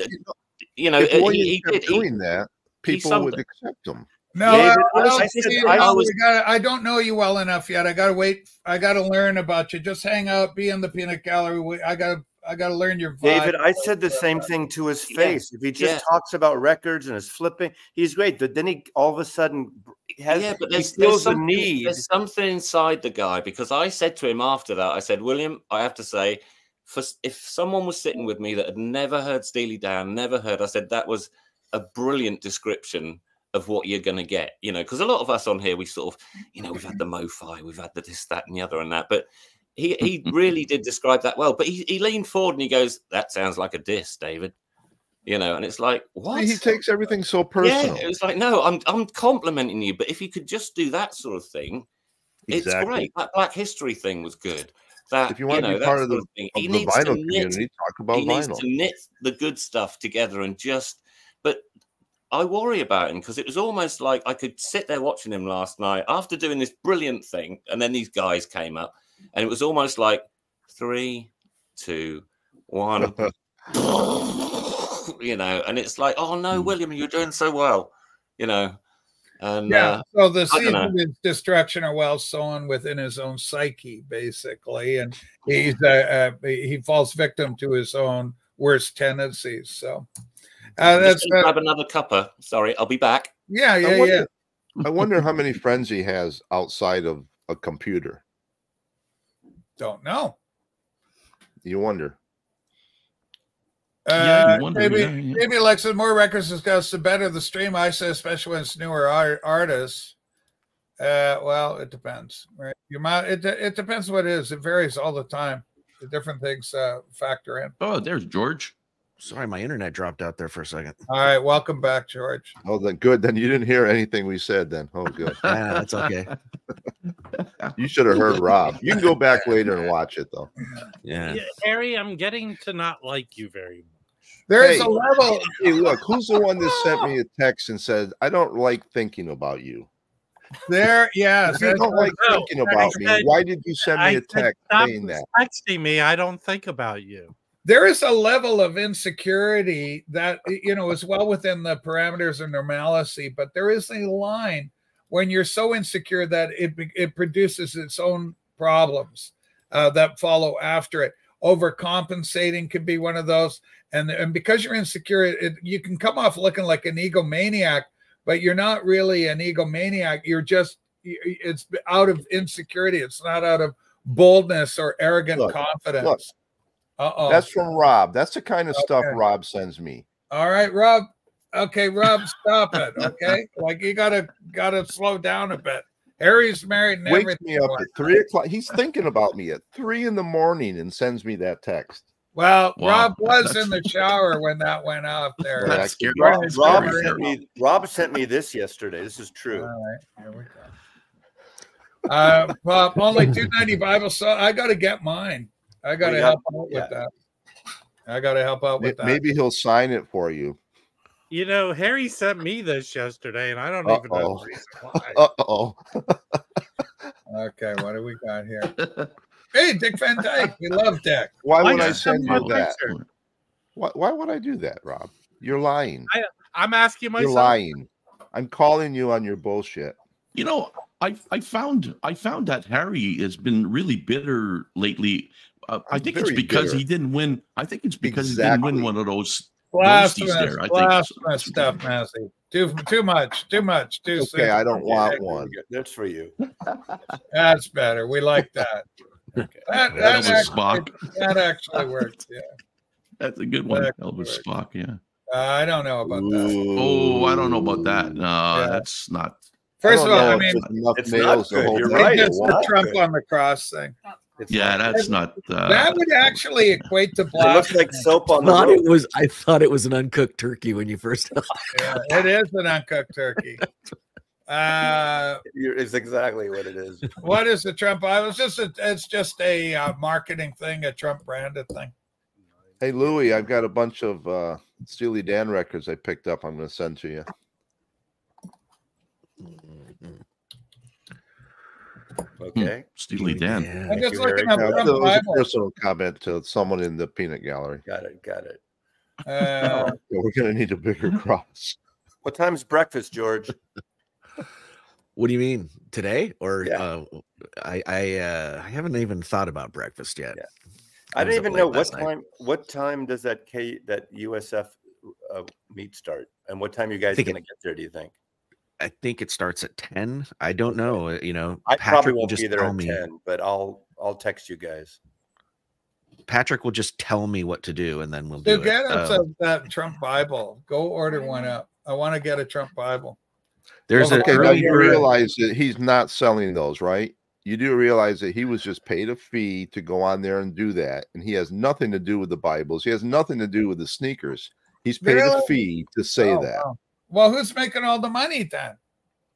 you know, if he, he, doing that, people would accept him. No, I, I, I, I, was, gotta, I don't know you well enough yet. I got to wait. I got to learn about you. Just hang out, be in the peanut gallery. I got to I got to learn your vibe. David, I said the same thing to his face. Yeah. If he just yeah. talks about records and is flipping, he's great. But then he all of a sudden has yeah, but he there's, feels there's the need. There's something inside the guy because I said to him after that, I said, William, I have to say, for if someone was sitting with me that had never heard Steely Dan, never heard, I said that was a brilliant description of what you're going to get, you know, because a lot of us on here, we sort of, you know, we've had the MoFi, we've had the this, that, and the other, and that, but he he really did describe that well. But he, he leaned forward and he goes, "That sounds like a diss, David." You know, and it's like, what? He takes everything so personal. Yeah, it was like, no, I'm I'm complimenting you, but if you could just do that sort of thing, it's great. That Black History thing was good. That if you want you know, to be part of the, of of the vinyl community, talk about he vinyl. needs to knit the good stuff together and just. But I worry about him because it was almost like I could sit there watching him last night after doing this brilliant thing, and then these guys came up, and it was almost like three, two, one. you know, and it's like, oh no, Hmm. William, you're doing so well, you know. And yeah, uh, so the I seeds of his destruction are well sown within his own psyche, basically, and he's uh, uh, he falls victim to his own worst tendencies. So uh, I'm that's uh, grab another cuppa. Sorry, I'll be back. yeah, I yeah, wonder, yeah. I wonder how many friends he has outside of a computer. Don't know. You wonder. Yeah, you Uh, wonder, maybe yeah, yeah. maybe like some more records discussed the better the stream. I say, especially when it's newer art, artists. Uh, well, it depends, right? You might it it depends what it is. It varies all the time. The different things uh, factor in. Oh, there's George. Sorry, my internet dropped out there for a second. All right, welcome back, George. Oh, then good. Then you didn't hear anything we said. Then oh, good. Yeah, that's okay. You should have heard Rob. You can go back later and watch it though. Yeah. Yeah, Harry, I'm getting to not like you very much. There is Hey. a level. Hey, look, who's the one that sent me a text and said, "I don't like thinking about you." There, yes. If you don't like no, thinking about me, why did you send me I a said, text stop saying that? texting me. I don't think about you. there is a level of insecurity that you know is well within the parameters of normalcy but there is a line when you're so insecure that it it produces its own problems uh, that follow after it overcompensating could be one of those and and because you're insecure it, you can come off looking like an egomaniac but you're not really an egomaniac you're just it's out of insecurity it's not out of boldness or arrogant Look, confidence look. uh-oh That's from Rob. That's the kind of stuff Rob sends me. All right, Rob. Okay, Rob, stop it. Okay, like you gotta gotta slow down a bit. Harry's married and Wakes everything. me up at three o'clock. He's thinking about me at three in the morning and sends me that text. Well, Wow, Rob was that's- in the shower when that went off there. Well, That's scary. Rob, Right, Rob sent me. Rob sent me this yesterday. This is true. right, here we go. Uh, Bob, only two ninety Bible. So I got to get mine. I got to help out yeah. with that. I got to help out May- with that. Maybe he'll sign it for you. You know, Harry sent me this yesterday, and I don't even know the reason why. Uh oh. Okay, what do we got here? Hey, Dick Van Dyke. We love Dick. Why Why would I not send send you that? picture? Why, why would I do that, Rob? You're lying. I'm asking myself. You're myself. lying. I'm calling you on your bullshit. You know, I I found I found that Harry has been really bitter lately. Uh, I think it's because bitter. he didn't win. I think it's because he didn't win one of those. Blasphemous, there, I think. stuff, Mazzy. Too too much, too much, too Okay, soon. I don't want one. That's for you. That's better. We like that. That, that, Elvis actually, Spock. that actually worked. Yeah. That's a good one, Elvis works. Spock. Yeah. Uh, I don't know about that. Oh, I don't know about that. No, Yeah. that's not. First of all, I mean, enough it's not good. You're right, it's the Trump good. on the cross thing. It's Yeah, not- that's not. Uh, that would actually equate to It looks like soap on the thought road. it was I thought it was an uncooked turkey when you first Yeah, it is an uncooked turkey. Uh, You're- It's exactly what it is. what is the Trump? I was just a, it's just a uh, marketing thing, a Trump branded thing. Hey Louie, I've got a bunch of uh Steely Dan records I picked up. I'm going to send to you. Okay, Steely Dan. Yeah. I'm just you, looking Harry. up Trump it was a personal comment to someone in the peanut gallery. got it, got it. Uh, we're going to need a bigger cross. What time's breakfast, George? What do you mean today? Or Yeah. uh, I I uh, I haven't even thought about breakfast yet. Yeah. I I don't even know what last night. time. What time does that K that USF uh, meet start? And what time you guys going to get there? Do you think? I think it starts at ten. I don't know. You know, I Patrick won't just be there tell at me. ten, but I'll I'll text you guys. Patrick will just tell me what to do, and then we'll do Dude, get us um, that Trump Bible. Go order one up. I want to get a Trump Bible. There's well, okay, now you realize that he's not selling those, right? You do realize that he was just paid a fee to go on there and do that, and he has nothing to do with the Bibles. He has nothing to do with the sneakers. He's paid really? a fee to say oh, that. Wow. Well, who's making all the money then?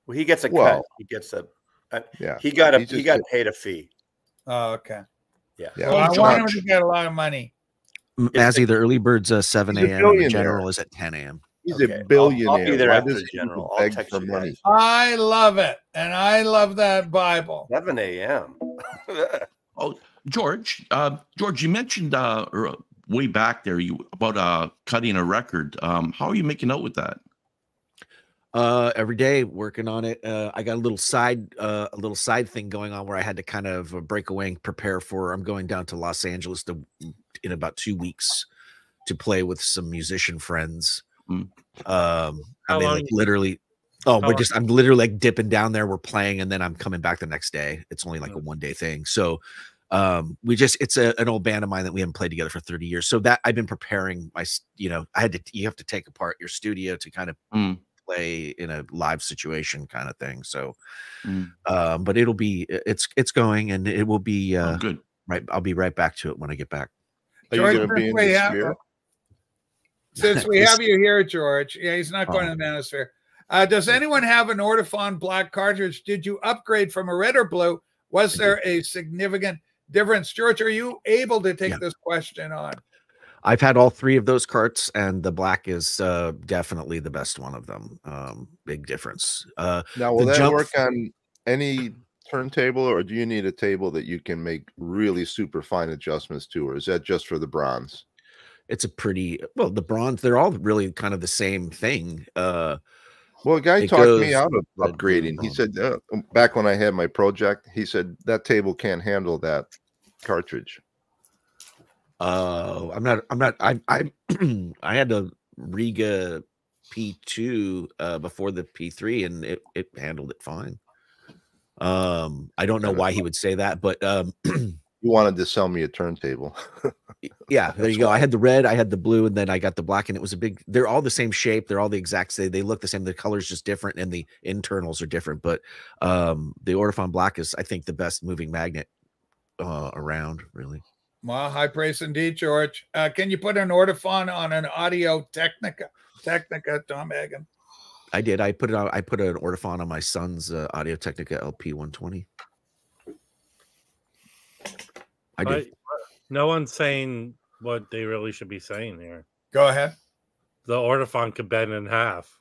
Well, he gets a well, cut. He gets a, a yeah. He got a he, he got paid a fee. Oh, okay. Yeah. yeah. Well, I want him to get a lot of money. As either early birds uh, 7 a.m. and the general is at 10 a.m. He's okay. a billionaire. I'll, I'll be there after the general. I'll text for money. I love it, and I love that Bible. 7 a.m. oh, George, uh, George, you mentioned uh, way back there you about uh, cutting a record. Um, how are you making out with that? Uh, every day working on it. Uh, I got a little side, uh, a little side thing going on where I had to kind of uh, break away and prepare for. I'm going down to Los Angeles to in about two weeks to play with some musician friends. Mm. Um, I mean, like literally. Oh, we're just I'm literally like dipping down there. We're playing, and then I'm coming back the next day. It's only like a one day thing. So um we just it's a, an old band of mine that we haven't played together for 30 years so that i've been preparing my you know i had to you have to take apart your studio to kind of mm play in a live situation kind of thing. So, mm. um, but it'll be it's it's going and it will be oh, uh, oh, good. Right, I'll be right back to it when I get back. Are George, you going to be in the have, Since we have you here, George, yeah, he's not going oh. to the Manosphere. Uh, does anyone have an Ortofon black cartridge? Did you upgrade from a red or blue? Was there a significant difference? George, are you able to take yeah. this question on? I've had all three of those carts, and the black is uh, definitely the best one of them. Um, big difference. Uh, now, will that jump... work on any turntable, or do you need a table that you can make really super fine adjustments to, or is that just for the bronze? It's a pretty well. The bronze, they're all really kind of the same thing. Uh, well, a guy talked me out of upgrading. He said uh, back when I had my Pro-Ject, he said that table can't handle that cartridge. Uh, I'm not. I'm not. I I I had a Rega P2 uh, before the P3, and it it handled it fine. Um, I don't know why he would say that, but um, you wanted to sell me a turntable. yeah, there you go. I had the red, I had the blue, and then I got the black, and it was a big. They're all the same shape. They're all the exact same. They look the same. The colors just different, and the internals are different. But um, the Ortofon Black is, I think, the best moving magnet uh, around. Really. Well, high praise indeed, George. Uh, can you put an Ortofon on an Audio Technica? Technica, Tom Hagen. I did. I put it on. I put an Ortofon on my son's uh, Audio Technica LP 120. I did. no one's saying what they really should be saying here. Go ahead. The Ortofon could bend in half.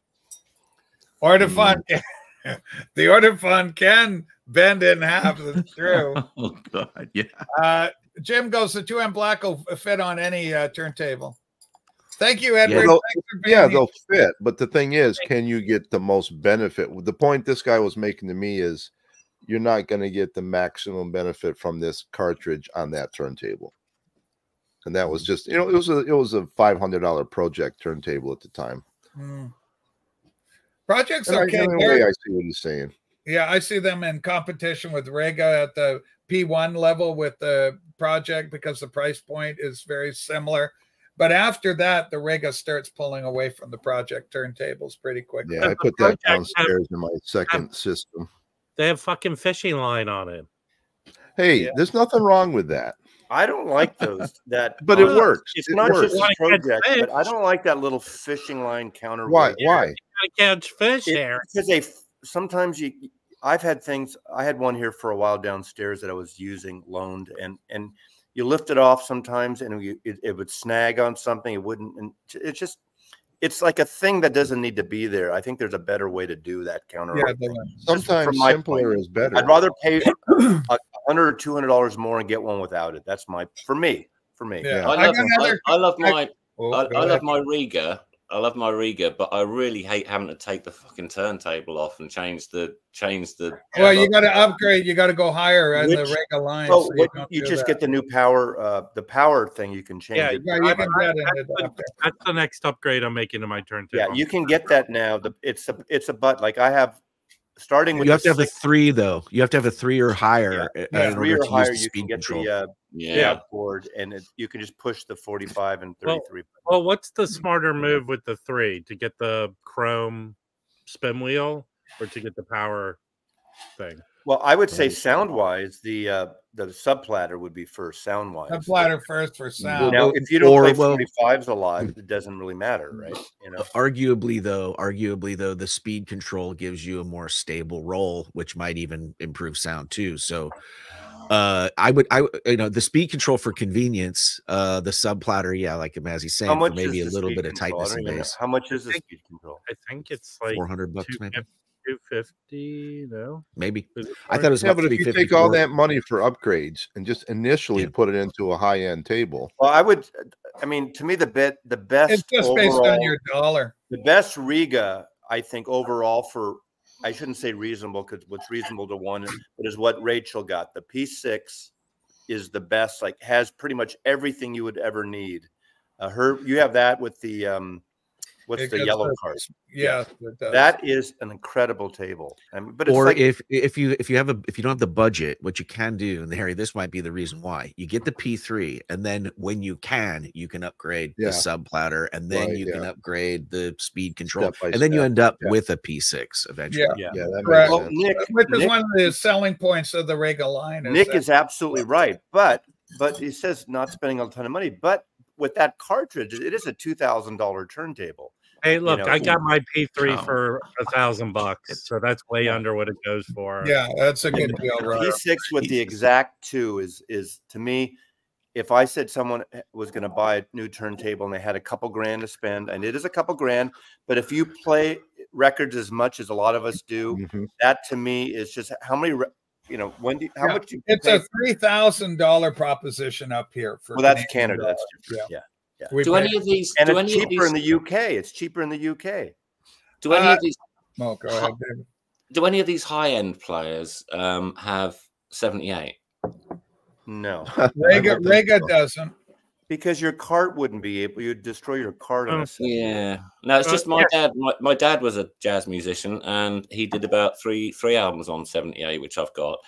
Ortofon, mm. the Ortofon can bend in half. That's true. oh God, yeah. Uh, Jim goes, the 2M Black will fit on any uh, turntable. Thank you, Edward. Yeah, they'll, yeah they'll fit. But the thing is, can you get the most benefit? The point this guy was making to me is you're not going to get the maximum benefit from this cartridge on that turntable. And that was just, you know, it was a it was a five hundred dollar Pro-Ject turntable at the time. Mm. Projects and okay. I, way I see what he's saying. Yeah, I see them in competition with Rega at the P1 level with the Pro-Ject because the price point is very similar. But after that, the Rega starts pulling away from the Pro-Ject turntables pretty quickly. Yeah, I put that downstairs have, in my second have, system. They have fucking fishing line on it. Hey, yeah. there's nothing wrong with that. I don't like those. That, but it uh, works. It's it not works. just a Pro-Ject, but I don't like that little fishing line counter. Why? Why? You catch fish there because they sometimes you I've had things. I had one here for a while downstairs that I was using loaned, and and you lift it off sometimes, and you, it, it would snag on something. It wouldn't, and it's just it's like a thing that doesn't need to be there. I think there's a better way to do that counter. Yeah, sometimes simpler point. is better. I'd rather pay a hundred or two hundred dollars more and get one without it. That's my for me. For me. Yeah, I love, I, I love my oh, I, I love my Rega I love my Rega, but I really hate having to take the fucking turntable off and change the change the. Well, you got to upgrade. You got to go higher in the Rega line. Oh, so you, you just that. get the new power. Uh, the power thing you can change. Yeah, it. yeah, you can I, that's, the, that's the next upgrade I'm making to my turntable. Yeah, you can get that now. The it's a it's a but like I have starting with you have to have six, a three though. You have to have a three or higher. Yeah, yeah three or higher, you can get control. the uh, yeah board, and it, you can just push the forty-five and thirty-three. Well, well, what's the smarter move with the three to get the chrome spin wheel or to get the power thing? Well, I would say sound wise, the uh, the sub platter would be first sound wise. Sub platter first for sound. Now, if you don't or, play forty fives alive, it doesn't really matter, right? You know. Arguably, though, arguably though, the speed control gives you a more stable roll, which might even improve sound too. So, uh, I would, I you know, the speed control for convenience, uh, the sub platter, yeah, like Mazzy's saying, for maybe a little bit of tightness in base. How much is the speed control? I think it's like four hundred bucks, maybe. 250 no maybe. i thought it was yeah but if you take all that money for upgrades and just initially yeah. put it into a high-end table. Well i would i mean to me the bit the best it's just overall, based on your dollar. the best Rega i think overall for i shouldn't say reasonable because what's reasonable to one but is what rachel got. The p6 is the best like has pretty much everything you would ever need. Uh, her you have that with the um What's it the yellow card? Yeah, that is an incredible table. I mean, but or like, if if you if you have a if you don't have the budget, what you can do, and Harry, this might be the reason why you get the P3, and then when you can, you can upgrade yeah. the sub platter, and then right, you yeah. can upgrade the speed control, and then you end up yeah. with a P6 eventually. Yeah, yeah, that right. well, Nick, which is Nick, one of the selling points of the Rega line. Is Nick is absolutely right, but but he says not spending a ton of money, but with that cartridge, it is a two thousand dollar turntable. Hey, look, you know, I got my P3 for a thousand bucks, so that's way under what it goes for. Yeah, that's a good deal. Right? P6 with the exact two is is to me. If I said someone eh, was going to buy a new turntable and they had a couple grand to spend, and it is a couple grand, but if you play records as much as a lot of us do, mm-hmm. that to me is just how many you know, when do you, how yeah, much? it's pay? a three thousand dollar proposition up here for. Well, that's Canada. That's yeah. yeah. Yeah. do any of these? And do it's cheaper these, in the UK. It's cheaper in the UK. Do any uh, of these? Oh, go ahead, David. Do any of these high-end players um, have seventy-eight? No, Rega, Rega doesn't. Because your cart wouldn't be able, you'd destroy your cart. Oh, yeah, no, it's just my dad. My, my dad was a jazz musician, and he did about three three albums on seventy-eight, which I've got.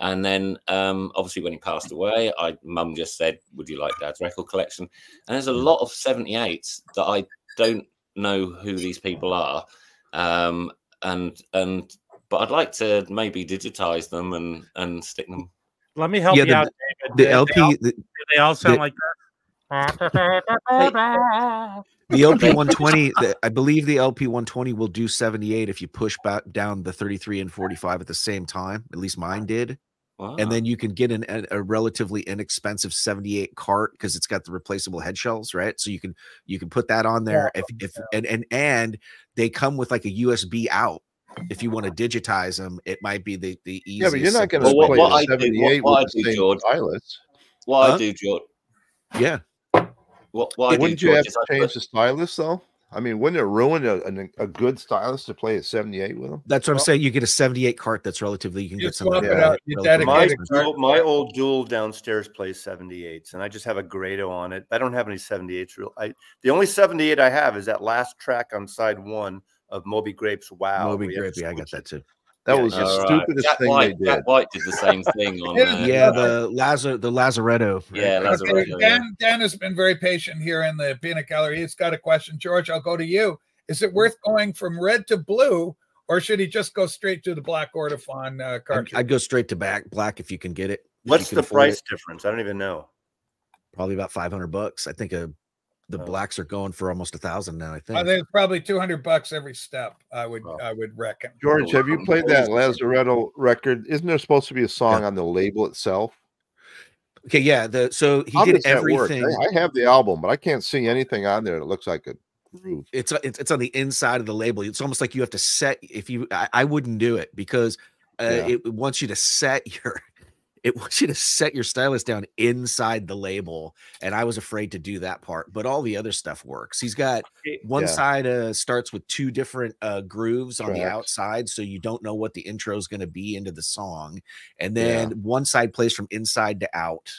And then, um, obviously, when he passed away, I mum just said, "Would you like Dad's record collection?" And there's a lot of 78s that I don't know who these people are, um, and and but I'd like to maybe digitize them and and stick them. Let me help yeah, you the, out, David. The LP, they all, the, they all sound the, like that. The LP 120, I believe the LP 120 will do 78 if you push back down the 33 and 45 at the same time. At least mine did. Wow. And then you can get an, a relatively inexpensive 78 cart because it's got the replaceable head shells, right? So you can you can put that on there if if and and and they come with like a USB out. If you want to digitize them, it might be the the easiest. Yeah, but you're not going to well, play what, 78 what, what with the same George, stylus. What huh? I do, George. Yeah. What, what Wouldn't you have to change the stylus though? I mean, wouldn't it ruin a, a, a good stylus to play a 78 with them? That's what well, I'm saying. You get a 78 cart that's relatively, you can you get some. Yeah. My, my old dual downstairs plays 78s, and I just have a Grado on it. I don't have any 78s. Real, I the only 78 I have is that last track on side one of Moby Grape's Wow. Moby Grape, yeah, I got that too. That was the stupidest Jack thing White, they did. Jack White did the same thing on. Uh, yeah, the Lazar, the Lazaretto. Right? Yeah, Lazaretto. Okay, Dan, yeah. Dan has been very patient here in the peanut gallery. He's got a question, George. I'll go to you. Is it worth going from red to blue, or should he just go straight to the black Ortofon uh, cartridge? I'd go straight to back black if you can get it. What's the price it. difference? I don't even know. Probably about five hundred bucks. I think a the oh. blacks are going for almost a thousand now. I think. I think it's probably two hundred bucks every step. I would oh. I would reckon. George, have you played that Lazaretto record? Isn't there supposed to be a song yeah. on the label itself? Okay, yeah. The so he How did everything. I have the album, but I can't see anything on there that looks like a groove. It's, it's it's on the inside of the label. It's almost like you have to set. If you, I, I wouldn't do it because uh, yeah. it wants you to set your it wants you to set your stylus down inside the label, and I was afraid to do that part. But all the other stuff works. He's got one yeah. side uh, starts with two different uh, grooves on the outside, so you don't know what the intro is going to be into the song, and then yeah. one side plays from inside to out.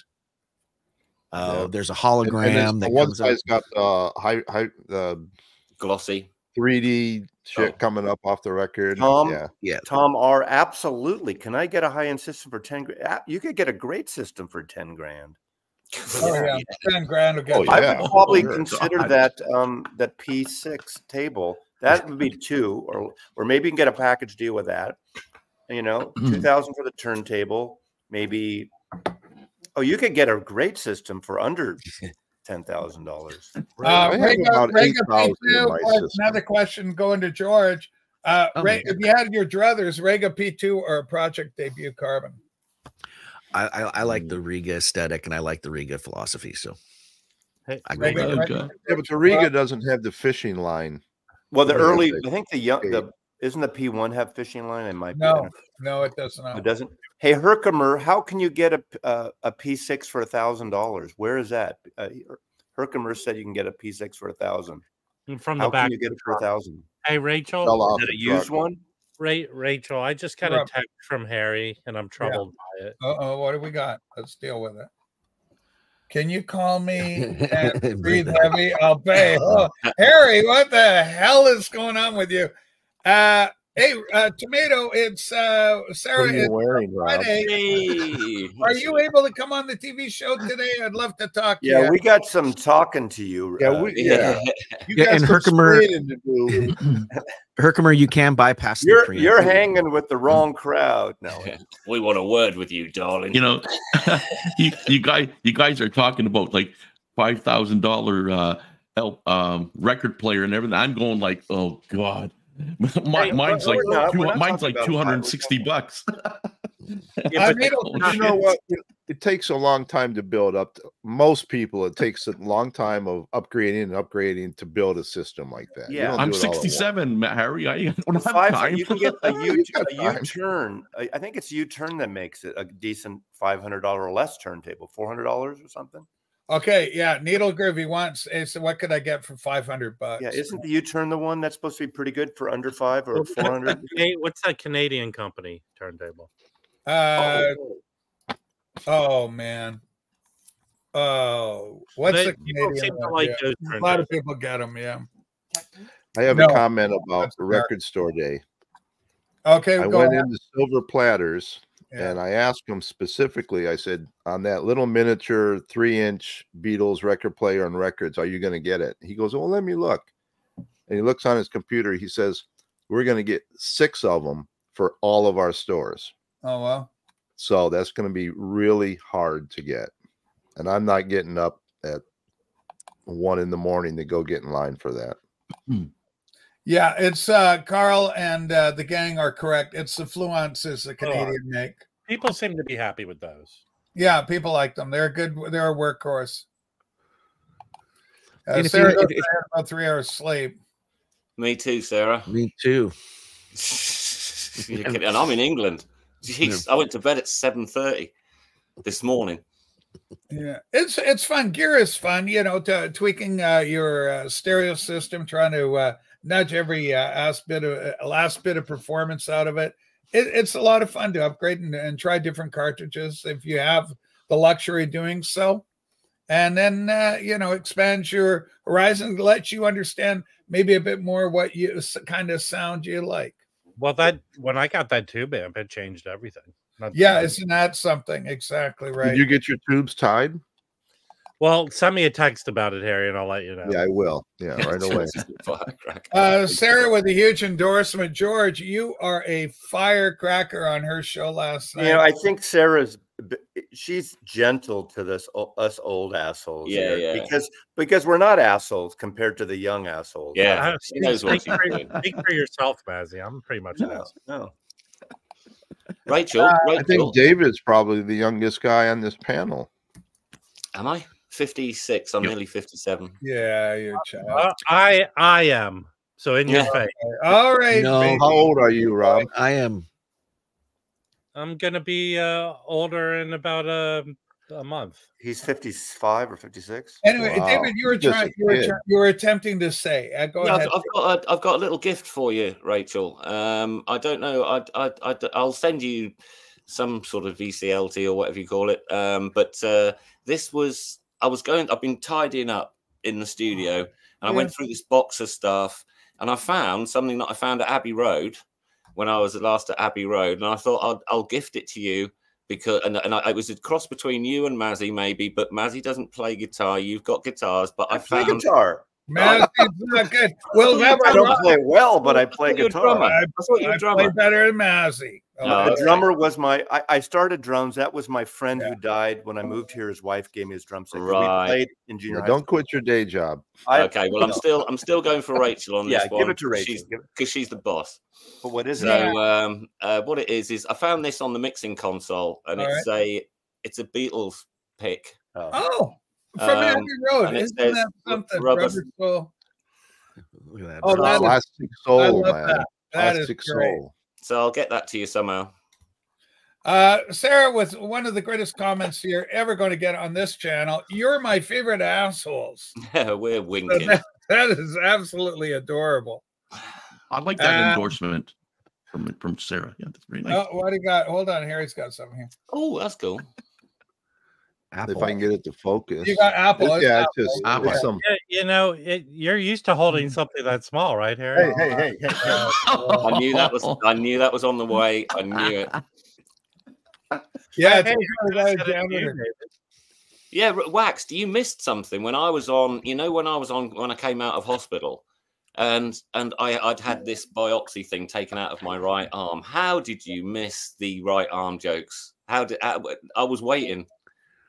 Uh, yeah. There's a hologram and, and that one side's up. got uh, high high the glossy 3D shit oh. coming up off the record. Tom, yeah, yeah. Tom R. Absolutely. Can I get a high end system for ten? You could get a great system for ten grand. Oh yeah, ten grand. Oh, yeah. I would probably oh, consider God. that um that P six table. That would be two, or or maybe you can get a package deal with that. You know, two thousand for the turntable. Maybe. Oh, you could get a great system for under ten thousand dollars. Uh, another question going to George. Uh, oh, Ray, if you had your druthers, Rega P2 or Pro-Ject Debut Carbon? I, I, I, like the Rega aesthetic and I like the Rega philosophy. So hey, I Rega, Rega. Yeah, but the Rega doesn't have the fishing line. Well, the early, I think the young, the isn't the P1 have fishing line? It might no, be. No, it does not. It doesn't. Hey, Herkimer, how can you get a a, a P6 for a thousand dollars? Where is that? Uh, Herkimer said you can get a P6 for a thousand. From the how back, can you get it for a thousand? Hey, Rachel, is it a used one? Ray, Rachel, I just got a text from Harry, and I'm troubled yeah. by it. Uh oh, what do we got? Let's deal with it. Can you call me and breathe heavy? I'll pay. Oh, Harry, what the hell is going on with you? Uh, Hey, uh, tomato, it's uh, Sarah. What are you wearing, Friday. Hey. Are you able to come on the TV show today? I'd love to talk. To Yeah, to we got some talking to you. Yeah, we, yeah. You yeah, and Herkimer, Herkimer, you can bypass. You're you're hanging with the wrong crowd. No, we want a word with you, darling. You know, you, you guys, you guys are talking about like five thousand dollar uh, dollar um, record player and everything. I'm going like, oh god my, mine's like not, two, mine's like 260 bucks. yeah, I mean, you know what? It, it, takes a long time to build up. Most people, it takes a long time of upgrading and upgrading to build a system like that. Yeah, I'm 67, Harry. I don't have Five, time. You can get a U turn. I think it's U turn that makes it a decent $500 or less turntable, $400 or something. Okay, yeah, Needle Groovy wants. So what could I get for five hundred bucks? Yeah, isn't the U turn the one that's supposed to be pretty good for under five or four hundred? What's that Canadian company turntable? Uh, oh, oh man. Oh, what's the Canadian? Like yeah. A lot of people get them. Yeah. I have no, a comment about the record store day. Okay, I went into Silver Platters yeah. And I asked him specifically, I said, on that little miniature three inch Beatles record player and records, are you going to get it? He goes, Well, let me look. And he looks on his computer. He says, We're going to get six of them for all of our stores. Oh, well. So that's going to be really hard to get. And I'm not getting up at one in the morning to go get in line for that. Hmm. Yeah, it's uh, Carl and uh, the gang are correct. It's the Fluances, the Canadian oh, make. People seem to be happy with those. Yeah, people like them. They're good. They're a workhorse. Uh, Sarah you, if, about three hours sleep. Me too, Sarah. Me too. and I'm in England. Jeez, I went to bed at seven thirty this morning. Yeah, it's it's fun. Gear is fun. You know, to, tweaking uh, your uh, stereo system, trying to uh, nudge every uh, last bit of uh, last bit of performance out of it. it. It's a lot of fun to upgrade and, and, try different cartridges if you have the luxury of doing so, and then uh, you know expand your horizon, let you understand maybe a bit more what you kind of sound you like. Well, that when I got that tube amp, it changed everything. Not yeah, isn't that something? Exactly right. Did you get your tubes tied? Well, send me a text about it, Harry, and I'll let you know. Yeah, I will. Yeah, right away. uh, Sarah with a huge endorsement. George, you are a firecracker on her show last night. You know, I think Sarah's she's gentle to this us old assholes. Yeah, yeah. Because because we're not assholes compared to the young assholes. Yeah, she knows what speak, for, speak for yourself, Mazzy. I'm pretty much no, an asshole. No. Rachel, uh, Rachel, I think David's probably the youngest guy on this panel. Am I? 56. I'm nearly 57. Yeah, you're a child. Uh, I I am. So in your yeah. face. All right. No. Baby. How old are you, Rob? I am. I'm gonna be uh, older in about a, a month. He's 55 or 56. Anyway, wow. David, you were trying, you were, trying, you were attempting to say. Uh, go yeah, ahead. I've, I've got, a, I've got a little gift for you, Rachel. Um, I don't know. I, I, I, I'll send you some sort of VCLT or whatever you call it. Um, but uh, this was, I was going. I've been tidying up in the studio, oh, and I went through this box of stuff, and I found something that I found at Abbey Road when I was last at Abbey Road, and I thought I'll, I'll gift it to you because and, and I, it was a cross between you and Mazzy maybe, but Mazzy doesn't play guitar. You've got guitars, but I, I play found, guitar. Mazzy's not good. Well, I don't play well, but I play guitar. I, I play better than Mazzy. Oh, the drummer was my. I, I, started drums. That was my friend yeah. who died when I moved here. His wife gave me his drum set. Right. We played in junior. Yeah, don't quit your day job. I, okay. Well, I'm still. I'm still going for Rachel on yeah, this one. give it to Rachel because she's, she's, the boss. But what is so, it? So, um, uh, what it is is I found this on the mixing console, and All it's right. a it's a Beatles pick. Oh, oh from um, Abbey Road. Isn't that something? Rubber, rubber soul. Look at that. Oh, that plastic is, soul, man. That. That plastic soul. So I'll get that to you somehow. Uh, Sarah, with one of the greatest comments you're ever going to get on this channel, you're my favorite assholes. We're winking. So that, that is absolutely adorable. I like that uh, endorsement from from Sarah. Yeah, that's very nice. Oh, what do you got? Hold on, Harry's got something here. Oh, that's cool. Apple. If I can get it to focus. You got Apple. yeah, Apple. just Apple. Some... You know, it, you're used to holding hmm. something that small, right, Harry? Hey, hey, hey, hey. I knew that was. I knew that was on the way. I knew it. Yeah, hey, yeah, Waxed. You missed something when I was on. You know, when I was on when I came out of hospital, and and I, I'd had this biopsy thing taken out of my right arm. How did you miss the right arm jokes? How did I, I was waiting?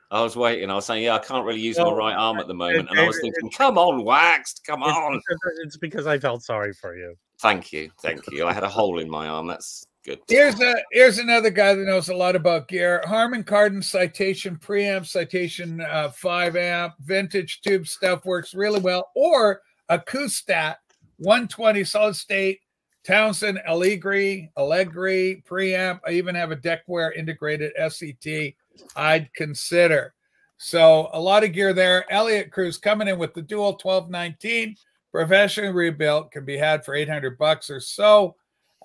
I was waiting. I was saying, yeah, I can't really use my right arm at the moment, and I was thinking, come on, Waxed, come on. It's because I felt sorry for you. Thank you, thank you. I had a hole in my arm. That's good. Here's a here's another guy that knows a lot about gear. Harman Kardon citation preamp citation uh, five amp vintage tube stuff works really well. Or Acoustat 120 solid state Townsend Allegri Allegri preamp. I even have a Decware integrated SET. I'd consider. So a lot of gear there. Elliot Cruz coming in with the dual 1219 professionally rebuilt can be had for 800 bucks or so.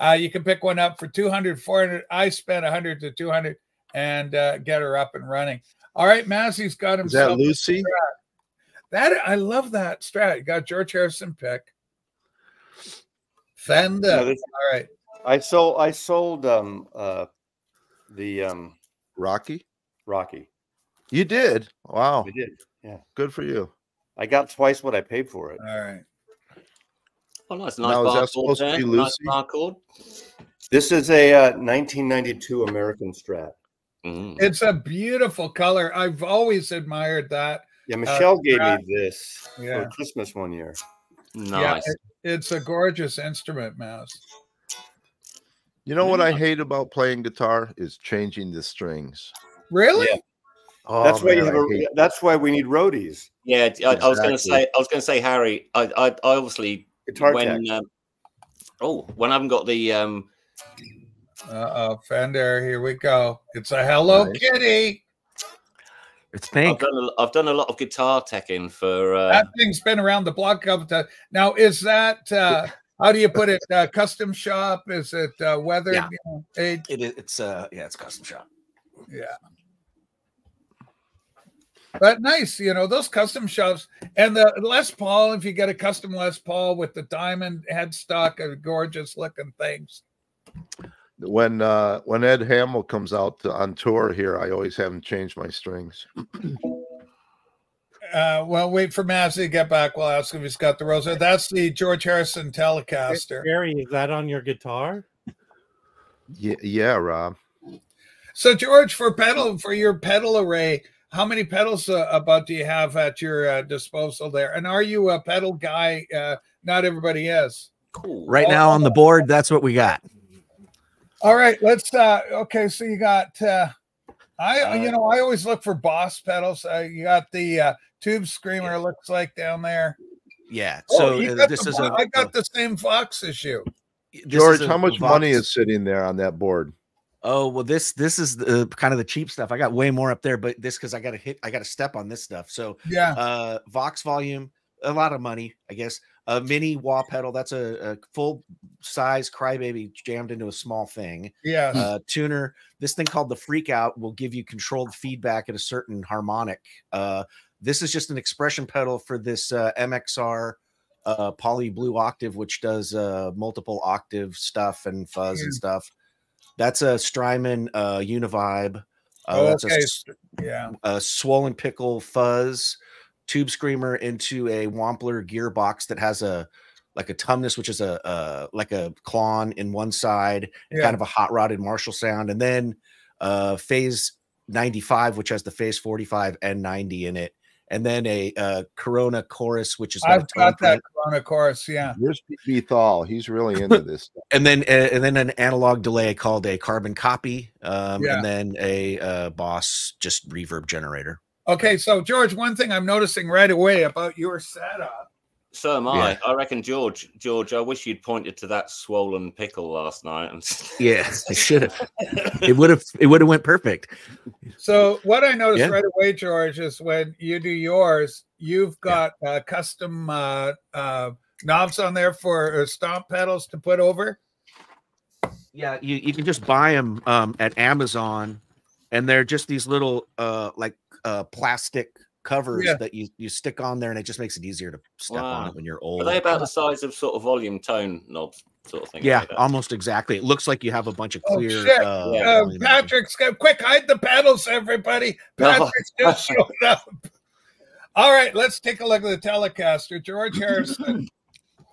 Uh, you can pick one up for 200, 400. I spent 100 to 200 and uh, get her up and running. All right, Mazzy's got himself. Is that Lucy? That I love that strat. You got George Harrison pick. Fender. No, this, All right. I sold. I sold um uh the um Rocky. Rocky. You did. Wow. I did. Yeah. Good for you. I got twice what I paid for it. All right. Oh, nice. Nice now, barcode there. Nice barcode. This is a uh, 1992 American Strat. Mm. It's a beautiful color. I've always admired that. Yeah, uh, Michelle uh, gave me this yeah. for Christmas one year. Nice. Yeah, it, it's a gorgeous instrument, Mouse. You know what I hate about playing guitar is changing the strings. Really? Yeah. Oh, that's why you have a, that's why we need roadies. Yeah, I, exactly. I was going to say I was going to say Harry. I, I, I obviously Guitar when um, oh when I haven't got the um uh oh Fender here we go it's a Hello nice. Kitty it's pink I've done, a, I've done a lot of guitar teching for uh, that thing's been around the block a couple times now is that uh how do you put it uh, custom shop is it uh weathered yeah. You know, it, it's uh yeah it's custom shop yeah but nice, you know, those custom shops and the Les Paul, if you get a custom Les Paul with the diamond headstock, are gorgeous looking things. When uh when Ed Hamill comes out to, on tour here, I always have him change my strings. uh well, wait for Mazzy to get back. We'll ask if he's got the Rosa. That's the George Harrison Telecaster. Gary, is that on your guitar? Yeah, yeah, Rob. So George, for pedal for your pedal array, how many pedals uh, about do you have at your uh, disposal there? And are you a pedal guy? Uh, not everybody is. Cool. Right now on the board, that's what we got. All right, let's. uh Okay, so you got. uh I you know I always look for Boss pedals. Uh, you got the uh, Tube Screamer. Looks like down there. Yeah. So oh, uh, this is. A, I got the same Fox issue. George, how much Vox. money is sitting there on that board? Oh well, this this is the kind of the cheap stuff. I got way more up there, but this because I got to hit, I got to step on this stuff. So yeah, uh, Vox volume, a lot of money, I guess. A mini wah pedal, that's a, a full size crybaby jammed into a small thing. Yeah. Uh, tuner, this thing called the Freak Out will give you controlled feedback at a certain harmonic. Uh, this is just an expression pedal for this uh, MXR uh, Poly Blue Octave, which does uh, multiple octave stuff and fuzz yeah. and stuff. That's a Strymon uh, Univibe. Uh, oh, that's okay. a, yeah. A swollen pickle fuzz tube screamer into a Wampler gearbox that has a like a tumnus, which is a uh, like a Klon in one side, yeah. kind of a hot rodded Marshall sound, and then uh, Phase 95, which has the Phase 45 and 90 in it, and then a uh, Corona chorus, which is I've got that Corona chorus. Yeah, here's PB Thal. He's really into this. Stuff. and then uh, and then an analog delay called a carbon copy, um, yeah. and then a uh, Boss just reverb generator. Okay, so George, one thing I'm noticing right away about your setup so am I. Yeah. I reckon George. George, I wish you'd pointed to that swollen pickle last night. And... yeah, I should have. it would have. It would have went perfect. So what I noticed yeah. right away, George, is when you do yours, you've got yeah. uh, custom uh, uh, knobs on there for uh, stomp pedals to put over. Yeah, you, you can just buy them um, at Amazon, and they're just these little uh, like uh, plastic covers yeah. that you you stick on there, and it just makes it easier to step wow. on it when you're old. Are they about the size of sort of volume tone knobs? Sort of thing. Yeah, like almost exactly. It looks like you have a bunch of oh, clear. Oh, uh, uh, Patrick's got quick hide the pedals, everybody. Patrick's no. just showed up. All right, let's take a look at the Telecaster. George Harrison.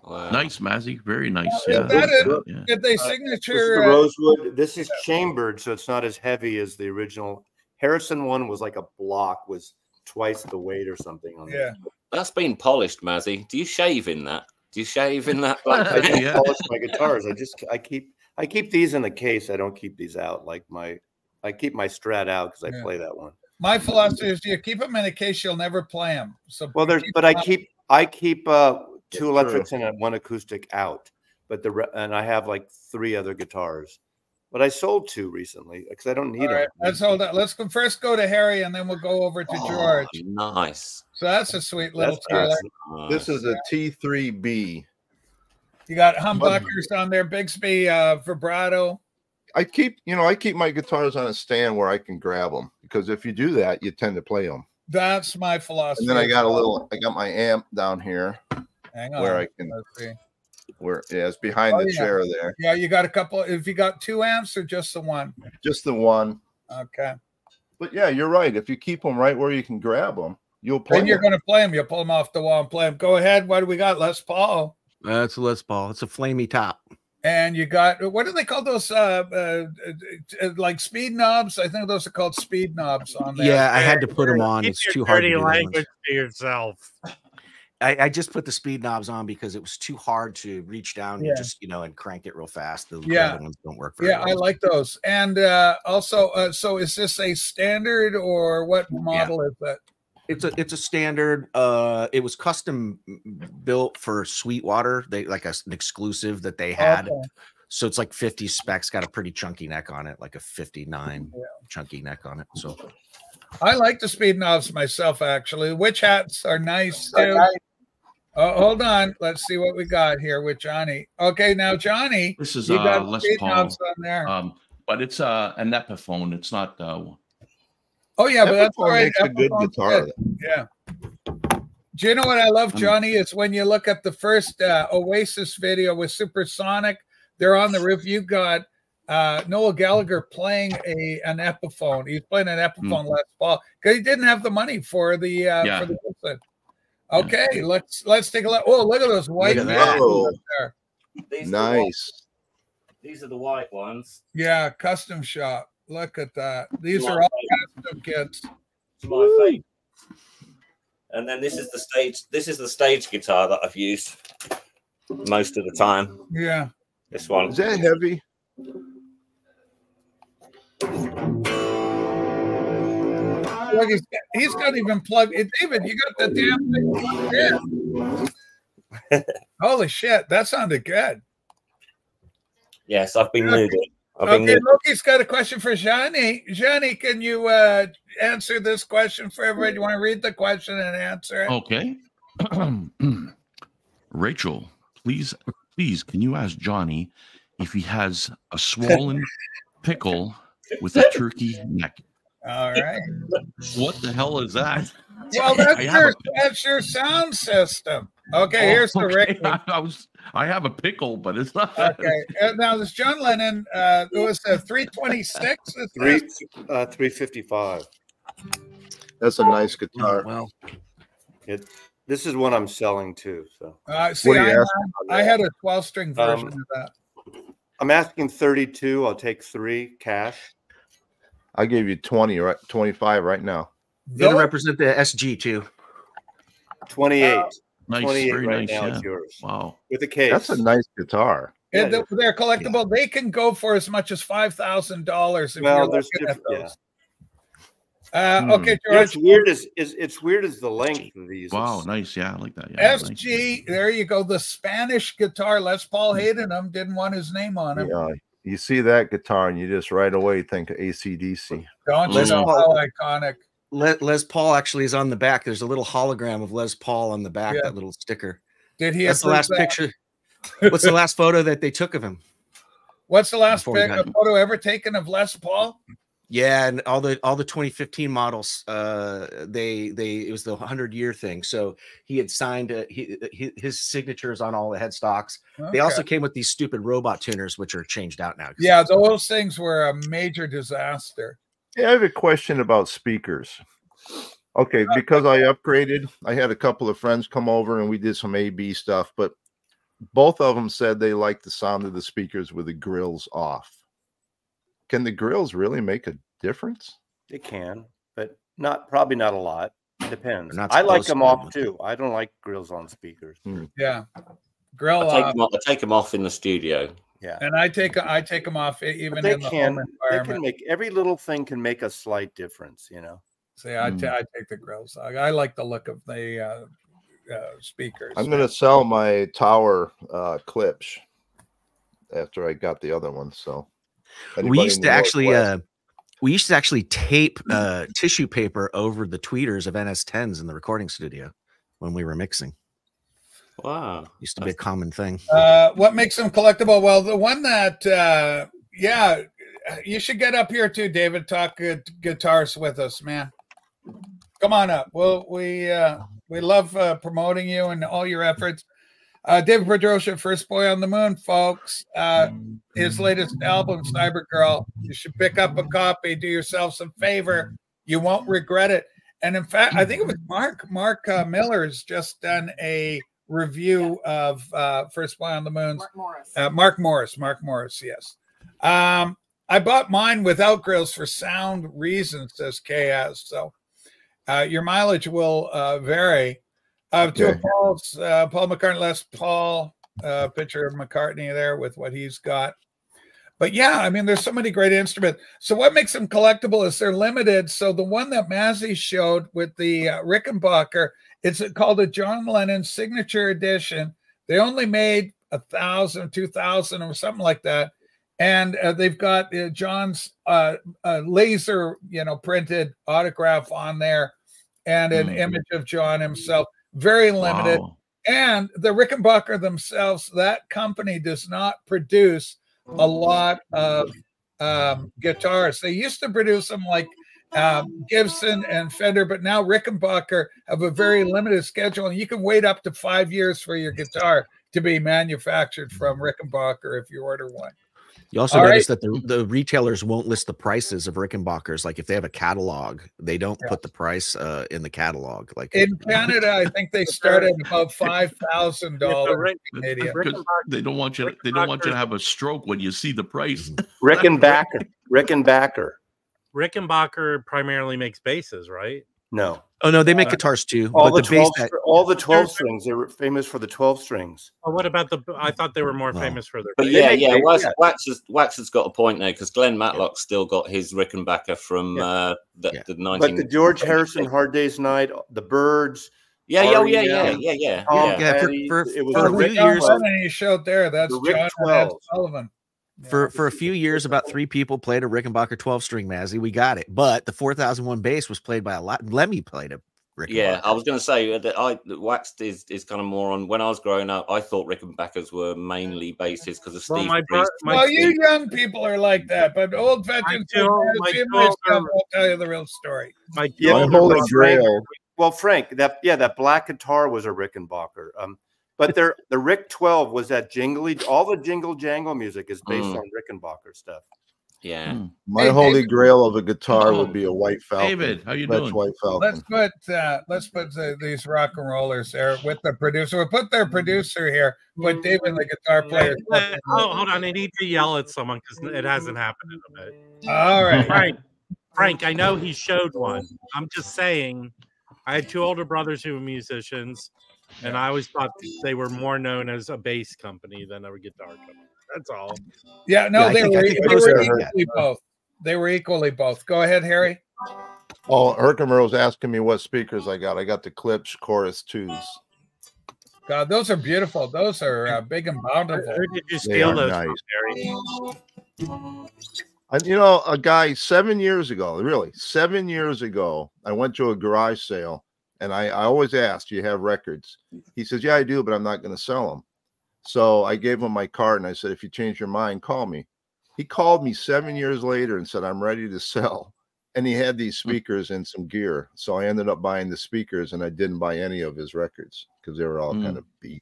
Wow. Nice, Mazzy. Very nice. yeah. That it? Yeah. Did they signature? Uh, rosewood. This is chambered, so it's not as heavy as the original. Harrison one was like a block, was twice the weight or something on yeah. That's been polished, Mazzy. Do you shave in that? Do you shave in that? I don't yeah. polish my guitars. I just I keep I keep these in the case. I don't keep these out. Like my I keep my Strat out because I yeah. play that one. My philosophy is you keep them in a case, you'll never play them. So well, there's but I keep I keep uh two electrics in and one acoustic out. But the and I have like three other guitars. But I sold two recently because I don't need All right, them. Let's hold on. Let's go, first go to Harry and then we'll go over to oh, George. Nice. So that's a sweet little nice. This is a T3B. You got humbuckers on there, Bigsby uh, vibrato. I keep, you know, I keep my guitars on a stand where I can grab them because if you do that, you tend to play them. That's my philosophy. And then I got a little, I got my amp down here Hang on. where I can where yeah, it's behind oh, the yeah. chair there. Yeah, you got a couple. If you got two amps or just the one? Just the one. Okay. But yeah, you're right. If you keep them right where you can grab them, you'll play. And you're going to play them. You'll pull them off the wall and play them. Go ahead. What do we got? Les Paul. That's a Les Paul. It's a flamey top. And you got what do they call those? Uh, uh, uh, like speed knobs. I think those are called speed knobs on there. Yeah, I had to put them on. it's too hard to do language to yourself. I, I, just put the speed knobs on because it was too hard to reach down yeah. and just you know and crank it real fast. The yeah. ones don't work. yeah, well. I like those. And uh, also, uh, so is this a standard or what model yeah. is that? It's a it's a standard. Uh, it was custom built for Sweetwater. They like a, an exclusive that they had. Okay. So it's like 50 specs, got a pretty chunky neck on it, like a 59 yeah. chunky neck on it. So I like the speed knobs myself, actually. Witch hats are nice too. Oh, hold on. Let's see what we got here with Johnny. Okay, now Johnny, this is you got uh, Les Paul. On there. Um, but it's uh, an Epiphone. It's not. Uh, oh yeah, but that's all right. a good guitar. Good. Yeah. Do you know what I love, Johnny? Is when you look at the first uh, Oasis video with Supersonic. They're on the roof. You got uh, Noel Gallagher playing a an Epiphone. He's playing an Epiphone mm. last fall because he didn't have the money for the uh, yeah. for the Wilson. Okay, let's let's take a look. Oh, look at those white look at there. These nice. Are the these are the white ones. Yeah, custom shop. Look at that. These are all custom kits. It's my favorite. And then this is the stage. This is the stage guitar that I've used most of the time. Yeah. This one. Is that heavy? Look, he's, he's got even plugged. It, David, you got the damn thing plugged in. Holy shit, that sounded good. Yes, I've been moving. Okay, Loki's got a question for Johnny. Johnny, can you uh, answer this question for everybody? You want to read the question and answer it? Okay. Rachel, please, please, can you ask Johnny if he has a swollen pickle with a turkey neck? All right. What the hell is that? Well, that's your, a... that's your sound system. Okay, oh, here's the okay. Rick. I was I have a pickle, but it's not. Okay. Uh, now this John Lennon. Uh, it was a 326. Three uh, 355. That's a nice guitar. well, it. This is what I'm selling too. So. Uh, see, I, I, had a 12 string version um, of that. I'm asking 32. I'll take three cash. I gave you 20, right? 25 right now. Going to represent the SG too. 28. Uh, nice, 28 very right nice, now yeah. yours. Wow. With a case. That's a nice guitar. And yeah. they're collectible. Yeah. They can go for as much as five thousand dollars. Well, there's different. Yeah. Uh, hmm. Okay, George. it's weird as is it's weird as the length of these. Wow, nice. Yeah, I like that. Yeah, SG. Nice. There you go. The Spanish guitar. Les Paul hmm. hated him. Didn't want his name on him. Yeah, you see that guitar and you just right away think of ACDC. Don't you know how iconic? Les, Les Paul actually is on the back. There's a little hologram of Les Paul on the back. Yeah. That little sticker. Did he? That's the last that? picture. What's the last photo that they took of him? What's the last pic, photo ever taken of Les Paul? Yeah, and all the all the 2015 models, uh, they they it was the 100 year thing. So he had signed a, he, his signatures on all the headstocks. Okay. They also came with these stupid robot tuners, which are changed out now. Yeah, those things were a major disaster. Yeah, I have a question about speakers. Okay, uh, because I upgraded, I had a couple of friends come over and we did some A/B stuff, but both of them said they liked the sound of the speakers with the grills off. Can the grills really make a difference? It can, but not probably not a lot. Depends. I like them off too. I don't like grills on speakers. Hmm. Yeah, grill. I take, off. Them off, I take them off in the studio. Yeah, and I take I take them off even in the can, home environment. They can make every little thing can make a slight difference. You know. See, I, mm. I take the grills. I, I, like the look of the uh, uh, speakers. I'm going to sell my tower uh, clips after I got the other one. So we used to actually uh, we used to actually tape uh, tissue paper over the tweeters of NS10s in the recording studio when we were mixing. Wow, used to be a common thing. Uh, what makes them collectible? Well, the one that uh, yeah, you should get up here too, David. Talk guitars with us, man. Come on up. Well, we uh, we love uh, promoting you and all your efforts. Uh, David Pedrosa, First Boy on the Moon, folks. Uh, his latest album, Cyber Girl. You should pick up a copy. Do yourself some favor. You won't regret it. And in fact, I think it was Mark. Mark uh, Miller has just done a review of uh, First Boy on the Moon. Mark Morris. Uh, Mark Morris. Mark Morris. Yes. Um, I bought mine without grills for sound reasons, says KS. So uh, your mileage will uh, vary. Uh, to Paul's, uh, Paul McCartney, Les Paul, uh, picture of McCartney there with what he's got. But yeah, I mean, there's so many great instruments. So what makes them collectible is they're limited. So the one that Mazzy showed with the uh, Rickenbacker, it's called a John Lennon signature edition. They only made a thousand, two thousand, or something like that, and uh, they've got uh, John's uh, uh, laser, you know, printed autograph on there, and an mm. image of John himself very limited. Wow. And the Rickenbacker themselves, that company does not produce a lot of um, guitars. They used to produce them like um, Gibson and Fender, but now Rickenbacker have a very limited schedule, and you can wait up to five years for your guitar to be manufactured from Rickenbacker if you order one. You also All notice right. that the, the retailers won't list the prices of Rickenbackers. Like if they have a catalog, they don't yeah. put the price uh, in the catalog. Like in Canada, I think they start at about five thousand dollars. They don't want you. They don't want you to have a stroke when you see the price. Mm-hmm. Rickenbacker. Rickenbacker. Rickenbacker primarily makes bases, right? No. Oh no, they make uh, guitars too. All the, the 12, that, all the twelve strings. They were famous for the twelve strings. Oh, what about the? I thought they were more no. famous for their. But yeah, yeah, Wax, Wax, has, Wax has got a point there because Glenn Matlock's still got his Rickenbacker from yeah. uh, the, yeah. the 19- But the George Harrison Hard Day's Night, the Byrds. Yeah, yeah, oh, yeah, yeah, yeah, yeah. yeah. yeah for, for, it was for a few years. he showed there. That's the John Sullivan. For for a few years, about three people played a Rickenbacker 12 string Mazzy. We got it, but the 4001 bass was played by a lot. Lemmy played it. Yeah, I was going to say that I waxed is is kind of more on. When I was growing up, I thought Rickenbackers were mainly basses because of Steve. Well, my, my well you young people are like that, but old veterans, will tell you the real story. My, yeah, holy grail. Well, Frank, that yeah, that black guitar was a Rickenbacker. Um, but their the Rick 12 was that jingly, all the jingle jangle music is based mm. on Rickenbacker stuff. Yeah. Hmm. My hey, holy David. grail of a guitar would be a white falcon. David, how you doing? White falcon. Let's put uh, let's put the, these rock and rollers there with the producer. We'll put their producer here. Put David, the guitar player. Oh, hold on. I need to yell at someone because it hasn't happened in a bit. All right. Frank, Frank, I know he showed one. I'm just saying I had two older brothers who were musicians and I always thought they were more known as a bass company than a guitar company. That's all. Yeah, no, yeah, they, were, they were equally both. They were equally both. Go ahead, Harry. Oh, Herkimer was asking me what speakers I got. I got the Klipsch Chorus twos. God, those are beautiful. Those are uh, big and bountiful. Where did you steal those nice. from, And you know, a guy seven years ago, really seven years ago, I went to a garage sale and I, I always ask, Do you have records? He says, Yeah, I do, but I'm not going to sell them. So I gave him my card and I said, If you change your mind, call me. He called me seven years later and said, I'm ready to sell. And he had these hmm. speakers and some gear. So I ended up buying the speakers and I didn't buy any of his records because they were all mm. kind of beat.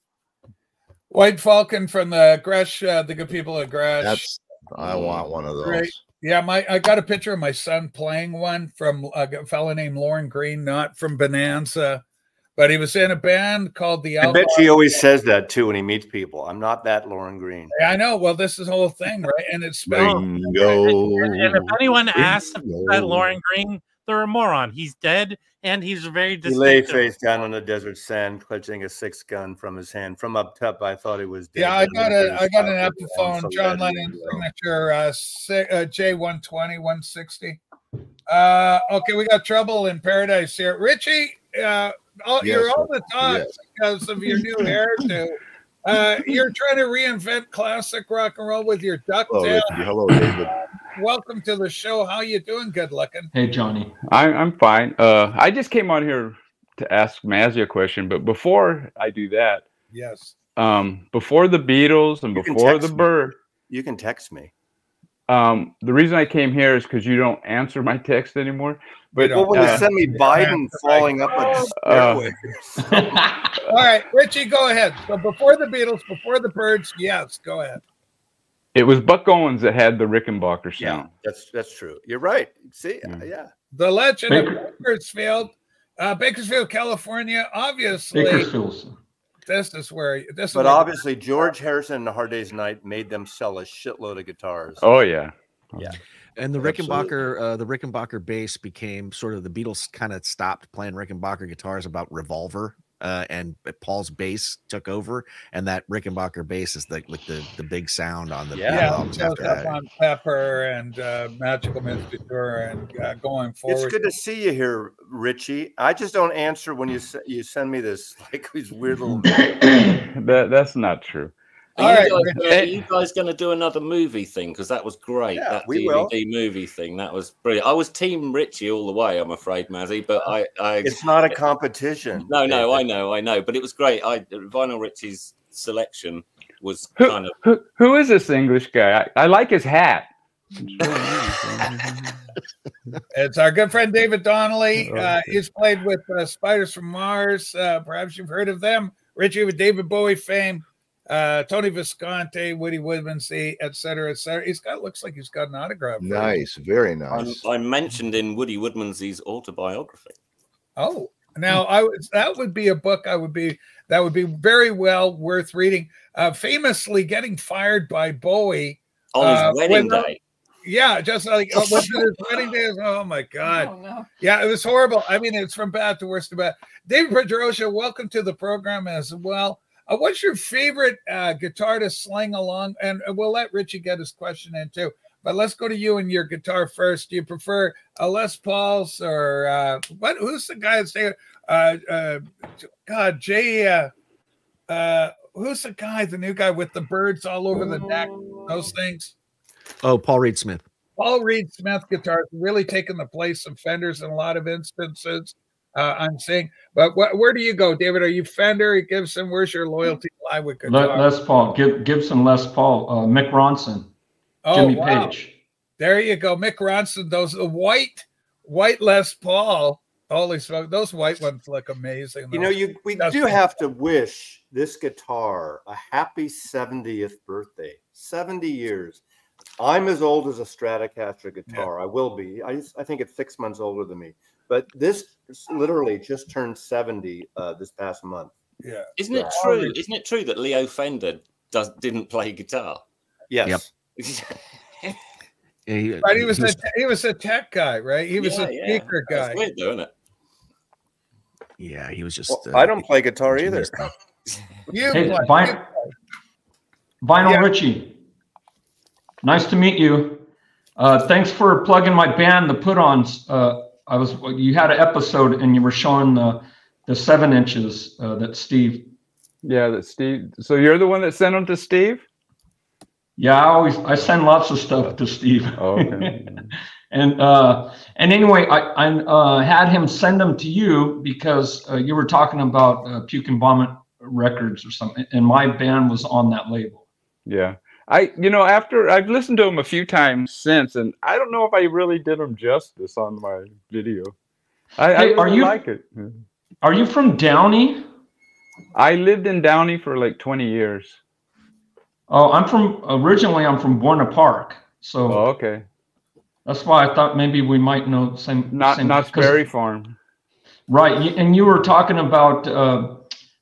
White Falcon from the Gretsch, uh, the good people at Gretsch. That's I want one of those. Great. Yeah, my I got a picture of my son playing one from a fellow named Lauren Green, not from Bonanza, but he was in a band called the. I bet she always says that too when he meets people. I'm not that Lauren Green. Yeah, I know. Well, this is the whole thing, right? And it's spelled. Bingo. And, and if anyone asks about Lauren Green, they're a moron. He's dead, and he's very. He lay face down on the desert sand, clutching a six gun from his hand. From up top, I thought he was dead. Yeah, I got a, I got an Epiphone, John Lennon signature, uh, uh, J one twenty one sixty. Uh, okay, we got trouble in paradise here, Richie. Uh, all, yes, you're all the time yes. because of your new hairdo. Uh, you're trying to reinvent classic rock and roll with your duck Hello, Hello, David welcome to the show. How you doing? Good looking. Hey, Johnny. I, I'm fine. Uh, I just came on here to ask Mazzy a question, but before I do that, yes. Um, before the Beatles and you before the Bird, you can text me. Um, the reason I came here is because you don't answer my text anymore. But well, when uh, you send me Biden falling up a uh, All right, Richie, go ahead. So before the Beatles, before the Byrds, yes, go ahead. It was Buck Owens that had the Rickenbacker sound. Yeah, that's that's true. You're right. See, mm. yeah. The legend Baker. of Bakersfield, uh, Bakersfield, California. Obviously, Bakersfield. This is where this. But obviously, George Harrison and the Hard Day's Night made them sell a shitload of guitars. Oh yeah, yeah. And the Rickenbacker, uh, the Rickenbacker bass became sort of the Beatles kind of stopped playing Rickenbacker guitars about Revolver uh, and Paul's bass took over, and that Rickenbacker bass is the like the the big sound on the yeah, up on Pepper and uh, Magical Mystery Tour and uh, going forward. It's good to see you here, Richie. I just don't answer when you you send me this like these weird little. that that's not true. Are you, guys, are you guys going to do another movie thing? Because that was great. Yeah, that we DVD will. movie thing. That was brilliant. I was Team Richie all the way, I'm afraid, Mazzy, but I. I it's not a competition. No, no, I know, I know. But it was great. I Vinyl Richie's selection was who, kind of. Who, who is this English guy? I, I like his hat. it's our good friend David Donnelly. Uh, he's played with uh, Spiders from Mars. Uh, perhaps you've heard of them. Richie with David Bowie fame uh, Tony Visconti, Woody Woodmansey, et cetera, et cetera. He's got looks like he's got an autograph. Nice, very nice. I'm, I'm, mentioned in Woody Woodmansey's autobiography. Oh, now I would that would be a book I would be that would be very well worth reading. Uh, famously getting fired by Bowie on his uh, wedding day. Yeah, just like uh, his wedding day. Oh my god! Oh, no. Yeah, it was horrible. I mean, it's from bad to worst to bad. David Pedrosa, welcome to the program as well. Uh, what's your favorite uh, guitar to sling along? And we'll let Richie get his question in too. But let's go to you and your guitar first. Do you prefer a Les Pauls or uh, what? Who's the guy that's saying, uh, uh, God, Jay? Uh, uh, who's the guy, the new guy with the birds all over the deck? Those things. Oh, Paul Reed Smith. Paul Reed Smith guitars really taking the place of Fenders in a lot of instances. Uh, I'm saying, but wh- where do you go, David? Are you Fender, Gibson? Where's your loyalty lie with guitar? Les Paul, Gibson, Les Paul, uh, Mick Ronson, oh, Jimmy wow. Page. There you go, Mick Ronson. Those the white, white Les Paul. Holy smoke, those white ones look amazing. You know, you we That's do have to wish this guitar a happy 70th birthday. 70 years. I'm as old as a Stratocaster guitar. Yeah. I will be. I, I think it's six months older than me. But this literally just turned 70 uh, this past month. Yeah. Isn't it true? Isn't it true that Leo Fender does didn't play guitar? Yes. Yep. he, but he was, he was, a he was a tech guy, right? He was yeah, a speaker yeah. guy. weird, though, isn't it? Yeah, he was just. Well, uh, I don't play guitar either. you hey, play. Vin- Vinyl yeah. Richie. Nice to meet you. Uh, thanks for plugging my band, the Put-Ons. Uh, I was you had an episode and you were showing the the seven inches uh, that Steve. Yeah, that Steve. So you're the one that sent them to Steve. Yeah, I always I send lots of stuff to Steve. Oh, okay. and uh, and anyway, I, I uh, had him send them to you because uh, you were talking about uh, Puke and Vomit Records or something, and my band was on that label. Yeah. I, you know, after I've listened to him a few times since, and I don't know if I really did him justice on my video. I, hey, I really are you, like it. Are you from Downey? I lived in Downey for like 20 years. Oh, I'm from originally. I'm from Buena Park, so oh, okay. That's why I thought maybe we might know the same. Not same, not Berry Farm. Right, and you were talking about uh,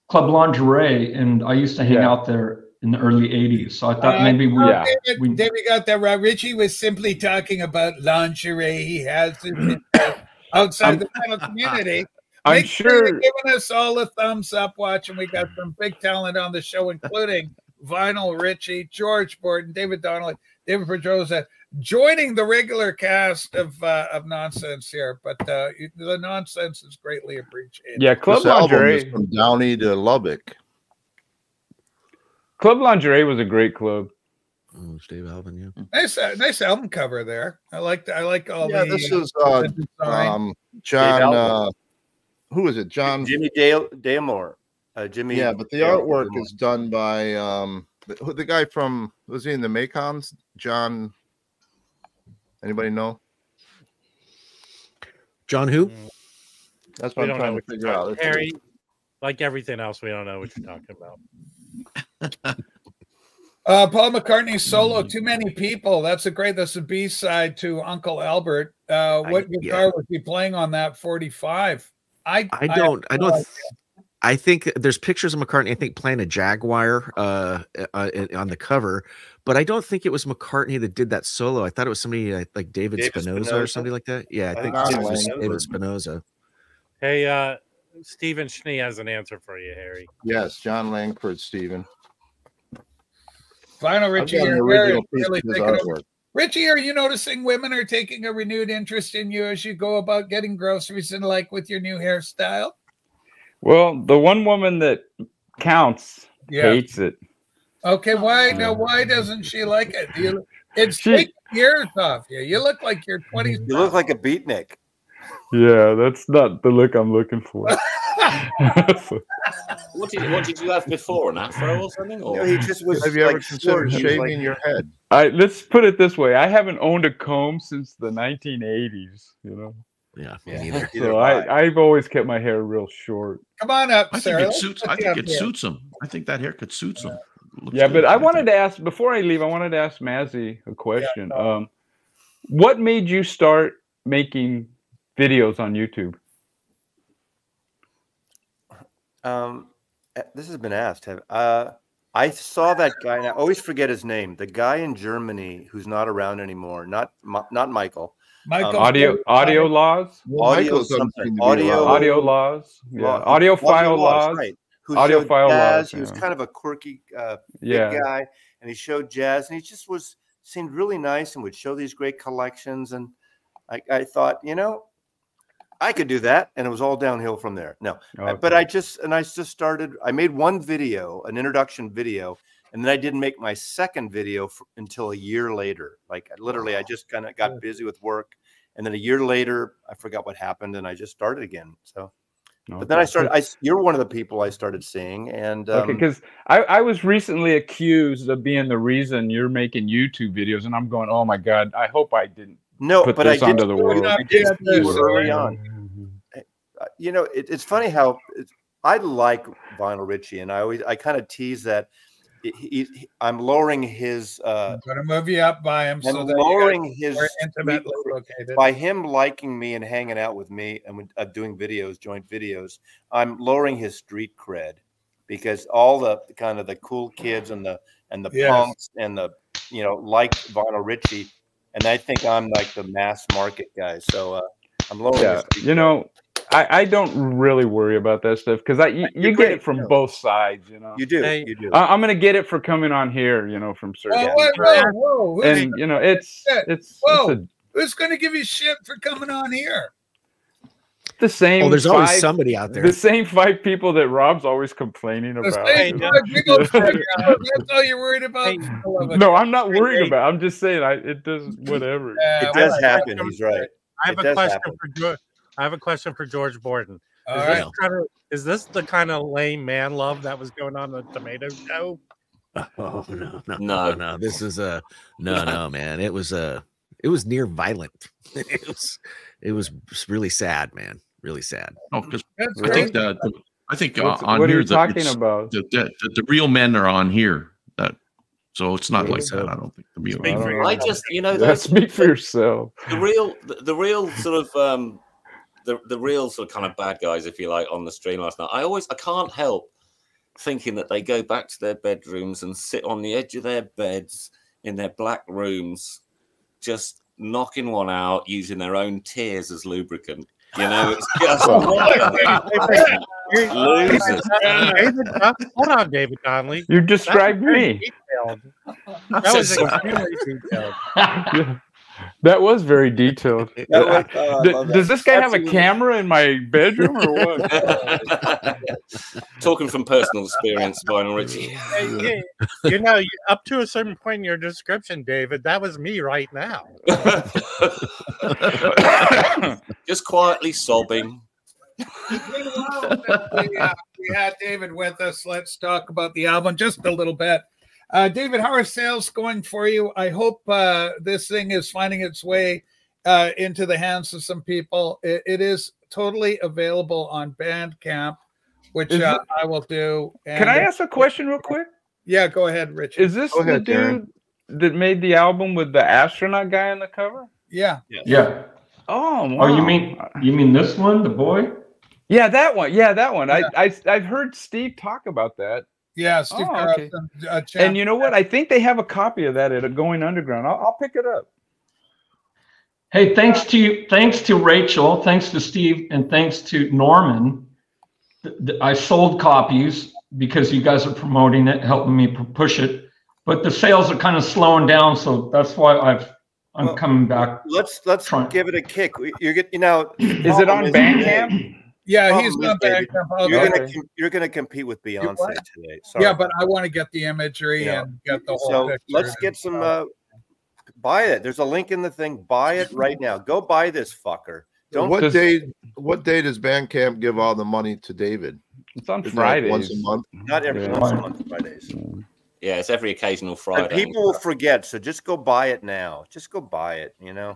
Club Lingerie, and I used to hang yeah. out there in the early 80s. So I thought uh, maybe we, yeah. David, we David got that right. Richie was simply talking about lingerie. He has outside the metal community. I'm Make sure, sure giving us all a thumbs up watching. We got some big talent on the show, including Vinyl Richie, George Borden, David Donnelly, David Pedrosa, joining the regular cast of uh, of nonsense here. But uh, the nonsense is greatly appreciated. Yeah, Club this Lingerie from Downey to Lubbock. Club Lingerie was a great club. Oh, Dave Alvin, yeah. Nice, uh, nice album cover there. I like, I like all. Yeah, the, this is uh, um, John. Uh, who is it? John Jimmy Dale Gilmore. Uh, Jimmy. Yeah, but the Dale artwork Gilmore. is done by um, the, the guy from was he in the Mekons? John. Anybody know? John who? That's what we I'm trying to figure out. Harry, like everything else, we don't know what you're talking about. Uh, Paul McCartney solo, Too Many People. That's a great, that's a B side to Uncle Albert. Uh, what I, guitar yeah. was he playing on that 45? I, I don't, I, I don't. I think there's pictures of McCartney. I think playing a Jaguar uh, uh, on the cover, but I don't think it was McCartney that did that solo. I thought it was somebody like, like David, David Spinozza, or somebody like that. Yeah, I, I think it was David Spinozza. Hey, uh, Stephen Schnee has an answer for you, Harry. Yes, Jon Langford, Stephen. Vinyl Richie, really Richie, are you noticing women are taking a renewed interest in you as you go about getting groceries and like with your new hairstyle? Well, the one woman that counts yeah. hates it. Okay, why now? Why doesn't she like it? You, it's she, taking years off you. You look like you're 20. You look like a beatnik. Yeah, that's not the look I'm looking for. what did what did you have before? An afro or something? Or? No, he just was. Have you like ever considered shaving like, your head? I let's put it this way: I haven't owned a comb since the 1980s. You know. Yeah, yeah. So I, I've always kept my hair real short. Come on up, I Sarah. think it suits. I think it suits him. I think that haircut suits him. yeah, but I wanted to ask before I leave. I wanted to ask Mazzy a question. Yeah, no. Um, what made you start making videos on YouTube? Um, eh, this has been asked. Have uh, I saw that guy, and I always forget his name. The guy in Germany who's not around anymore. Not not Michael. Michael um, audio audio laws. audio something. Audio audio laws. Yeah. Law, audio file laws. laws. Right. Who audio file jazz. laws. He was kind of a quirky uh, yeah. guy, and he showed jazz, and he just was seemed really nice, and would show these great collections. And I, I thought, you know, I could do that, and it was all downhill from there. No, okay. but I just and I just started. I made one video, an introduction video, and then I didn't make my second video for, until a year later. Like literally, I just kind of got busy with work, and then a year later, I forgot what happened, and I just started again. So. Okay. But then I started. I you're one of the people I started seeing, and um, okay, because I, I was recently accused of being the reason you're making YouTube videos, and I'm going, oh my god, I hope I didn't. No, put but this I did, the world. I did early on. Uh, you know, it, it's funny how I like Vinyl Richie, and I always I kind of tease that he, he, I'm lowering his. Uh, I'm going to move you up by him. I'm so lowering his intimately located by him liking me and hanging out with me and uh, doing videos, joint videos. I'm lowering his street cred because all the kind of the cool kids and the and the yes. punks and the you know like Vinyl Richie, and I think I'm like the mass market guy. So uh, I'm low. Yeah, you know, I, I don't really worry about that stuff because I you, you get it from both sides, you know. You do, hey, you do. I, am gonna get it for coming on here, you know, from certain. Whoa, whoa, whoa, whoa. And you know, it's it's whoa. It's a, Who's gonna give you shit for coming on here? The same. Oh, there's five, always somebody out there. The same five people that Rob's always complaining about. Same five people That's all you're worried about. No, I'm not worried about. I'm just saying, I it does whatever. it does happen. He's right. I have it a question happen. for George. I have a question for George Borden. Is, this, kind of, is this the kind of lame man love that was going on the tomato show? Oh no, no, no, no. This is a no, no, man. It was a, it was near violent. It was, it was really sad, man. Really sad. Oh, because I think that I think uh, on what here, are you talking about? The, the, the, the, real men are on here. That so it's not like that. I don't think the real. I, I just you know, that's speak for yourself. The real, the, the real sort of um the the real sort of kind of bad guys, if you like, on the stream last night. I always I can't help thinking that they go back to their bedrooms and sit on the edge of their beds in their black rooms, just knocking one out using their own tears as lubricant. You know, it's just losers. David, hold on, David Donnelly. You described me. That was extremely detailed. That was very detailed. Was, uh, does, does this guy Absolutely. have a camera in my bedroom or what? Talking from personal experience, Vinyl Richie. you, you know, up to a certain point in your description, David, that was me right now. Just quietly sobbing. we, uh, we had David with us. Let's talk about the album just a little bit. Uh, David, how are sales going for you? I hope uh, this thing is finding its way uh, into the hands of some people. it, it is totally available on Bandcamp, which uh, I will do. And Can I ask a question real quick? Yeah, go ahead, Rich. Is this the dude Darren. that made the album with the astronaut guy on the cover? Yeah. Yeah. Oh, wow. oh, you mean you mean this one, the boy? Yeah, that one. Yeah, that one. Yeah. I, I I've heard Steve talk about that. Yeah, Steve oh, okay. uh, and you know what? I think they have a copy of that at a Going Underground. I'll, I'll, pick it up. Hey, thanks to you, thanks to Rachel, thanks to Steve, and thanks to Norman. I sold copies because you guys are promoting it, helping me push it. But the sales are kind of slowing down, so that's why I've I'm well, coming back. Let's let's trying. give it a kick. You're getting you know. Is it on Bandcamp? Yeah, he's not back. You're gonna you're gonna compete with Beyonce today. Sorry. Yeah, but I want to get the imagery yeah. and get the whole. So picture let's get some. Uh, buy it. There's a link in the thing. Buy it right now. Go buy this fucker. Don't. What day? What day does Bandcamp give all the money to David? It's on Fridays. once a month. Not every yeah. once a month. Fridays. Yeah, it's every occasional Friday. And people will forget, so just go buy it now. Just go buy it. You know.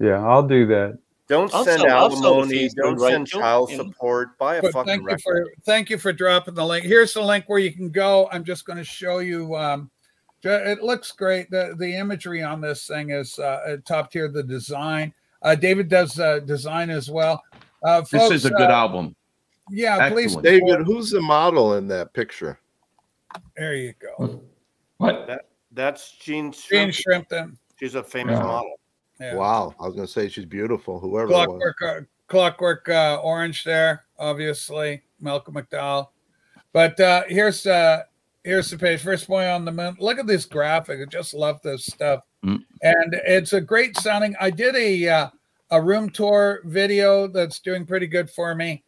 Yeah, I'll do that. Don't send alimony. Don't send child support. Buy a but fucking thank record. You for, thank you for dropping the link. Here's the link where you can go. I'm just going to show you. Um, it looks great. The the imagery on this thing is uh, top tier. The design. Uh, David does uh, design as well. Uh, folks, this is a good uh, album. Yeah, Excellent. please. David, who's the model in that picture? There you go. What? That, that's Jean Jean Shrimpton. She's a famous yeah. model. Yeah. Wow, I was going to say she's beautiful. Whoever clockwork, uh, clockwork uh, orange there, obviously Malcolm McDowell. But uh, here's uh, here's the page. First boy on the moon. Look at this graphic. I just love this stuff, mm. and it's a great sounding. I did a uh, a room tour video that's doing pretty good for me,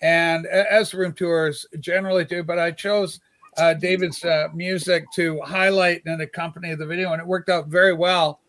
and as room tours generally do. But I chose uh, David's uh, music to highlight and accompany the video, and it worked out very well.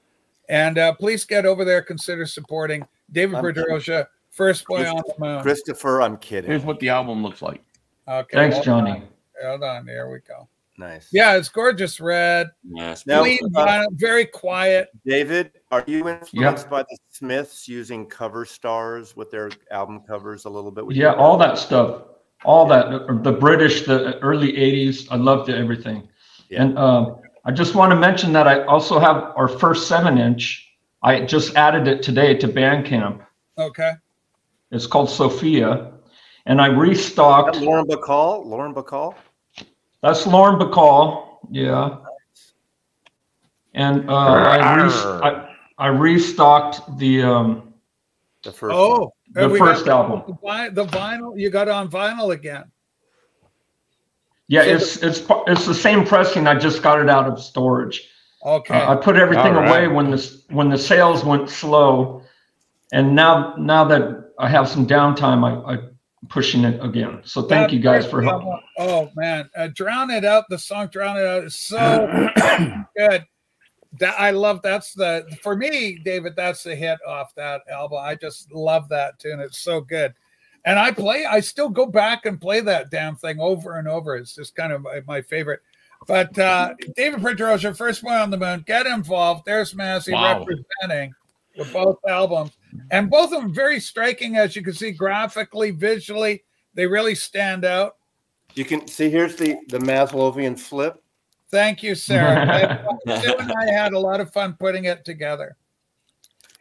And uh, please get over there, consider supporting David Pedrosa, First Boy on the Moon. Christopher, I'm kidding. Here's what the album looks like. Okay. Thanks, Johnny. On. Hold on. There we go. Nice. Yeah, it's gorgeous red. Yes. Now, Clean, uh, very quiet. David, are you influenced by the Smiths using cover stars with their album covers a little bit? Yeah, all that stuff, all that, the British, the early '80s. I loved everything. Yeah. And um, I just want to mention that I also have our first seven-inch. I just added it today to Bandcamp. Okay. It's called Sophia, and I restocked. Lauren Bacall. Lauren Bacall. That's Lauren Bacall. Yeah. And uh, I, re- I, I restocked the um, the first Oh, the and we first got album. The, the vinyl. You got it on vinyl again. Yeah, it's it's it's the same pressing. I just got it out of storage. Okay. Uh, I put everything All right. away when this when the sales went slow, and now now that I have some downtime, I, I'm pushing it again. So thank you guys for helping. Oh man, uh, "Drown It Out." The song "Drown It Out" is so good. That I love. That's the for me, David. That's the hit off that album. I just love that tune. It's so good. And I play. I still go back and play that damn thing over and over. It's just kind of my, my favorite. But uh, David Pedrosa, first one on the moon. Get involved. There's Mazzy Wow. representing for both albums, and both of them very striking, as you can see graphically, visually. They really stand out. You can see here's the the Maslowian flip. Thank you, Sarah. Sue and I had a lot of fun putting it together.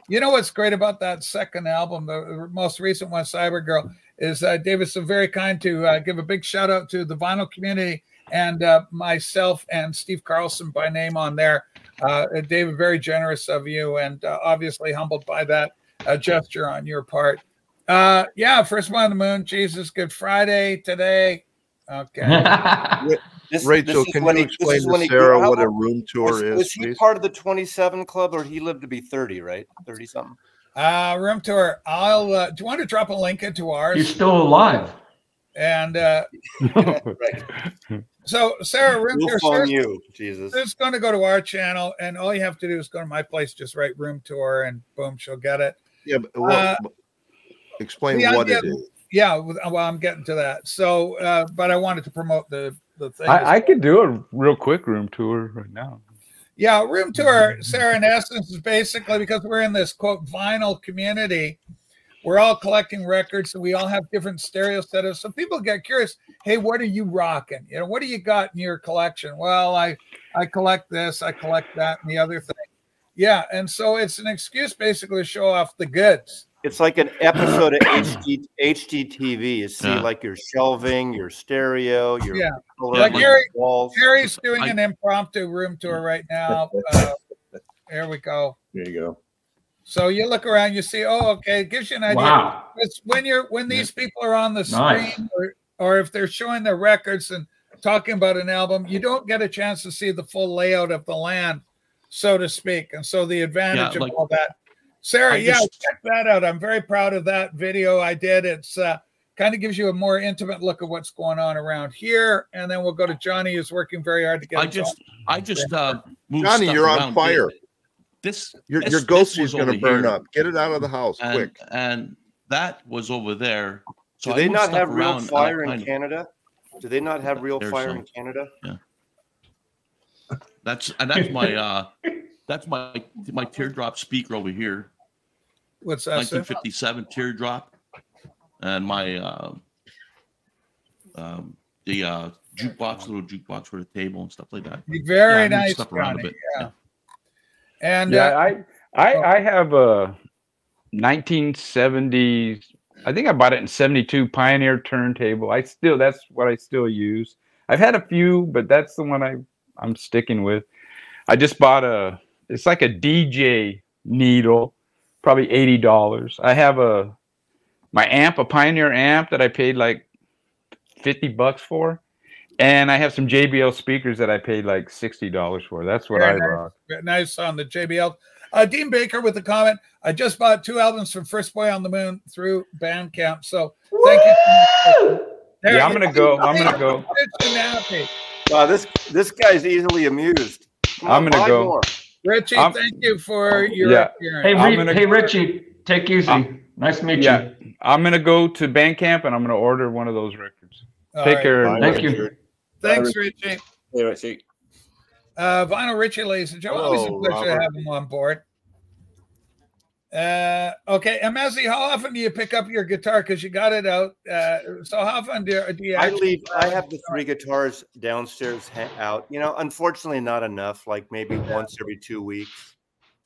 You know what's great about that second album, the most recent one, Cyber Girl, is uh, David's so very kind to uh, give a big shout out to the vinyl community and uh, myself and Steve Carlson by name on there. Uh, David, very generous of you and uh, obviously humbled by that uh, gesture on your part. Uh, yeah, first one on the moon. Jesus, Good Friday today. Okay. This, Rachel, this can you he- explain to Sarah what a room tour was, is, Was he please? part of the 27 club or he lived to be 30, right? 30 something. Uh, room tour. I'll. Uh, do you want to drop a link into ours? He's still alive. And uh, Right. so, Sarah, room We'll tour. phone you, Jesus. It's going to go to our channel, and all you have to do is go to my place, just write room tour, and boom, she'll get it. Yeah, but what, Uh, explain what idea- it is. Yeah, well, I'm getting to that. So, uh, but I wanted to promote the the thing. I, I could do a real quick room tour right now. Yeah, room tour, Sarah, in essence, is basically because we're in this quote vinyl community. We're all collecting records, and we all have different stereo setups. So people get curious. Hey, what are you rocking? You know, what do you got in your collection? Well, I I collect this, I collect that, and the other thing. Yeah, and so it's an excuse basically to show off the goods. It's like an episode of HD, HGTV. You see Yeah. like your shelving, your stereo, your Yeah. color Like on Gary- walls. Gary's doing I- an impromptu room tour right now. Uh, there we go. There you go. So you look around, you see, oh, okay, it gives you an idea. Wow. It's when you're when these people are on the Nice. screen or, or if they're showing their records and talking about an album, you don't get a chance to see the full layout of the land, so to speak. And so the advantage Yeah, of like- all that. Sarah, I yeah, just- check that out. I'm very proud of that video I did. It's uh kind of gives you a more intimate look of what's going on around here. And then we'll go to Johnny, who's working very hard to get I his just, I just uh, moved Johnny, stuff you're on around. fire. This, Your this- your ghost is going to burn here, up. Get it out of the house and, quick. And that was over there. So Do they moved not have real around, and I fire in of- Canada? Do they not have real There's fire some. in Canada? Yeah. That's and that's my uh, that's my my teardrop speaker over here. What's that? Sir? 1957 teardrop, and my uh, um, the uh, jukebox, little jukebox for the table and stuff like that. Very Yeah, nice, stuff around a Johnny. bit. Yeah. And yeah, uh, I I I have a 1970s. I think I bought it in 72 Pioneer turntable. I still that's what I still use. I've had a few, but that's the one I I'm sticking with. I just bought a it's like a DJ needle, probably $80. I have a my amp, a Pioneer amp that I paid like 50 bucks for. And I have some JBL speakers that I paid like $60 for. That's what Very I nice. rock. Very nice on the JBL. Uh, Dean Baker with a comment. I just bought two albums from First Boy on the Moon through Bandcamp. So thank you. There Yeah, I'm gonna go. I'm gonna go. Wow, this this guy's easily amused. Come I'm gonna go. More. Richie, I'm, thank you for your yeah. Hey, gonna, hey, Richie, take easy. I'm, nice to meet yeah, you. I'm gonna go to Bandcamp and I'm gonna order one of those records. All take right. care. Bye, thank you. Thanks, Richie. Hey, Richie. Uh, Vinyl Richie, ladies and gentlemen. Always a pleasure Robert. to have him on board. Uh, okay, and Mazzy, how often do you pick up your guitar because you got it out? Uh, so how often do, do you? I leave. I have the three guitars downstairs out. You know, unfortunately, not enough. Like maybe yeah. once every two weeks.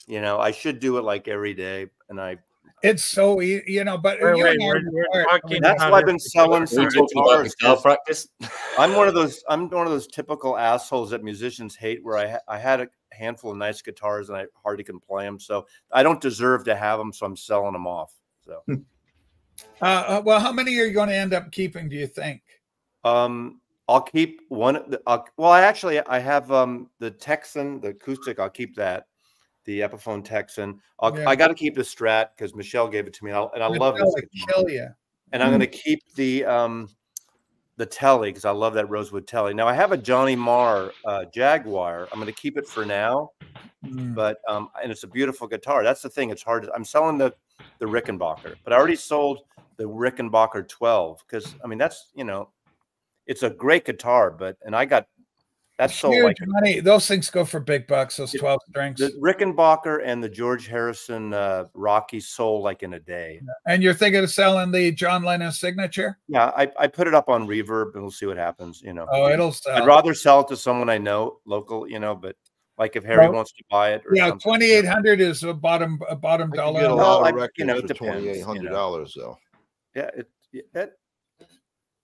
You know, I should do it like every day, and I it's so easy, you know. But wait, wait, we're, we're that's why I've been selling some guitars. Practice. I'm one of those. I'm one of those typical assholes that musicians hate. Where I ha- I had a handful of nice guitars and I hardly can play them, so I don't deserve to have them. So I'm selling them off. So, uh, uh, well, how many are you going to end up keeping? Do you think? Um, I'll keep one. Uh, well, I actually I have um the Texan, the acoustic. I'll keep that the Epiphone Texan. Yeah. i got to keep the Strat because Michelle gave it to me, and, and I love it. Kill you. And I'm going to keep the um, the Telly because I love that Rosewood Telly. Now I have a Johnny Marr uh, Jaguar. I'm going to keep it for now, mm. but um, and it's a beautiful guitar. That's the thing. It's hard. To, I'm selling the the Rickenbacker, but I already sold the Rickenbacker 12 because I mean that's you know, it's a great guitar, but and I got that's so like money. Those things go for big bucks. Those twelve strings. The Rickenbacker and the George Harrison uh, Rocky sold like in a day. And you're thinking of selling the John Lennon signature? Yeah, I, I put it up on Reverb and we'll see what happens. You know. Oh, it'll sell. I'd rather sell it to someone I know, local. You know, but like if Harry well, wants to buy it. yeah, twenty eight hundred is a bottom a bottom dollar. Get a lot of you know, for twenty eight hundred dollars you know. though. Yeah, it, it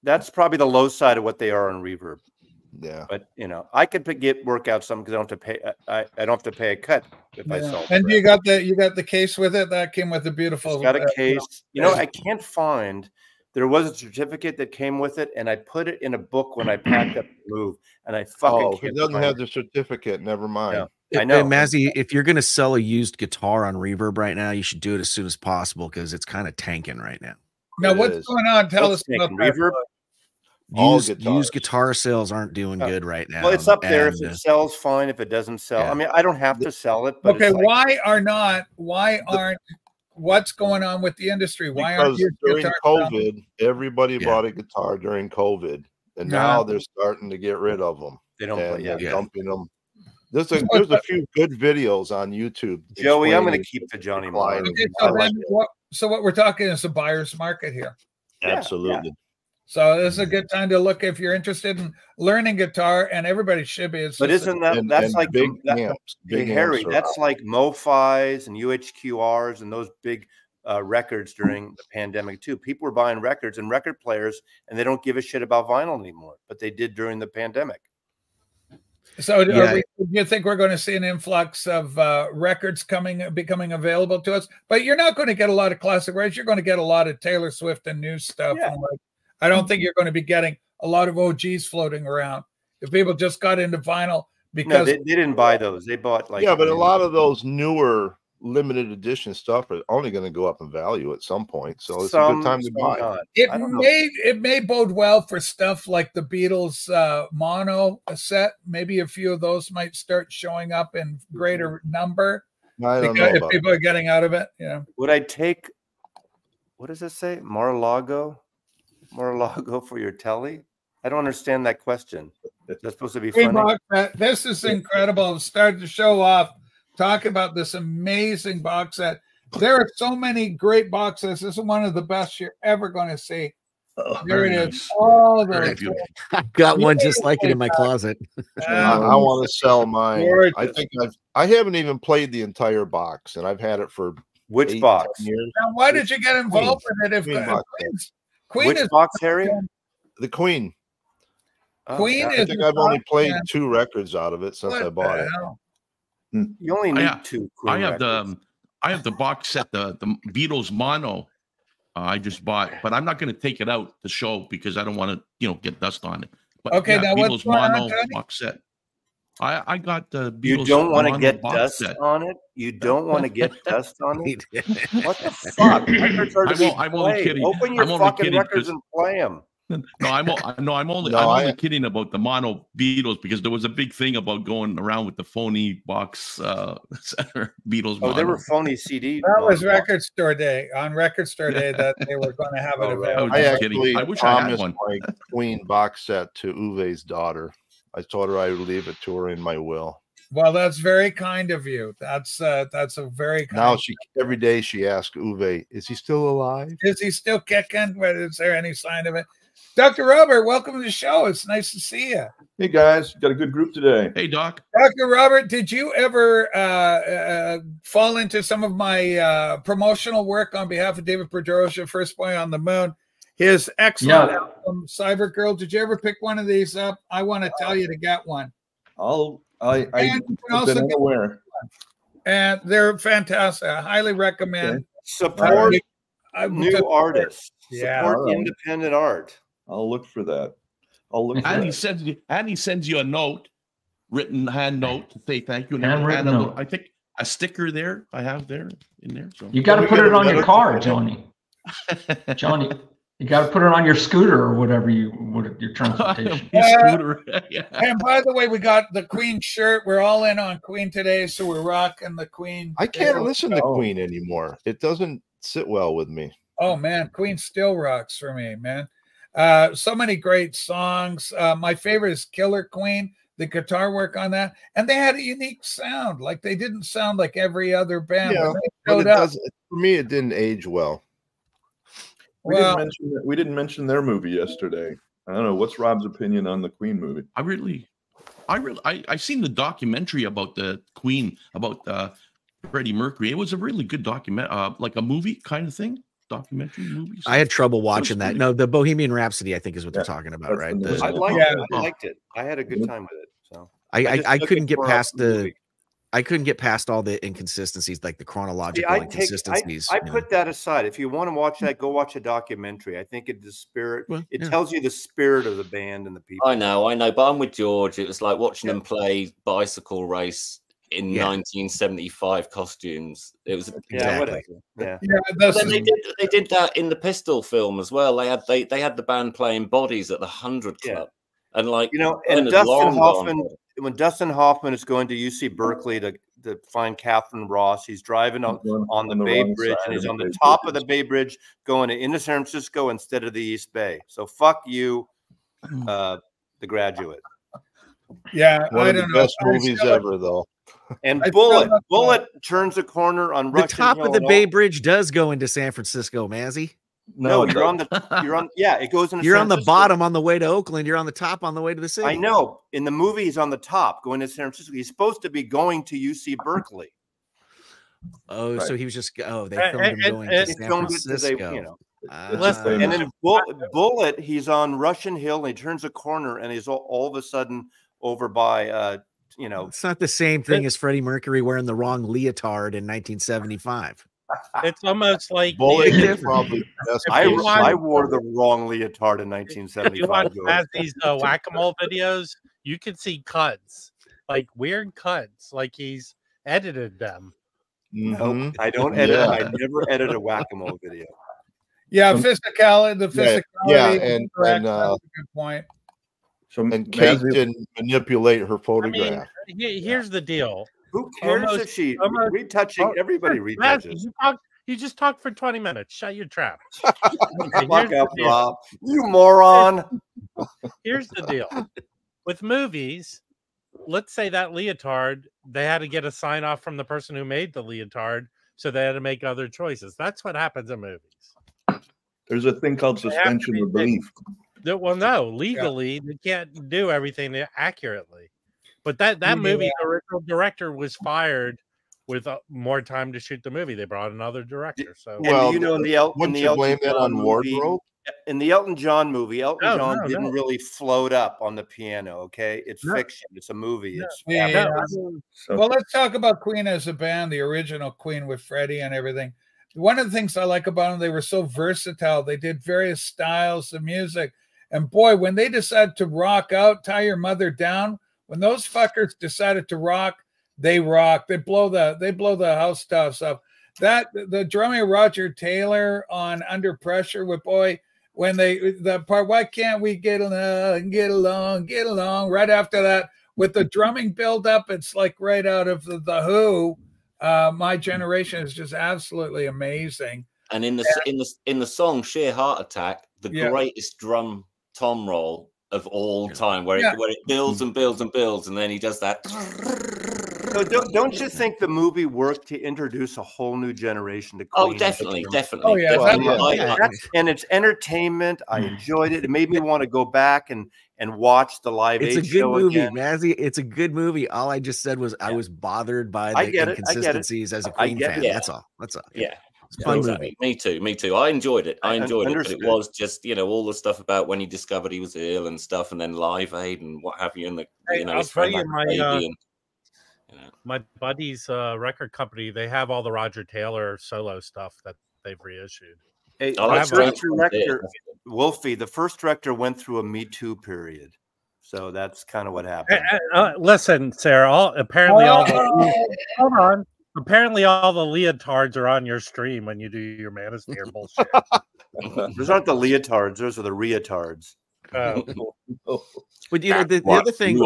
that's probably the low side of what they are on Reverb. Yeah. But you know, I could get work out some because I don't have to pay. I, I don't have to pay a cut if yeah. I sell. And you got the you got the case with it that came with the beautiful. It's got a uh, case. You know, I can't find. There was a certificate that came with it, and I put it in a book when I packed up the move. And I fucking. Oh, it doesn't have it. the certificate. Never mind. Yeah. I know. And Mazzy, if you're going to sell a used guitar on Reverb right now, you should do it as soon as possible because it's kind of tanking right now. Now, it what's is. going on? Tell what's us about Reverb. Used, used guitar sales aren't doing uh, good right now. Well, it's up there. And, if it uh, sells, fine. If it doesn't sell, yeah. I mean, I don't have to sell it. okay, like, why are not? Why aren't? What's going on with the industry? Why aren't during COVID, selling? everybody yeah. bought a guitar during COVID, and yeah. now they're starting to get rid of them. They don't and play, yeah, dumping them. There's a there's a few good videos on YouTube. Joey, I'm going to keep the Johnny Marr. Okay, so, like what, so what we're talking is a buyer's market here. Absolutely. So this is a good time to look if you're interested in learning guitar, and everybody should be. It's but isn't that and, that's and like big that, amps, big Harry? That's like MoFis and UHQRs and those big uh, records during the pandemic too. People were buying records and record players, and they don't give a shit about vinyl anymore, but they did during the pandemic. So, yeah. we, do you think we're going to see an influx of uh, records coming, becoming available to us? But you're not going to get a lot of classic records. You're going to get a lot of Taylor Swift and new stuff, yeah. and like I don't think you're going to be getting a lot of OGs floating around. If people just got into vinyl because no, they, they, didn't buy those, they bought like yeah, but a lot of those newer limited edition stuff are only going to go up in value at some point. So it's some, a good time to buy. Not. It may it may bode well for stuff like the Beatles uh, mono set. Maybe a few of those might start showing up in greater mm-hmm. number. I don't know if people are getting out of it. Yeah. Would I take? What does it say? Mar-a-Lago Mar-a-Lago for your telly? I don't understand that question. That's supposed to be funny. Box This is incredible. Start to show off. Talk about this amazing box set. There are so many great boxes. This is one of the best you're ever going to see. Oh, there it is. Oh, I've got one just like it in my closet. I, I want to sell mine. I think I've I haven't even played the entire box, and I've had it for which box? Years. Now, why did you get involved in it? If uh, Queen Which is box, Harry? The Queen. Oh, Queen I think I've only played two records out of it since what I bought it. Hmm. You only need I have, two. Queen I have records. the I have the box set, the the Beatles mono. Uh, I just bought, but I'm not going to take it out to show because I don't want to, you know, get dust on it. But okay, yeah, now Beatles mono on, box set. I I got the Beatles You don't want to get dust set. on it. You don't want to get dust on it. what the fuck? Records are I won't, I'm only kidding. Open your I'm fucking records and play them. No, I'm no, I'm only no, I'm only I, kidding about the mono Beatles because there was a big thing about going around with the phony box uh Beatles. Oh, mono. there were phony CDs. That was Record Store Day on Record Store Day that they were going to have it oh, available. I, I actually I wish I had one. my Queen box set to Uwe's daughter. I told her I would leave it to her in my will. Well, that's very kind of you. That's uh, that's a very now she every day she asks Uwe, is he still alive? Is he still kicking? But is there any sign of it? Dr. Robert, welcome to the show. It's nice to see you. Hey guys, got a good group today. Hey Doc. Dr. Robert, did you ever uh, uh, fall into some of my uh, promotional work on behalf of David Pedrosa, First Boy on the Moon? His excellent yeah. album, Cyber Girl. Did you ever pick one of these up? I want to tell you to get one. I'll I, I and also been unaware. And they're fantastic. I highly recommend. Okay. Support uh, new artists. Yeah. Support right. independent art. I'll look for that. I'll look. And he sends you. And he sends you a note, written hand note to say thank you. And Handwritten note. I think a sticker there. I have there in there. So you got to put it on your car, Johnny. Johnny, you got to put it on your scooter or whatever you what your transportation. scooter. yeah. And by the way, we got the Queen shirt. We're all in on Queen today, so we're rocking the Queen. I can't listen to Queen anymore. It doesn't sit well with me. Oh man, Queen still rocks for me, man. Uh, so many great songs. Uh, my favorite is Killer Queen. The guitar work on that, and they had a unique sound. Like they didn't sound like every other band. Yeah, but it does, for me, it didn't age well. We well, didn't mention. We didn't mention their movie yesterday. I don't know. What's Rob's opinion on the Queen movie? I really, I really, I I seen the documentary about the Queen about uh, Freddie Mercury. It was a really good document, uh, like a movie kind of thing. Documentary movie. I had trouble watching that. No, the Bohemian Rhapsody, I think, is what yeah, they're talking about, right? The, I liked yeah. it. I liked it. I had a good time with it. So I I, I, I couldn't get past the. Movie. I couldn't get past all the inconsistencies, like the chronological See, inconsistencies. Take, I, I put that aside. If you want to watch hmm. that, go watch a documentary. I think it the spirit. Well, it yeah. tells you the spirit of the band and the people. I know, I know, but I'm with George. It was like watching yeah. them play bicycle race in yeah. 1975 costumes. It was exactly. yeah, yeah. they did they did that in the Pistol film as well. They had they they had the band playing Bodies at the Hundred Club, and like you know, and Dustin Hoffman when Dustin Hoffman is going to UC Berkeley to, to find Katharine Ross, he's driving on, on the, the Bay Bridge and he's on the, the top Bridge. of the Bay Bridge going to, into San Francisco instead of the East Bay. So fuck you, uh, The Graduate. Yeah, one of the best movies ever, though. And bullet Bullitt turns a corner on the Russian top Hill of the Bay Bridge does go into San Francisco, Mazzy. No, no you're on the you're on yeah, it goes in. You're on the bottom on the way to Oakland. You're on the top on the way to the city. I know. In the movie, he's on the top going to San Francisco. He's supposed to be going to UC Berkeley. Oh, right. so he was just oh they filmed and, him going and, to San Francisco. They, you know, uh, and then Bullitt, he's on Russian Hill and he turns a corner and he's all, all of a sudden over by uh you know it's not the same thing as Freddie Mercury wearing the wrong leotard in 1975 it's almost like probably. I, I wore the wrong leotard in 1975. you watch these uh, whack-a-mole videos, you can see cuts, like weird cuts, like he's edited them. No, mm-hmm. I don't edit. Yeah. I never edit a whack-a-mole video. Yeah, physicality. The physicality. Yeah, yeah and, and uh, good point. So and Kate didn't manipulate her photograph. I mean, here's the deal. Who cares almost, if she almost, retouching? Oh, everybody retouches. You, talk, you just talked for 20 minutes. Shut your trap. okay, Fuck up, Rob. You moron. Here's the deal. With movies, let's say that leotard, they had to get a sign off from the person who made the leotard, so they had to make other choices. That's what happens in movies. There's a thing called suspension of belief. Well, no, legally, yeah. they can't do everything accurately. But that that movie, the original director was fired with uh, more time to shoot the movie. They brought another director. So, well, you know, in the, El- in the Elton John on movie, wardrobe? In the Elton John movie, Elton no, John no, didn't no. really float up on the piano. Okay, it's fiction. It's a movie. It's yeah, so. well. Let's talk about Queen as a band, the original Queen with Freddie and everything. One of the things I like about them, they were so versatile. They did various styles of music, and boy, when they decided to rock out, tie your mother down when those fuckers decided to rock, they rock. They blow the they blow the house tops up. That the drummer Roger Taylor on Under Pressure with boy, when they the part why can't we get along get along get along right after that with the drumming build up it's like right out of the, the who uh my generation is just absolutely amazing and in the in the in the song sheer heart attack the yeah. greatest drum tom roll of all time where it, where it builds mm. and builds and builds and then he does that so don't, don't you think the movie worked to introduce a whole new generation to oh, Queen? Oh, definitely, definitely. Oh yeah, definitely. yeah. and it's entertainment. I mm. enjoyed it. It made me want to go back and and watch the live. It's a good movie, again. Mazzy. It's a good movie. All I just said was yeah. I was bothered by the inconsistencies as a Queen fan. That's all. That's all. Yeah. Fun exactly. Me too. Me too. I enjoyed it. I enjoyed I it, but it was just you know all the stuff about when he discovered he was ill and stuff, and then Live Aid and what have you, and the hey, you know I'll tell you my uh, and, my buddy's uh, record company, they have all the Roger Taylor solo stuff that they've reissued. Hey, oh, the first director, Wolfie, the first director went through a Me Too period. So that's kind of what happened. Uh, listen, Sarah, all, apparently all the, oh! hold on. Apparently all the leotards are on your stream when you do your manosphere bullshit. those aren't the leotards, those are the retards. Oh. oh but you know the, the other thing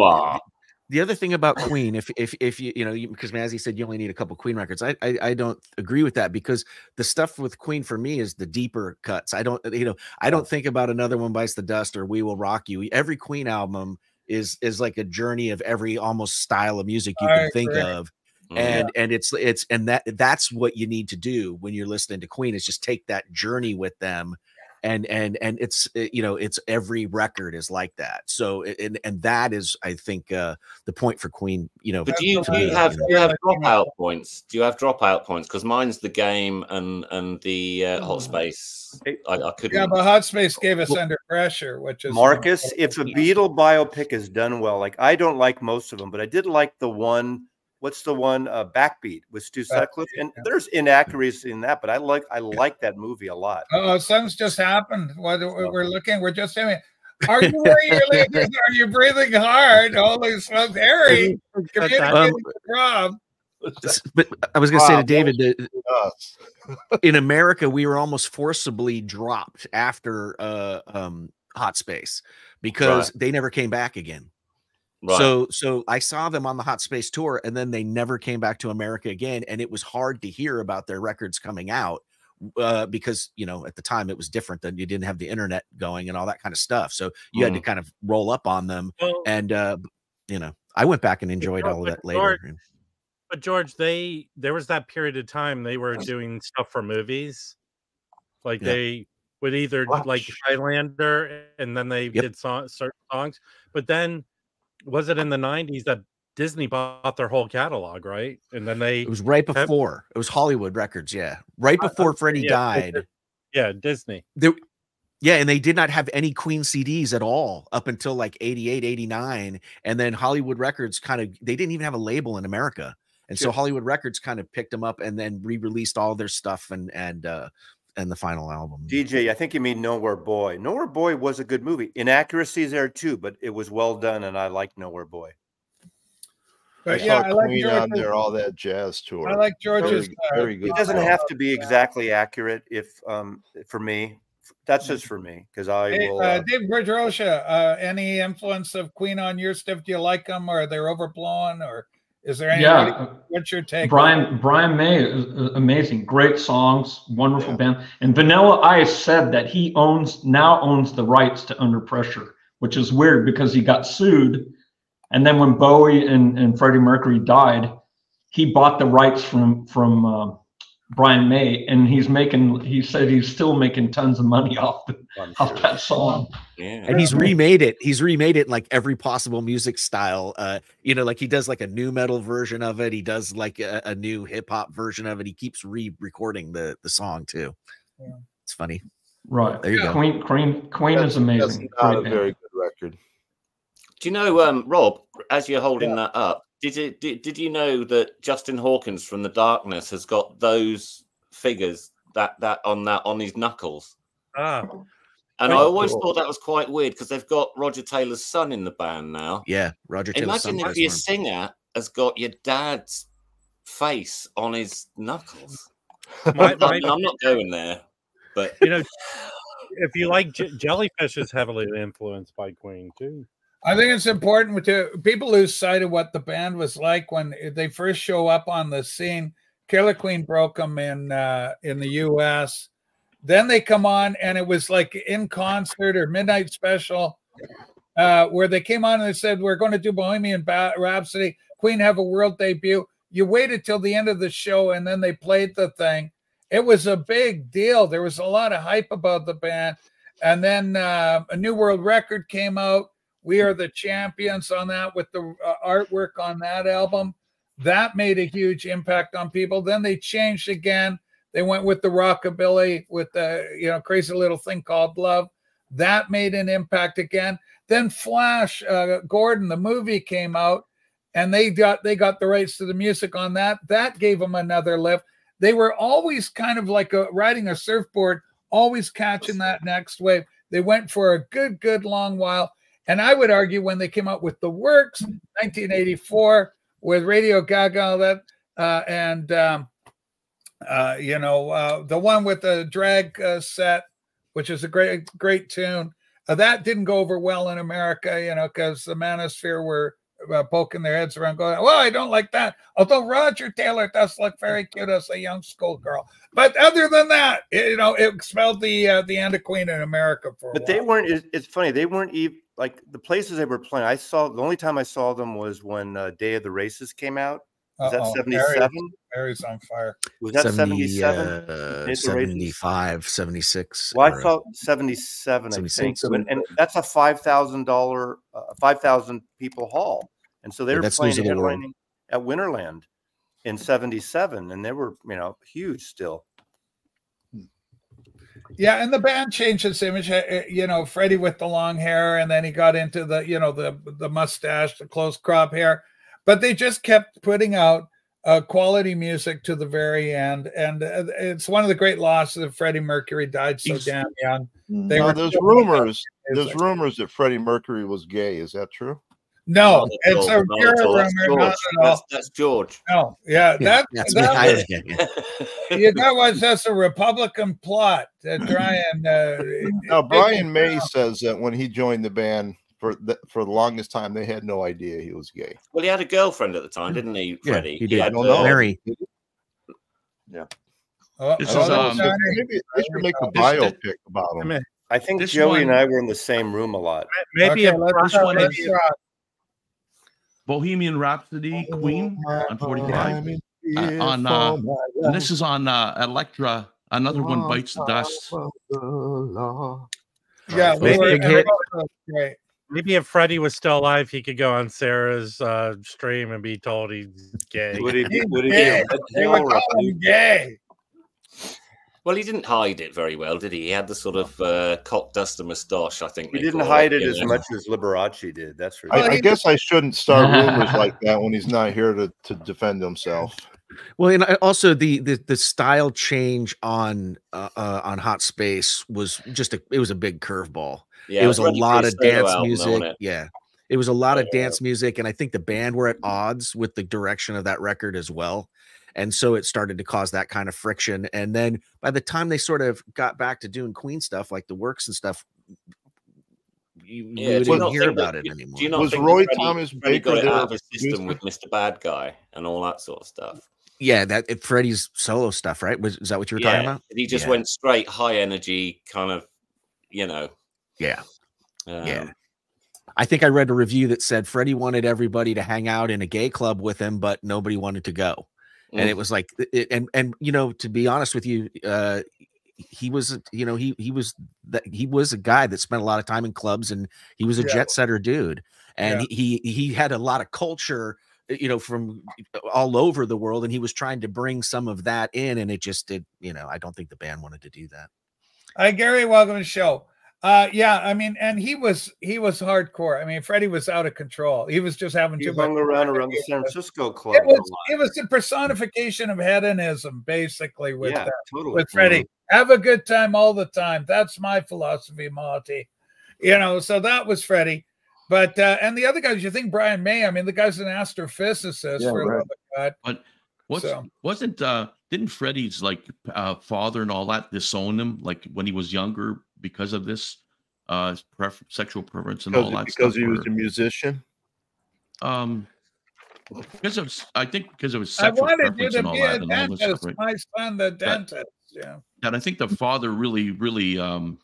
the other thing about Queen, if if if you you know because Mazzy said you only need a couple Queen records, I, I, I don't agree with that because the stuff with Queen for me is the deeper cuts. I don't you know I don't think about another one bites the dust or We Will Rock You. Every Queen album is is like a journey of every almost style of music you can think of mm, and yeah. and it's it's and that that's what you need to do when you're listening to queen is just take that journey with them and and and it's eh, you know it's every record is like that. So and and that is i think uh the point for queen you know but do you, do you have do you have dropout points? Do you have dropout points? Because mine's the game and and the uh, hot space. I, I couldn't yeah but hot space gave us well, under pressure which is marcus if a beatle biopic is done well like i don't like most of them but i did like the one what's the one uh, backbeat with Stu Sutcliffe? And yeah. there's inaccuracy in that, but I like I like that movie a lot. Oh, something's just happened. What we're looking, we're just saying. Are you where you're Are you breathing hard? Holy smokes, Harry! Um, Rob. But I was going to say to David that in America we were almost forcibly dropped after uh, um, Hot Space because right. they never came back again. Right. So so I saw them on the Hot Space tour and then they never came back to America again and it was hard to hear about their records coming out uh, because you know at the time it was different than you didn't have the internet going and all that kind of stuff. So you mm. had to mm. kind of roll up on them well, and uh, you know I went back and enjoyed all of that later. But George, they there was that period of time they were doing stuff for movies, like yeah. they would either Watch. like Highlander and then they yep. did song, certain songs, but then was it in the 90s that Disney bought their whole catalog, right? And then they it was right before it was Hollywood Records, yeah, right before uh, Freddie yeah, died. Yeah, Disney. There, yeah, and they did not have any Queen CDs at all up until like 88, 89. And then Hollywood Records kind of they didn't even have a label in America. And so Hollywood Records kind of picked them up and then re-released all their stuff and and uh and the final album. DJ, I think you mean Nowhere Boy. Nowhere Boy was a good movie. Inaccuracies there too, but it was well done, and I like Nowhere Boy. But I yeah, I like Queen on there, all that jazz tour. I like George's. Very, uh, very good. It doesn't have to be exactly accurate. If um for me, that's just for me because I hey, will. Uh, uh, Dave Bridgerosha, uh, any influence of Queen on your stuff? Do you like them, or they're overblown, or is there any? Yeah. What's your take? Brian Brian May is amazing. Great songs, wonderful yeah. band. And Vanilla Ice said that he owns now owns the rights to Under Pressure, which is weird because he got sued. And then when Bowie and, and Freddie Mercury died, he bought the rights from from uh, Brian May, and he's making. He said he's still making tons of money off the, off that song. Yeah. And he's remade it. He's remade it in like every possible music style. Uh, you know, like he does like a new metal version of it. He does like a, a new hip hop version of it. He keeps re-recording the the song too. Yeah. It's funny. Right. There you go. Queen Queen Queen that's, is amazing. That's not Great a very good record. Do you know, um, Rob? As you're holding yeah. that up, did you did, did you know that Justin Hawkins from the Darkness has got those figures that that on that on his knuckles? Ah. And I always cool. thought that was quite weird because they've got Roger Taylor's son in the band now. Yeah, Roger Taylor's Imagine if your singer has got your dad's face on his knuckles. My, my, I'm not going there, but you know, if you like j- jellyfish, is heavily influenced by Queen too. I think it's important to people lose sight of what the band was like when they first show up on the scene. Killer Queen broke them in uh, in the U.S. Then they come on, and it was like in concert or midnight special, uh, where they came on and they said, "We're going to do Bohemian Rhapsody." Queen have a world debut. You waited till the end of the show, and then they played the thing. It was a big deal. There was a lot of hype about the band, and then uh, a new world record came out. We are the champions on that with the uh, artwork on that album. That made a huge impact on people. Then they changed again they went with the rockabilly with the you know crazy little thing called love. That made an impact again. Then Flash uh, Gordon, the movie came out, and they got they got the rights to the music on that. That gave them another lift. They were always kind of like a, riding a surfboard, always catching that next wave. They went for a good, good long while. And I would argue when they came out with the works, 1984, with Radio Gaga, that uh, and um, uh, you know, uh, the one with the drag uh, set, which is a great, great tune. Uh, that didn't go over well in America, you know, because the Manosphere were uh, poking their heads around, going, "Well, I don't like that." Although Roger Taylor does look very cute as a young schoolgirl, but other than that, it, you know, it expelled the uh, the Anda Queen in America for. But they weren't. It's, it's funny. They weren't even like the places they were playing. I saw the only time I saw them was when Day of the Races came out was that 77? Mary's on fire. Was that 77? Uh, 75, 76. Well, I thought 77, 76. I think. And, and that's a $5,000, uh, 5,000 people hall. And so they yeah, were playing headlining at Winterland in 77. And they were, you know, huge still. Yeah, and the band changed its image. Eh, eh, you know, Freddie with the long hair, and then he got into the, you know, the the mustache, the close crop hair but they just kept putting out uh, quality music to the very end, and uh, it's one of the great losses that Freddie Mercury died so damn young. They no, there's rumors. There's rumors that Freddie Mercury was gay. Is that true? No, no it's a pure rumor. That's, that's, George. No, yeah, that, that's that was, yeah, that was just a Republican plot to try and. Uh, now, Brian May says that when he joined the band, for the for the longest time they had no idea he was gay. Well, he had a girlfriend at the time, didn't he, Freddie? Yeah, he did. I don't know. Mary. Yeah. Oh, this is, um, maybe they should make a biopic about him. I think this Joey one, and I were in the same room a lot. Maybe okay, this one is Bohemian Rhapsody, Queen on 45. Uh, on uh, this is on uh, Elektra. Another one bites the dust. Yeah, maybe, maybe, Maybe if Freddie was still alive, he could go on Sarah's uh, stream and be told he's gay. Would he? Would he gay. be? gay. Well, he didn't hide it very well, did he? He had the sort of uh, cock duster moustache. I think he didn't hide it, it as know? much as Liberace did. That's for I, I guess I shouldn't start rumors like that when he's not here to, to defend himself. Well, and also the the, the style change on uh, uh, on Hot Space was just a it was a big curveball. Yeah, it was a lot of dance music. Yeah. It was a lot of dance music. And I think the band were at odds with the direction of that record as well. And so it started to cause that kind of friction. And then by the time they sort of got back to doing Queen stuff, like the works and stuff, you, yeah, you didn't hear about that, it anymore. Do you not was Roy Freddie, Thomas Freddie Baker got it out of his system with Mr. Bad Guy and all that sort of stuff? Yeah, that Freddie's solo stuff, right? Was is that what you were yeah, talking about? He just yeah. went straight high energy, kind of, you know, yeah. Um, yeah. I think I read a review that said Freddie wanted everybody to hang out in a gay club with him, but nobody wanted to go. Mm. And it was like, it, and and you know, to be honest with you, uh, he was, you know, he he was that he was a guy that spent a lot of time in clubs, and he was a yeah. jet setter dude, and yeah. he he had a lot of culture, you know, from all over the world, and he was trying to bring some of that in, and it just did, you know, I don't think the band wanted to do that. Hi, Gary. Welcome to the show. Uh, yeah, I mean, and he was he was hardcore. I mean, Freddie was out of control. He was just having he too hung much around around the San Francisco club. It was it was the personification of hedonism, basically. With yeah, totally, with Freddie, totally. have a good time all the time. That's my philosophy, Monty. You know, so that was Freddie. But uh, and the other guys, you think Brian May? I mean, the guy's an astrophysicist yeah, for right. God. But what's, so. wasn't uh didn't Freddie's like uh, father and all that disown him like when he was younger because of this uh pref- sexual preference and because, all that because stuff? he was or- a musician. um, because of I think because of his I sexual wanted you preference to and all be that a and all this dentist. stuff, right? My son, the dentist. Yeah. And I think the father really, really, um,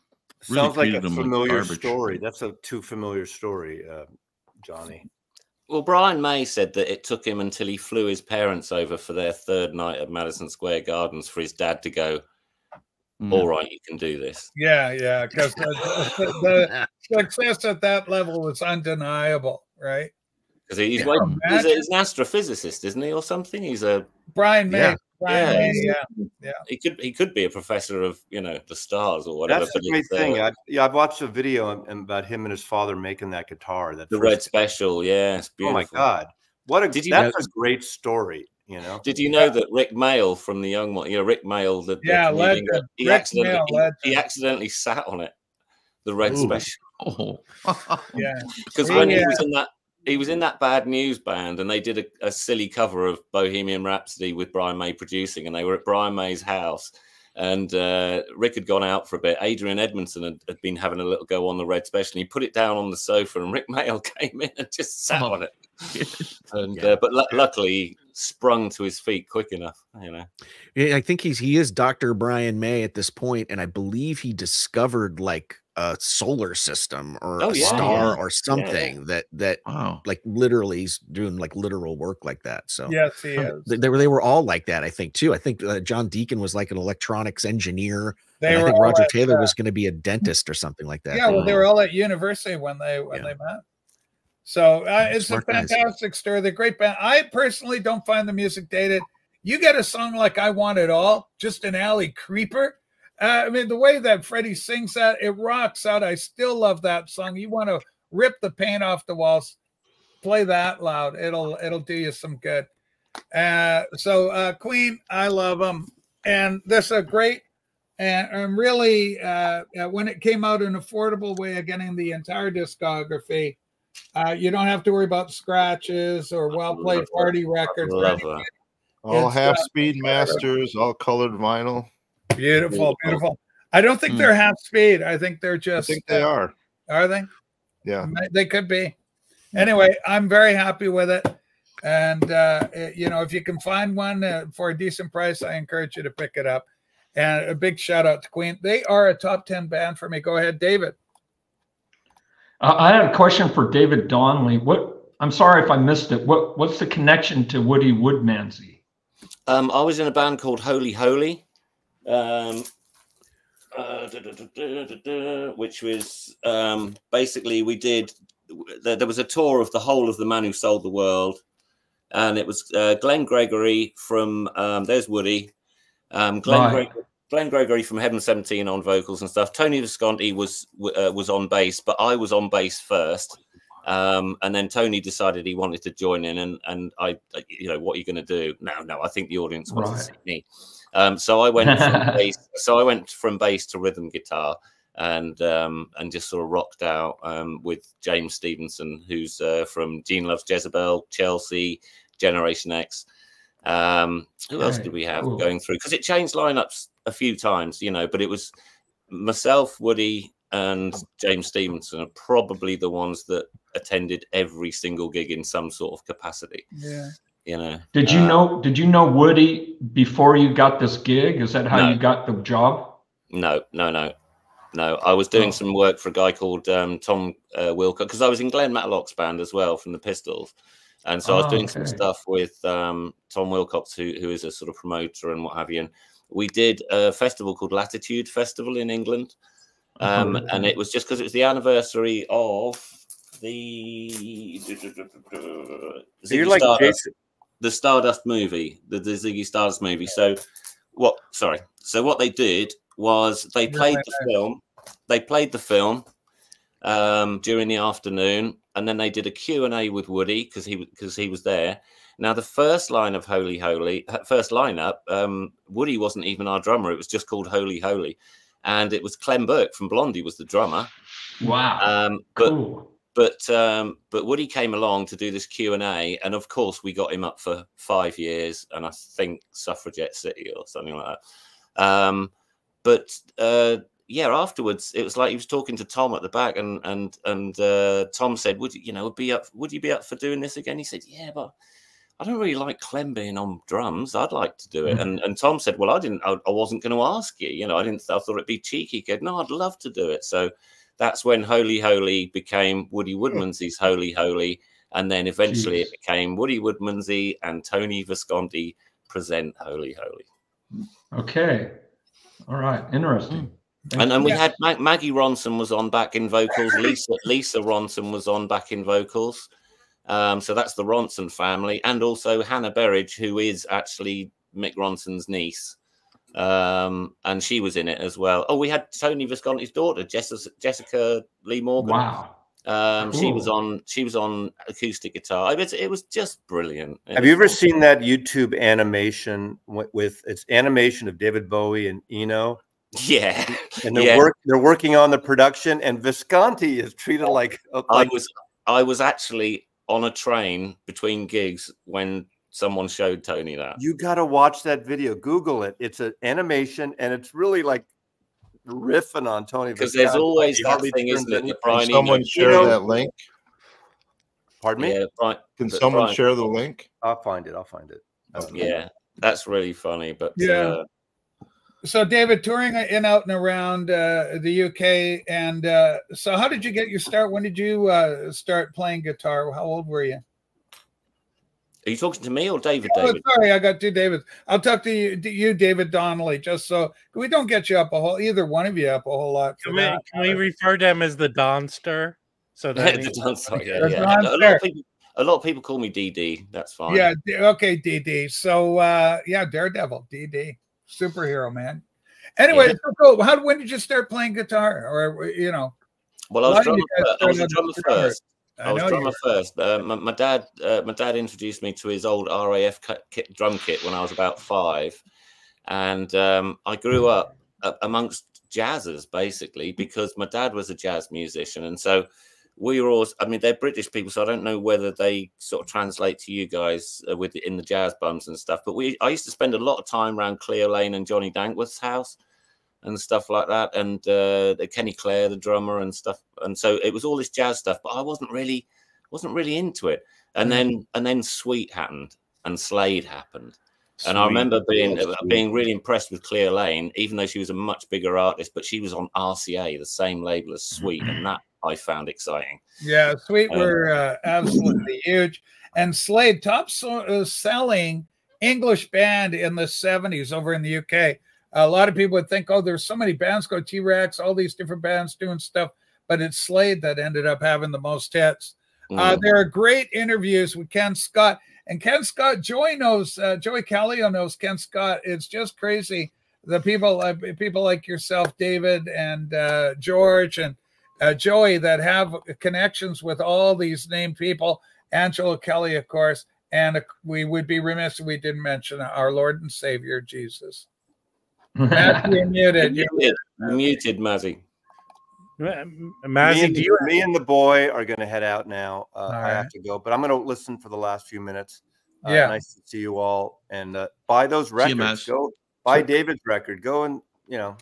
really Sounds like a treated him like familiar garbage. story. That's a too familiar story, uh, Johnny. Well, Brian May said that it took him until he flew his parents over for their third night at Madison Square Gardens for his dad to go, Mm. "All right, you can do this." Yeah, yeah, because the, the, the success at that level was undeniable, right? Because he's, Yeah, like- he's, a, he's an astrophysicist, isn't he, or something? He's a Brian May, Yeah. Brian Yeah, May, yeah, yeah. he could he could be a professor of you know the stars or whatever. That's the great thing. I, yeah, I've watched a video on- about him and his father making that guitar. That the Red Special, yeah, it's Oh my god, what a Did you that's know- a great story. You know, Did you know that Rik Mayall from the Young One, you know, Rik Mayall, the, the Yeah, comedian, legend. he Rik accidentally Mayall, he- legend. he, accidentally sat on it, the Red Ooh. Special. Oh, Yeah. because He, when he uh, was in that he was in that bad news band and they did a, a silly cover of bohemian rhapsody with brian may producing and they were at brian may's house and uh, rik had gone out for a bit adrian edmondson had, had been having a little go on the red special and he put it down on the sofa and rik mayall came in and just sat Oh. on it and uh, but lu- luckily he sprung to his feet quick enough you know Yeah, I think he's he is Dr. Brian May at this point, and I believe he discovered like a solar system or Oh, a yeah, star yeah. or Yeah, something that that wow. like literally he's doing like literal work like that. So Yes, he is. they, they were they were all like that, I think too. I think uh, John Deacon was like an electronics engineer. They and I think Roger at, Taylor uh, was going to be a dentist or something like that. Yeah, well, they were all at university when they when they met. So uh, it's a guys. fantastic story. They're great band. I personally don't find the music dated. You get a song like "I Want It All," just an alley creeper. Uh, I mean, the way that Freddie sings that, it rocks out. I still love that song. You want to rip the paint off the walls, play that loud. It'll it'll do you some good. Uh, so uh, Queen, I love them, and this is a great and, and really uh, uh, when it came out an affordable way of getting the entire discography uh, you don't have to worry about scratches or well played party records Love All It's, half uh, speed masters, all colored vinyl. beautiful beautiful. i don't think Mm. they're half speed. I think they're just. I just think they uh, are. are they? Yeah. They could be. Anyway i'm very happy with it. And uh, eh, you know if you can find one uh, for a decent price i encourage you to pick it up. And a big shout out to queen. They are a top 10 band for me. Go ahead david. Uh, I had a question for David Donnelly. What? I'm sorry if I missed it. What? What's the connection to Woody Woodmansey? Um, I was in a band called Holy Holy, um, uh, duh, duh, duh, which was um, basically we did. There, there was a tour of the whole of the man who sold the world, and it was uh, Glenn Gregory from. Um, there's Woody, um, Glenn, Right. Greg- Glenn Gregory from Heaven Seventeen on vocals and stuff. Tony Visconti was uh, was on bass, but I was on bass first. Um, and then Tony decided he wanted to join in, and and I, you know, what are you going to do? No, no, I think the audience wants Right. to see me. Um, so I went from bass, so I went from bass to rhythm guitar, and um, and just sort of rocked out um, with James Stevenson, who's uh, from Gene Loves Jezebel, Chelsea, Generation X. Um, who else did we have going through? Because it changed lineups a few times, you know, but it was myself, Woody, and James Stevenson are probably the ones that attended every single gig in some sort of capacity. yeah You know, Did you Uh, know? Did you know Woody before you got this gig? Is that how No. you got the job? No, no, no, no. I was doing Oh. some work for a guy called um, Tom uh, Wilcox because I was in Glenn Matlock's band as well from the Pistols, and so I was Oh, doing some stuff with um, Tom Wilcox, who who is a sort of promoter and what have you. And we did a festival called Latitude Festival in England, um, Oh, and it was just because it was the anniversary of the. So you're like Stardust Jason. the Stardust movie, the, the Ziggy Stardust movie. So what? Sorry. So what they did was they played the film. They played the film um, during the afternoon, and then they did a Q and A with Woody because he because he was there. Now the first line of Holy Holy, uh, first lineup, um, Woody wasn't even our drummer. It was just called Holy Holy, and it was Clem Burke from Blondie was the drummer. Wow. Um, but cool. but um, but Woody came along to do this Q and A, and of course we got him up for five years, and I think Suffragette City or something like that. Um, but uh, yeah, afterwards it was like he was talking to Tom at the back, and and and uh, Tom said, "Would you, you know, be up? Would you be up for doing this again?" He said, "Yeah, but." I don't really like Clem being on drums. I'd like to do it. Mm. And and Tom said, Well, I didn't I, I wasn't going to ask you. You know, I didn't I thought it'd be cheeky. He said, No, I'd love to do it. So that's when Holy Holy became Woody Woodmansey's Holy Holy. And then eventually Jeez. it became Woody Woodmansey and Tony Visconti present Holy Holy. Okay. All right. Interesting. Thank and then we had Mag- Maggie Ronson was on back in vocals. Lisa Lisa Ronson was on back in vocals. Um, so that's the Ronson family, and also Hannah Berridge, who is actually Mick Ronson's niece, um, and she was in it as well. Oh, we had Tony Visconti's daughter, Jessica, Jessica Lee Morgan. Wow. Um, cool. She was on. She was on acoustic guitar. It was, it was just brilliant. It Have you ever seen that YouTube animation with, with, it's animation of David Bowie and Eno? Yeah, and they're yeah. work they're working on the production, and Visconti is treated like, like I was. I was actually on a train between gigs when someone showed Tony that. You got to watch that video. Google it. It's an animation, and it's really like riffing on Tony. Because there's always that thing, isn't it? The Brian Can someone share you know, that link? Pardon me? Yeah, Brian, Can someone Brian, share the link? I'll find it. I'll find it. Okay. Yeah, that's really funny. But yeah. Uh, so David, touring in out and around uh, the UK, and uh, so how did you get your start? When did you uh, start playing guitar? How old were you? Are you talking to me or David? Oh, David? sorry, I got two Davids. I'll talk to you, to you, David Donnelly, just so we don't get you up a whole either one of you up a whole lot. Can we, can we refer to him as the Donster? So that the Donster, yeah, yeah. A, lot of people, a lot of people call me DD. That's fine. Yeah, okay, DD. So uh, yeah, Daredevil, DD, superhero man. Anyway, yeah. so cool. How when did you start playing guitar, or you know? Well, I was drummer, I was a drummer first. I, I was drummer first. Uh, my, my, dad, uh, my dad introduced me to his old RAF kit, drum kit when I was about five, and um, I grew up amongst jazzers basically because my dad was a jazz musician, and so we were always. I mean, they're British people, so I don't know whether they sort of translate to you guys uh, with in the jazz bums and stuff. But we, I used to spend a lot of time around Cleo Laine and Johnny Dankworth's house and stuff like that, and uh, Kenny Clare, the drummer, and stuff. And so it was all this jazz stuff, but I wasn't really wasn't really into it. And mm. then and then Sweet happened, and Slade happened. Sweet. And I remember being being really impressed with Cleo Laine, even though she was a much bigger artist, but she was on RCA, the same label as Sweet, and that I found exciting. Yeah, Sweet um, were uh, absolutely huge, and Slade top so, uh, selling English band in the '70s over in the UK a lot of people would think, oh, there's so many bands go T Rex, all these different bands doing stuff, but it's Slade that ended up having the most hits. Uh, mm. Uh, there are great interviews with Ken Scott, and Ken Scott, Joey knows, uh, Joey Callio knows Ken Scott. It's just crazy. The people, uh, people like yourself, David, and uh, George, and uh, Joey that have connections with all these named people. Angela Kelly, of course, and we would be remiss if we didn't mention our Lord and Savior Jesus. Mazzy, muted. You're muted, muted Mazzy. Mazzy, me, and, you... me and the boy are going to head out now. Uh, I right. have to go, but I'm going to listen for the last few minutes. Uh, yeah, nice to see you all, and uh, buy those records. Go buy David's record. Go and you know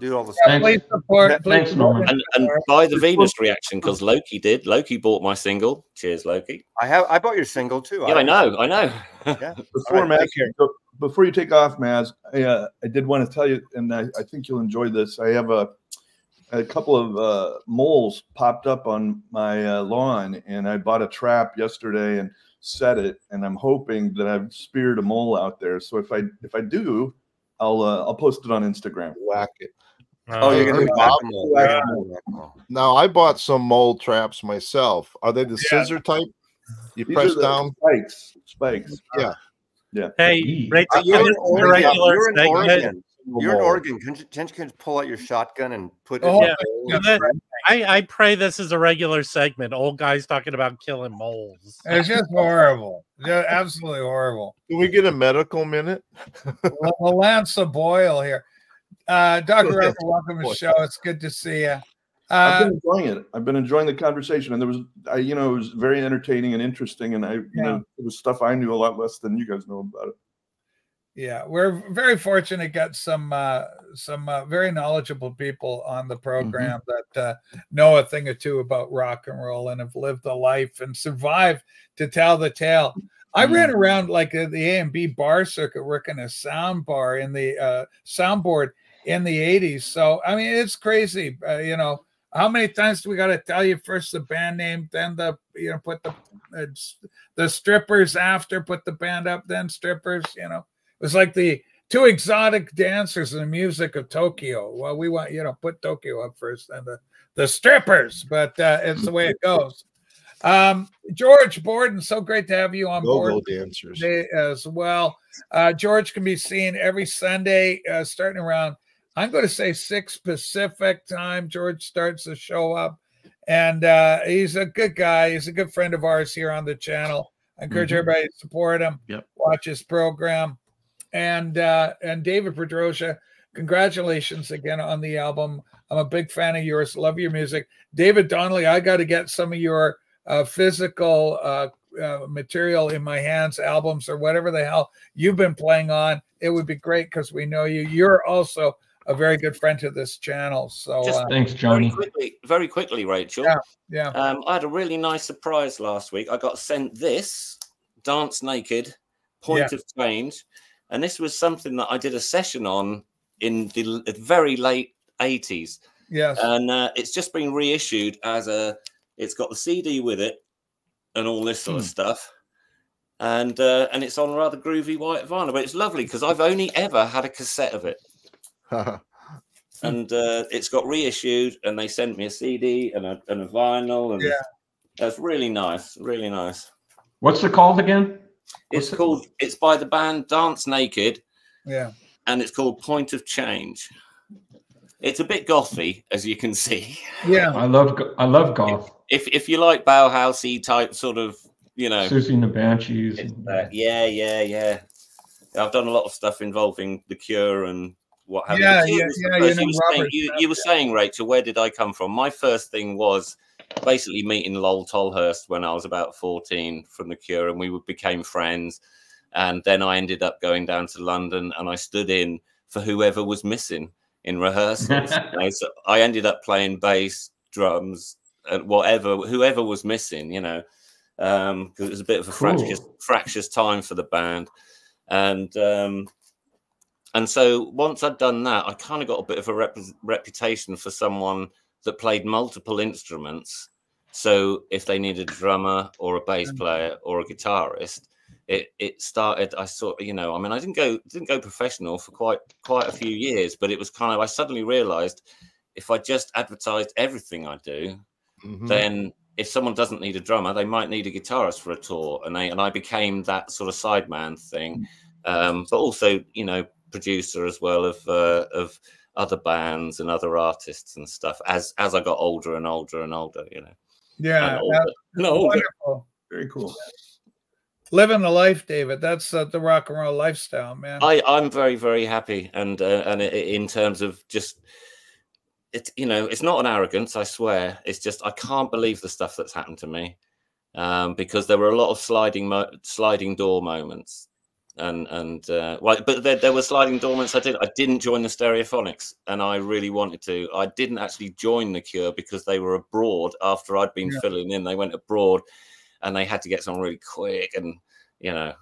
do all the yeah, please support. Thanks, Norman. And, and buy the Venus reaction because Loki did. Loki bought my single. Cheers, Loki. I have. I bought your single too. Yeah, I, I know. I know. yeah. Before right, Maz, before you take off, Maz, I, uh, I did want to tell you, and I, I, think you'll enjoy this. I have a a couple of uh, moles popped up on my uh, lawn, and I bought a trap yesterday and set it, and I'm hoping that I've speared a mole out there. So if I if I do, I'll uh, I'll post it on Instagram. Whack it. Oh, you're uh, gonna whack yeah. Oh. Now I bought some mole traps myself. Are they the yeah. scissor type? You These press down spikes. Spikes. Yeah. Uh, yeah. Hey, Rachel, uh, you're, in Oregon. You're in Oregon. You're in Oregon. Can you, can you pull out your shotgun and put it? Oh, yeah. I, I pray this is a regular segment. Old guys talking about killing moles. It's just horrible. Just absolutely horrible. Can we get a medical minute? well, Lance Boyle here. Uh, Dr. Rucker, welcome to the show. It's good to see you. Uh, I've been enjoying it. I've been enjoying the conversation, and there was, I, you know, it was very entertaining and interesting, and I, you yeah. know, it was stuff I knew a lot less than you guys know about it. Yeah, we're very fortunate to get some uh, some uh, very knowledgeable people on the program mm-hmm. that uh, know a thing or two about rock and roll and have lived a life and survived to tell the tale. I mm-hmm. ran around like uh, the A and B bar circuit working a sound bar in the uh, soundboard in the 80s. So I mean, it's crazy. Uh, you know, how many times do we got to tell you first the band name, then the you know put the the strippers after, put the band up, then strippers. You know it was like the two exotic dancers in the music of Tokyo. Well, we want you know put Tokyo up first, and the the strippers, but uh, it's the way it goes. Um, George Borden, so great to have you on Go-go board dancers as well. Uh, George can be seen every Sunday, uh, starting around I'm going to say six Pacific time. George starts to show up, and uh, he's a good guy. He's a good friend of ours here on the channel. I encourage mm-hmm. everybody to support him. Yep. Watch his program and uh, and David Pedrosa, congratulations again on the album. I'm a big fan of yours. Love your music, David Donnelly. I got to get some of your uh, physical uh, uh, material in my hands, albums or whatever the hell you've been playing on. It would be great because we know you. You're also a very good friend to this channel. So Just, uh, thanks, Johnny. Very quickly, very quickly, Rachel. Yeah, yeah. Um, I had a really nice surprise last week. I got sent this "Dance Naked" point yeah. of change and this was something that I did a session on in the very late 80s. Yes. And uh, it's just been reissued as a, it's got the CD with it and all this sort hmm. of stuff. And uh, and it's on rather groovy white vinyl, but it's lovely because I've only ever had a cassette of it. and uh, it's got reissued, and they sent me a CD and a, and a vinyl, and yeah, that's really nice, really nice. What's it called again? It's What's called. It? It's by the band Dance Naked. Yeah. And it's called Point of Change. It's a bit gothy, as you can see. Yeah. I love. I love goth. If if you like Bauhausy type sort of, you know, Siouxsie and the Banshees. Uh, yeah, yeah, yeah. I've done a lot of stuff involving the Cure and what have yeah, you. Yeah, yeah, you, you, saying, you, you were saying, Rachel, where did I come from? My first thing was basically meeting Lol Tolhurst when I was about 14 from the Cure, and we became friends. And then I ended up going down to London and I stood in for whoever was missing in rehearsals. so I ended up playing bass, drums, and whatever, whoever was missing, you know, because um, it was a bit of a cool. fractious, fractious time for the band. And um, and so once I'd done that, I kind of got a bit of a rep- reputation for someone that played multiple instruments. So if they needed a drummer or a bass mm. player or a guitarist, it it started. I saw, you know, I mean, I didn't go didn't go professional for quite quite a few years, but it was kind of. I suddenly realised if I just advertised everything I do, mm-hmm. then if someone doesn't need a drummer, they might need a guitarist for a tour, and they and I became that sort of sideman thing, mm. um, but also you know producer as well of uh, of other bands and other artists and stuff as as I got older and older and older, you know. Yeah, no, wonderful. Very cool. Living the life, David. That's uh, the rock and roll lifestyle, man. I I'm very very happy, and uh, and in terms of just it's you know it's not an arrogance. I swear, it's just I can't believe the stuff that's happened to me, um, because there were a lot of sliding mo- sliding door moments and and uh, well, but there, there were sliding dormants. I did. I didn't join the Stereophonics, and I really wanted to. I didn't actually join the Cure because they were abroad after I'd been yeah. filling in. They went abroad, and they had to get someone really quick, and you know,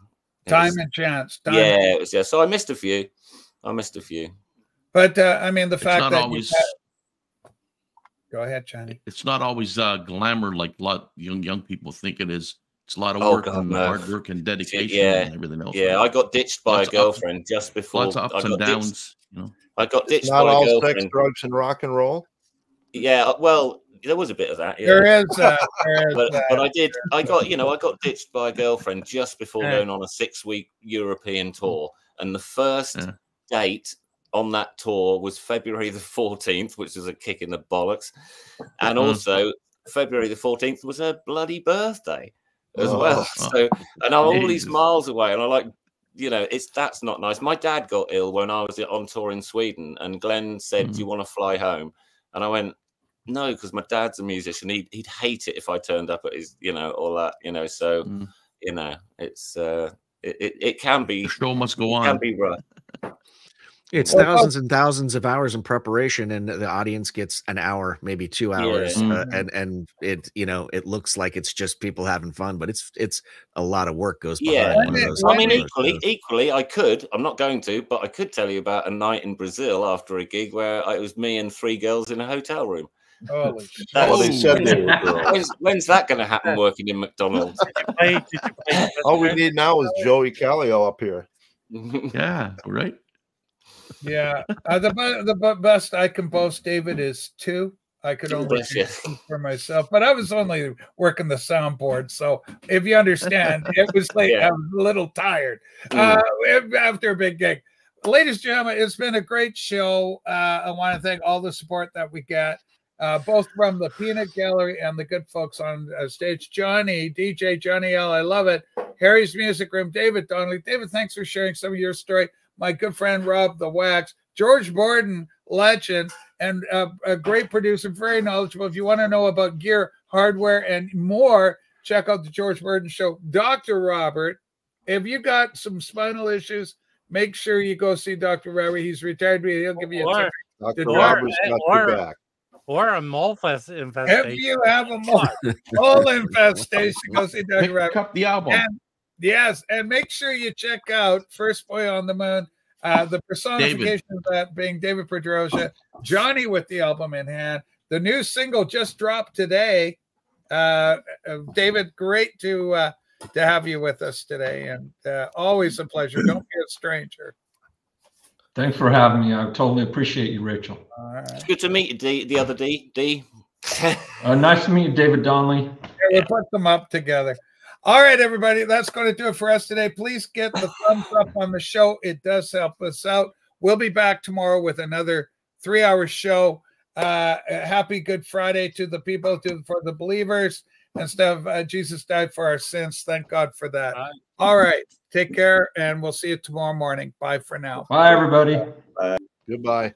time was, and chance. Time yeah, it was, yeah. So I missed a few. I missed a few. But uh, I mean, the it's fact that always. Had... Go ahead, Johnny. It's not always uh, glamour like a lot young young people think it is. It's a lot of oh, work God, and no. hard work and dedication yeah. and everything else. Yeah, I got ditched by lots a girlfriend ups, just before. Lots of ups and downs. Ditched. You know, I got ditched not by all a girlfriend. sex, drugs, and rock and roll. Yeah, uh, well, there was a bit of that. Yeah. There is, uh, but, but I did. I got you know I got ditched by a girlfriend just before yeah. going on a six week European tour, and the first yeah. date on that tour was February the 14th, which was a kick in the bollocks. And mm-hmm. also, February the 14th was her bloody birthday as oh, well. So, and I'm all these miles away, and I like, you know, it's that's not nice. My dad got ill when I was on tour in Sweden, and Glenn said, mm. "Do you want to fly home?" And I went, "No," because my dad's a musician. He'd he'd hate it if I turned up at his, you know, all that, you know. So, mm. you know, it's uh, it, it, it can be. The show must go on. Can be rough. It's well, thousands and thousands of hours in preparation, and the audience gets an hour, maybe two hours, yeah. uh, mm-hmm. and and it you know it looks like it's just people having fun, but it's it's a lot of work goes behind. Yeah, I mean, equally, equally, I could. I'm not going to, but I could tell you about a night in Brazil after a gig where it was me and three girls in a hotel room. Holy well, they said they when's, when's, that going to happen working in McDonald's? All we need now is Joey Callio up here. yeah, right. Yeah, uh, the the best I can boast, David, is two. I could only for myself, but I was only working the soundboard. So if you understand, it was late. Yeah. I was a little tired uh, after a big gig. Ladies and gentlemen, it's been a great show. Uh, I want to thank all the support that we get, uh, both from the Peanut Gallery and the good folks on uh, stage. Johnny, DJ Johnny L, I love it. Harry's Music Room, David Donnelly. David, thanks for sharing some of your story my good friend Rob the Wax, George Borden, legend, and uh, a great producer, very knowledgeable. If you want to know about gear, hardware, and more, check out the George Borden Show. Dr. Robert, if you got some spinal issues, make sure you go see Dr. Robert. He's retired. He'll give you a Dr. Robert's got your back. Or a mole infestation. If you have a mole, mole infestation, go see Dr. Robert. Pick up the album. And Yes, and make sure you check out First Boy on the Moon. Uh, the personification David. of that being David Pedrosa, Johnny with the album in hand. The new single just dropped today. Uh, uh, David, great to uh, to have you with us today, and uh, always a pleasure. Don't be a stranger. Thanks for having me. I totally appreciate you, Rachel. It's good to meet you, D. The other D. D. uh, nice to meet you, David Donnelly. Yeah, we put them up together. All right, everybody, that's going to do it for us today. Please get the thumbs up on the show. It does help us out. We'll be back tomorrow with another three hour show. Uh, happy Good Friday to the people, to for the believers and stuff. Uh, Jesus died for our sins. Thank God for that. All right. Take care, and we'll see you tomorrow morning. Bye for now. Bye, everybody. Bye. Goodbye.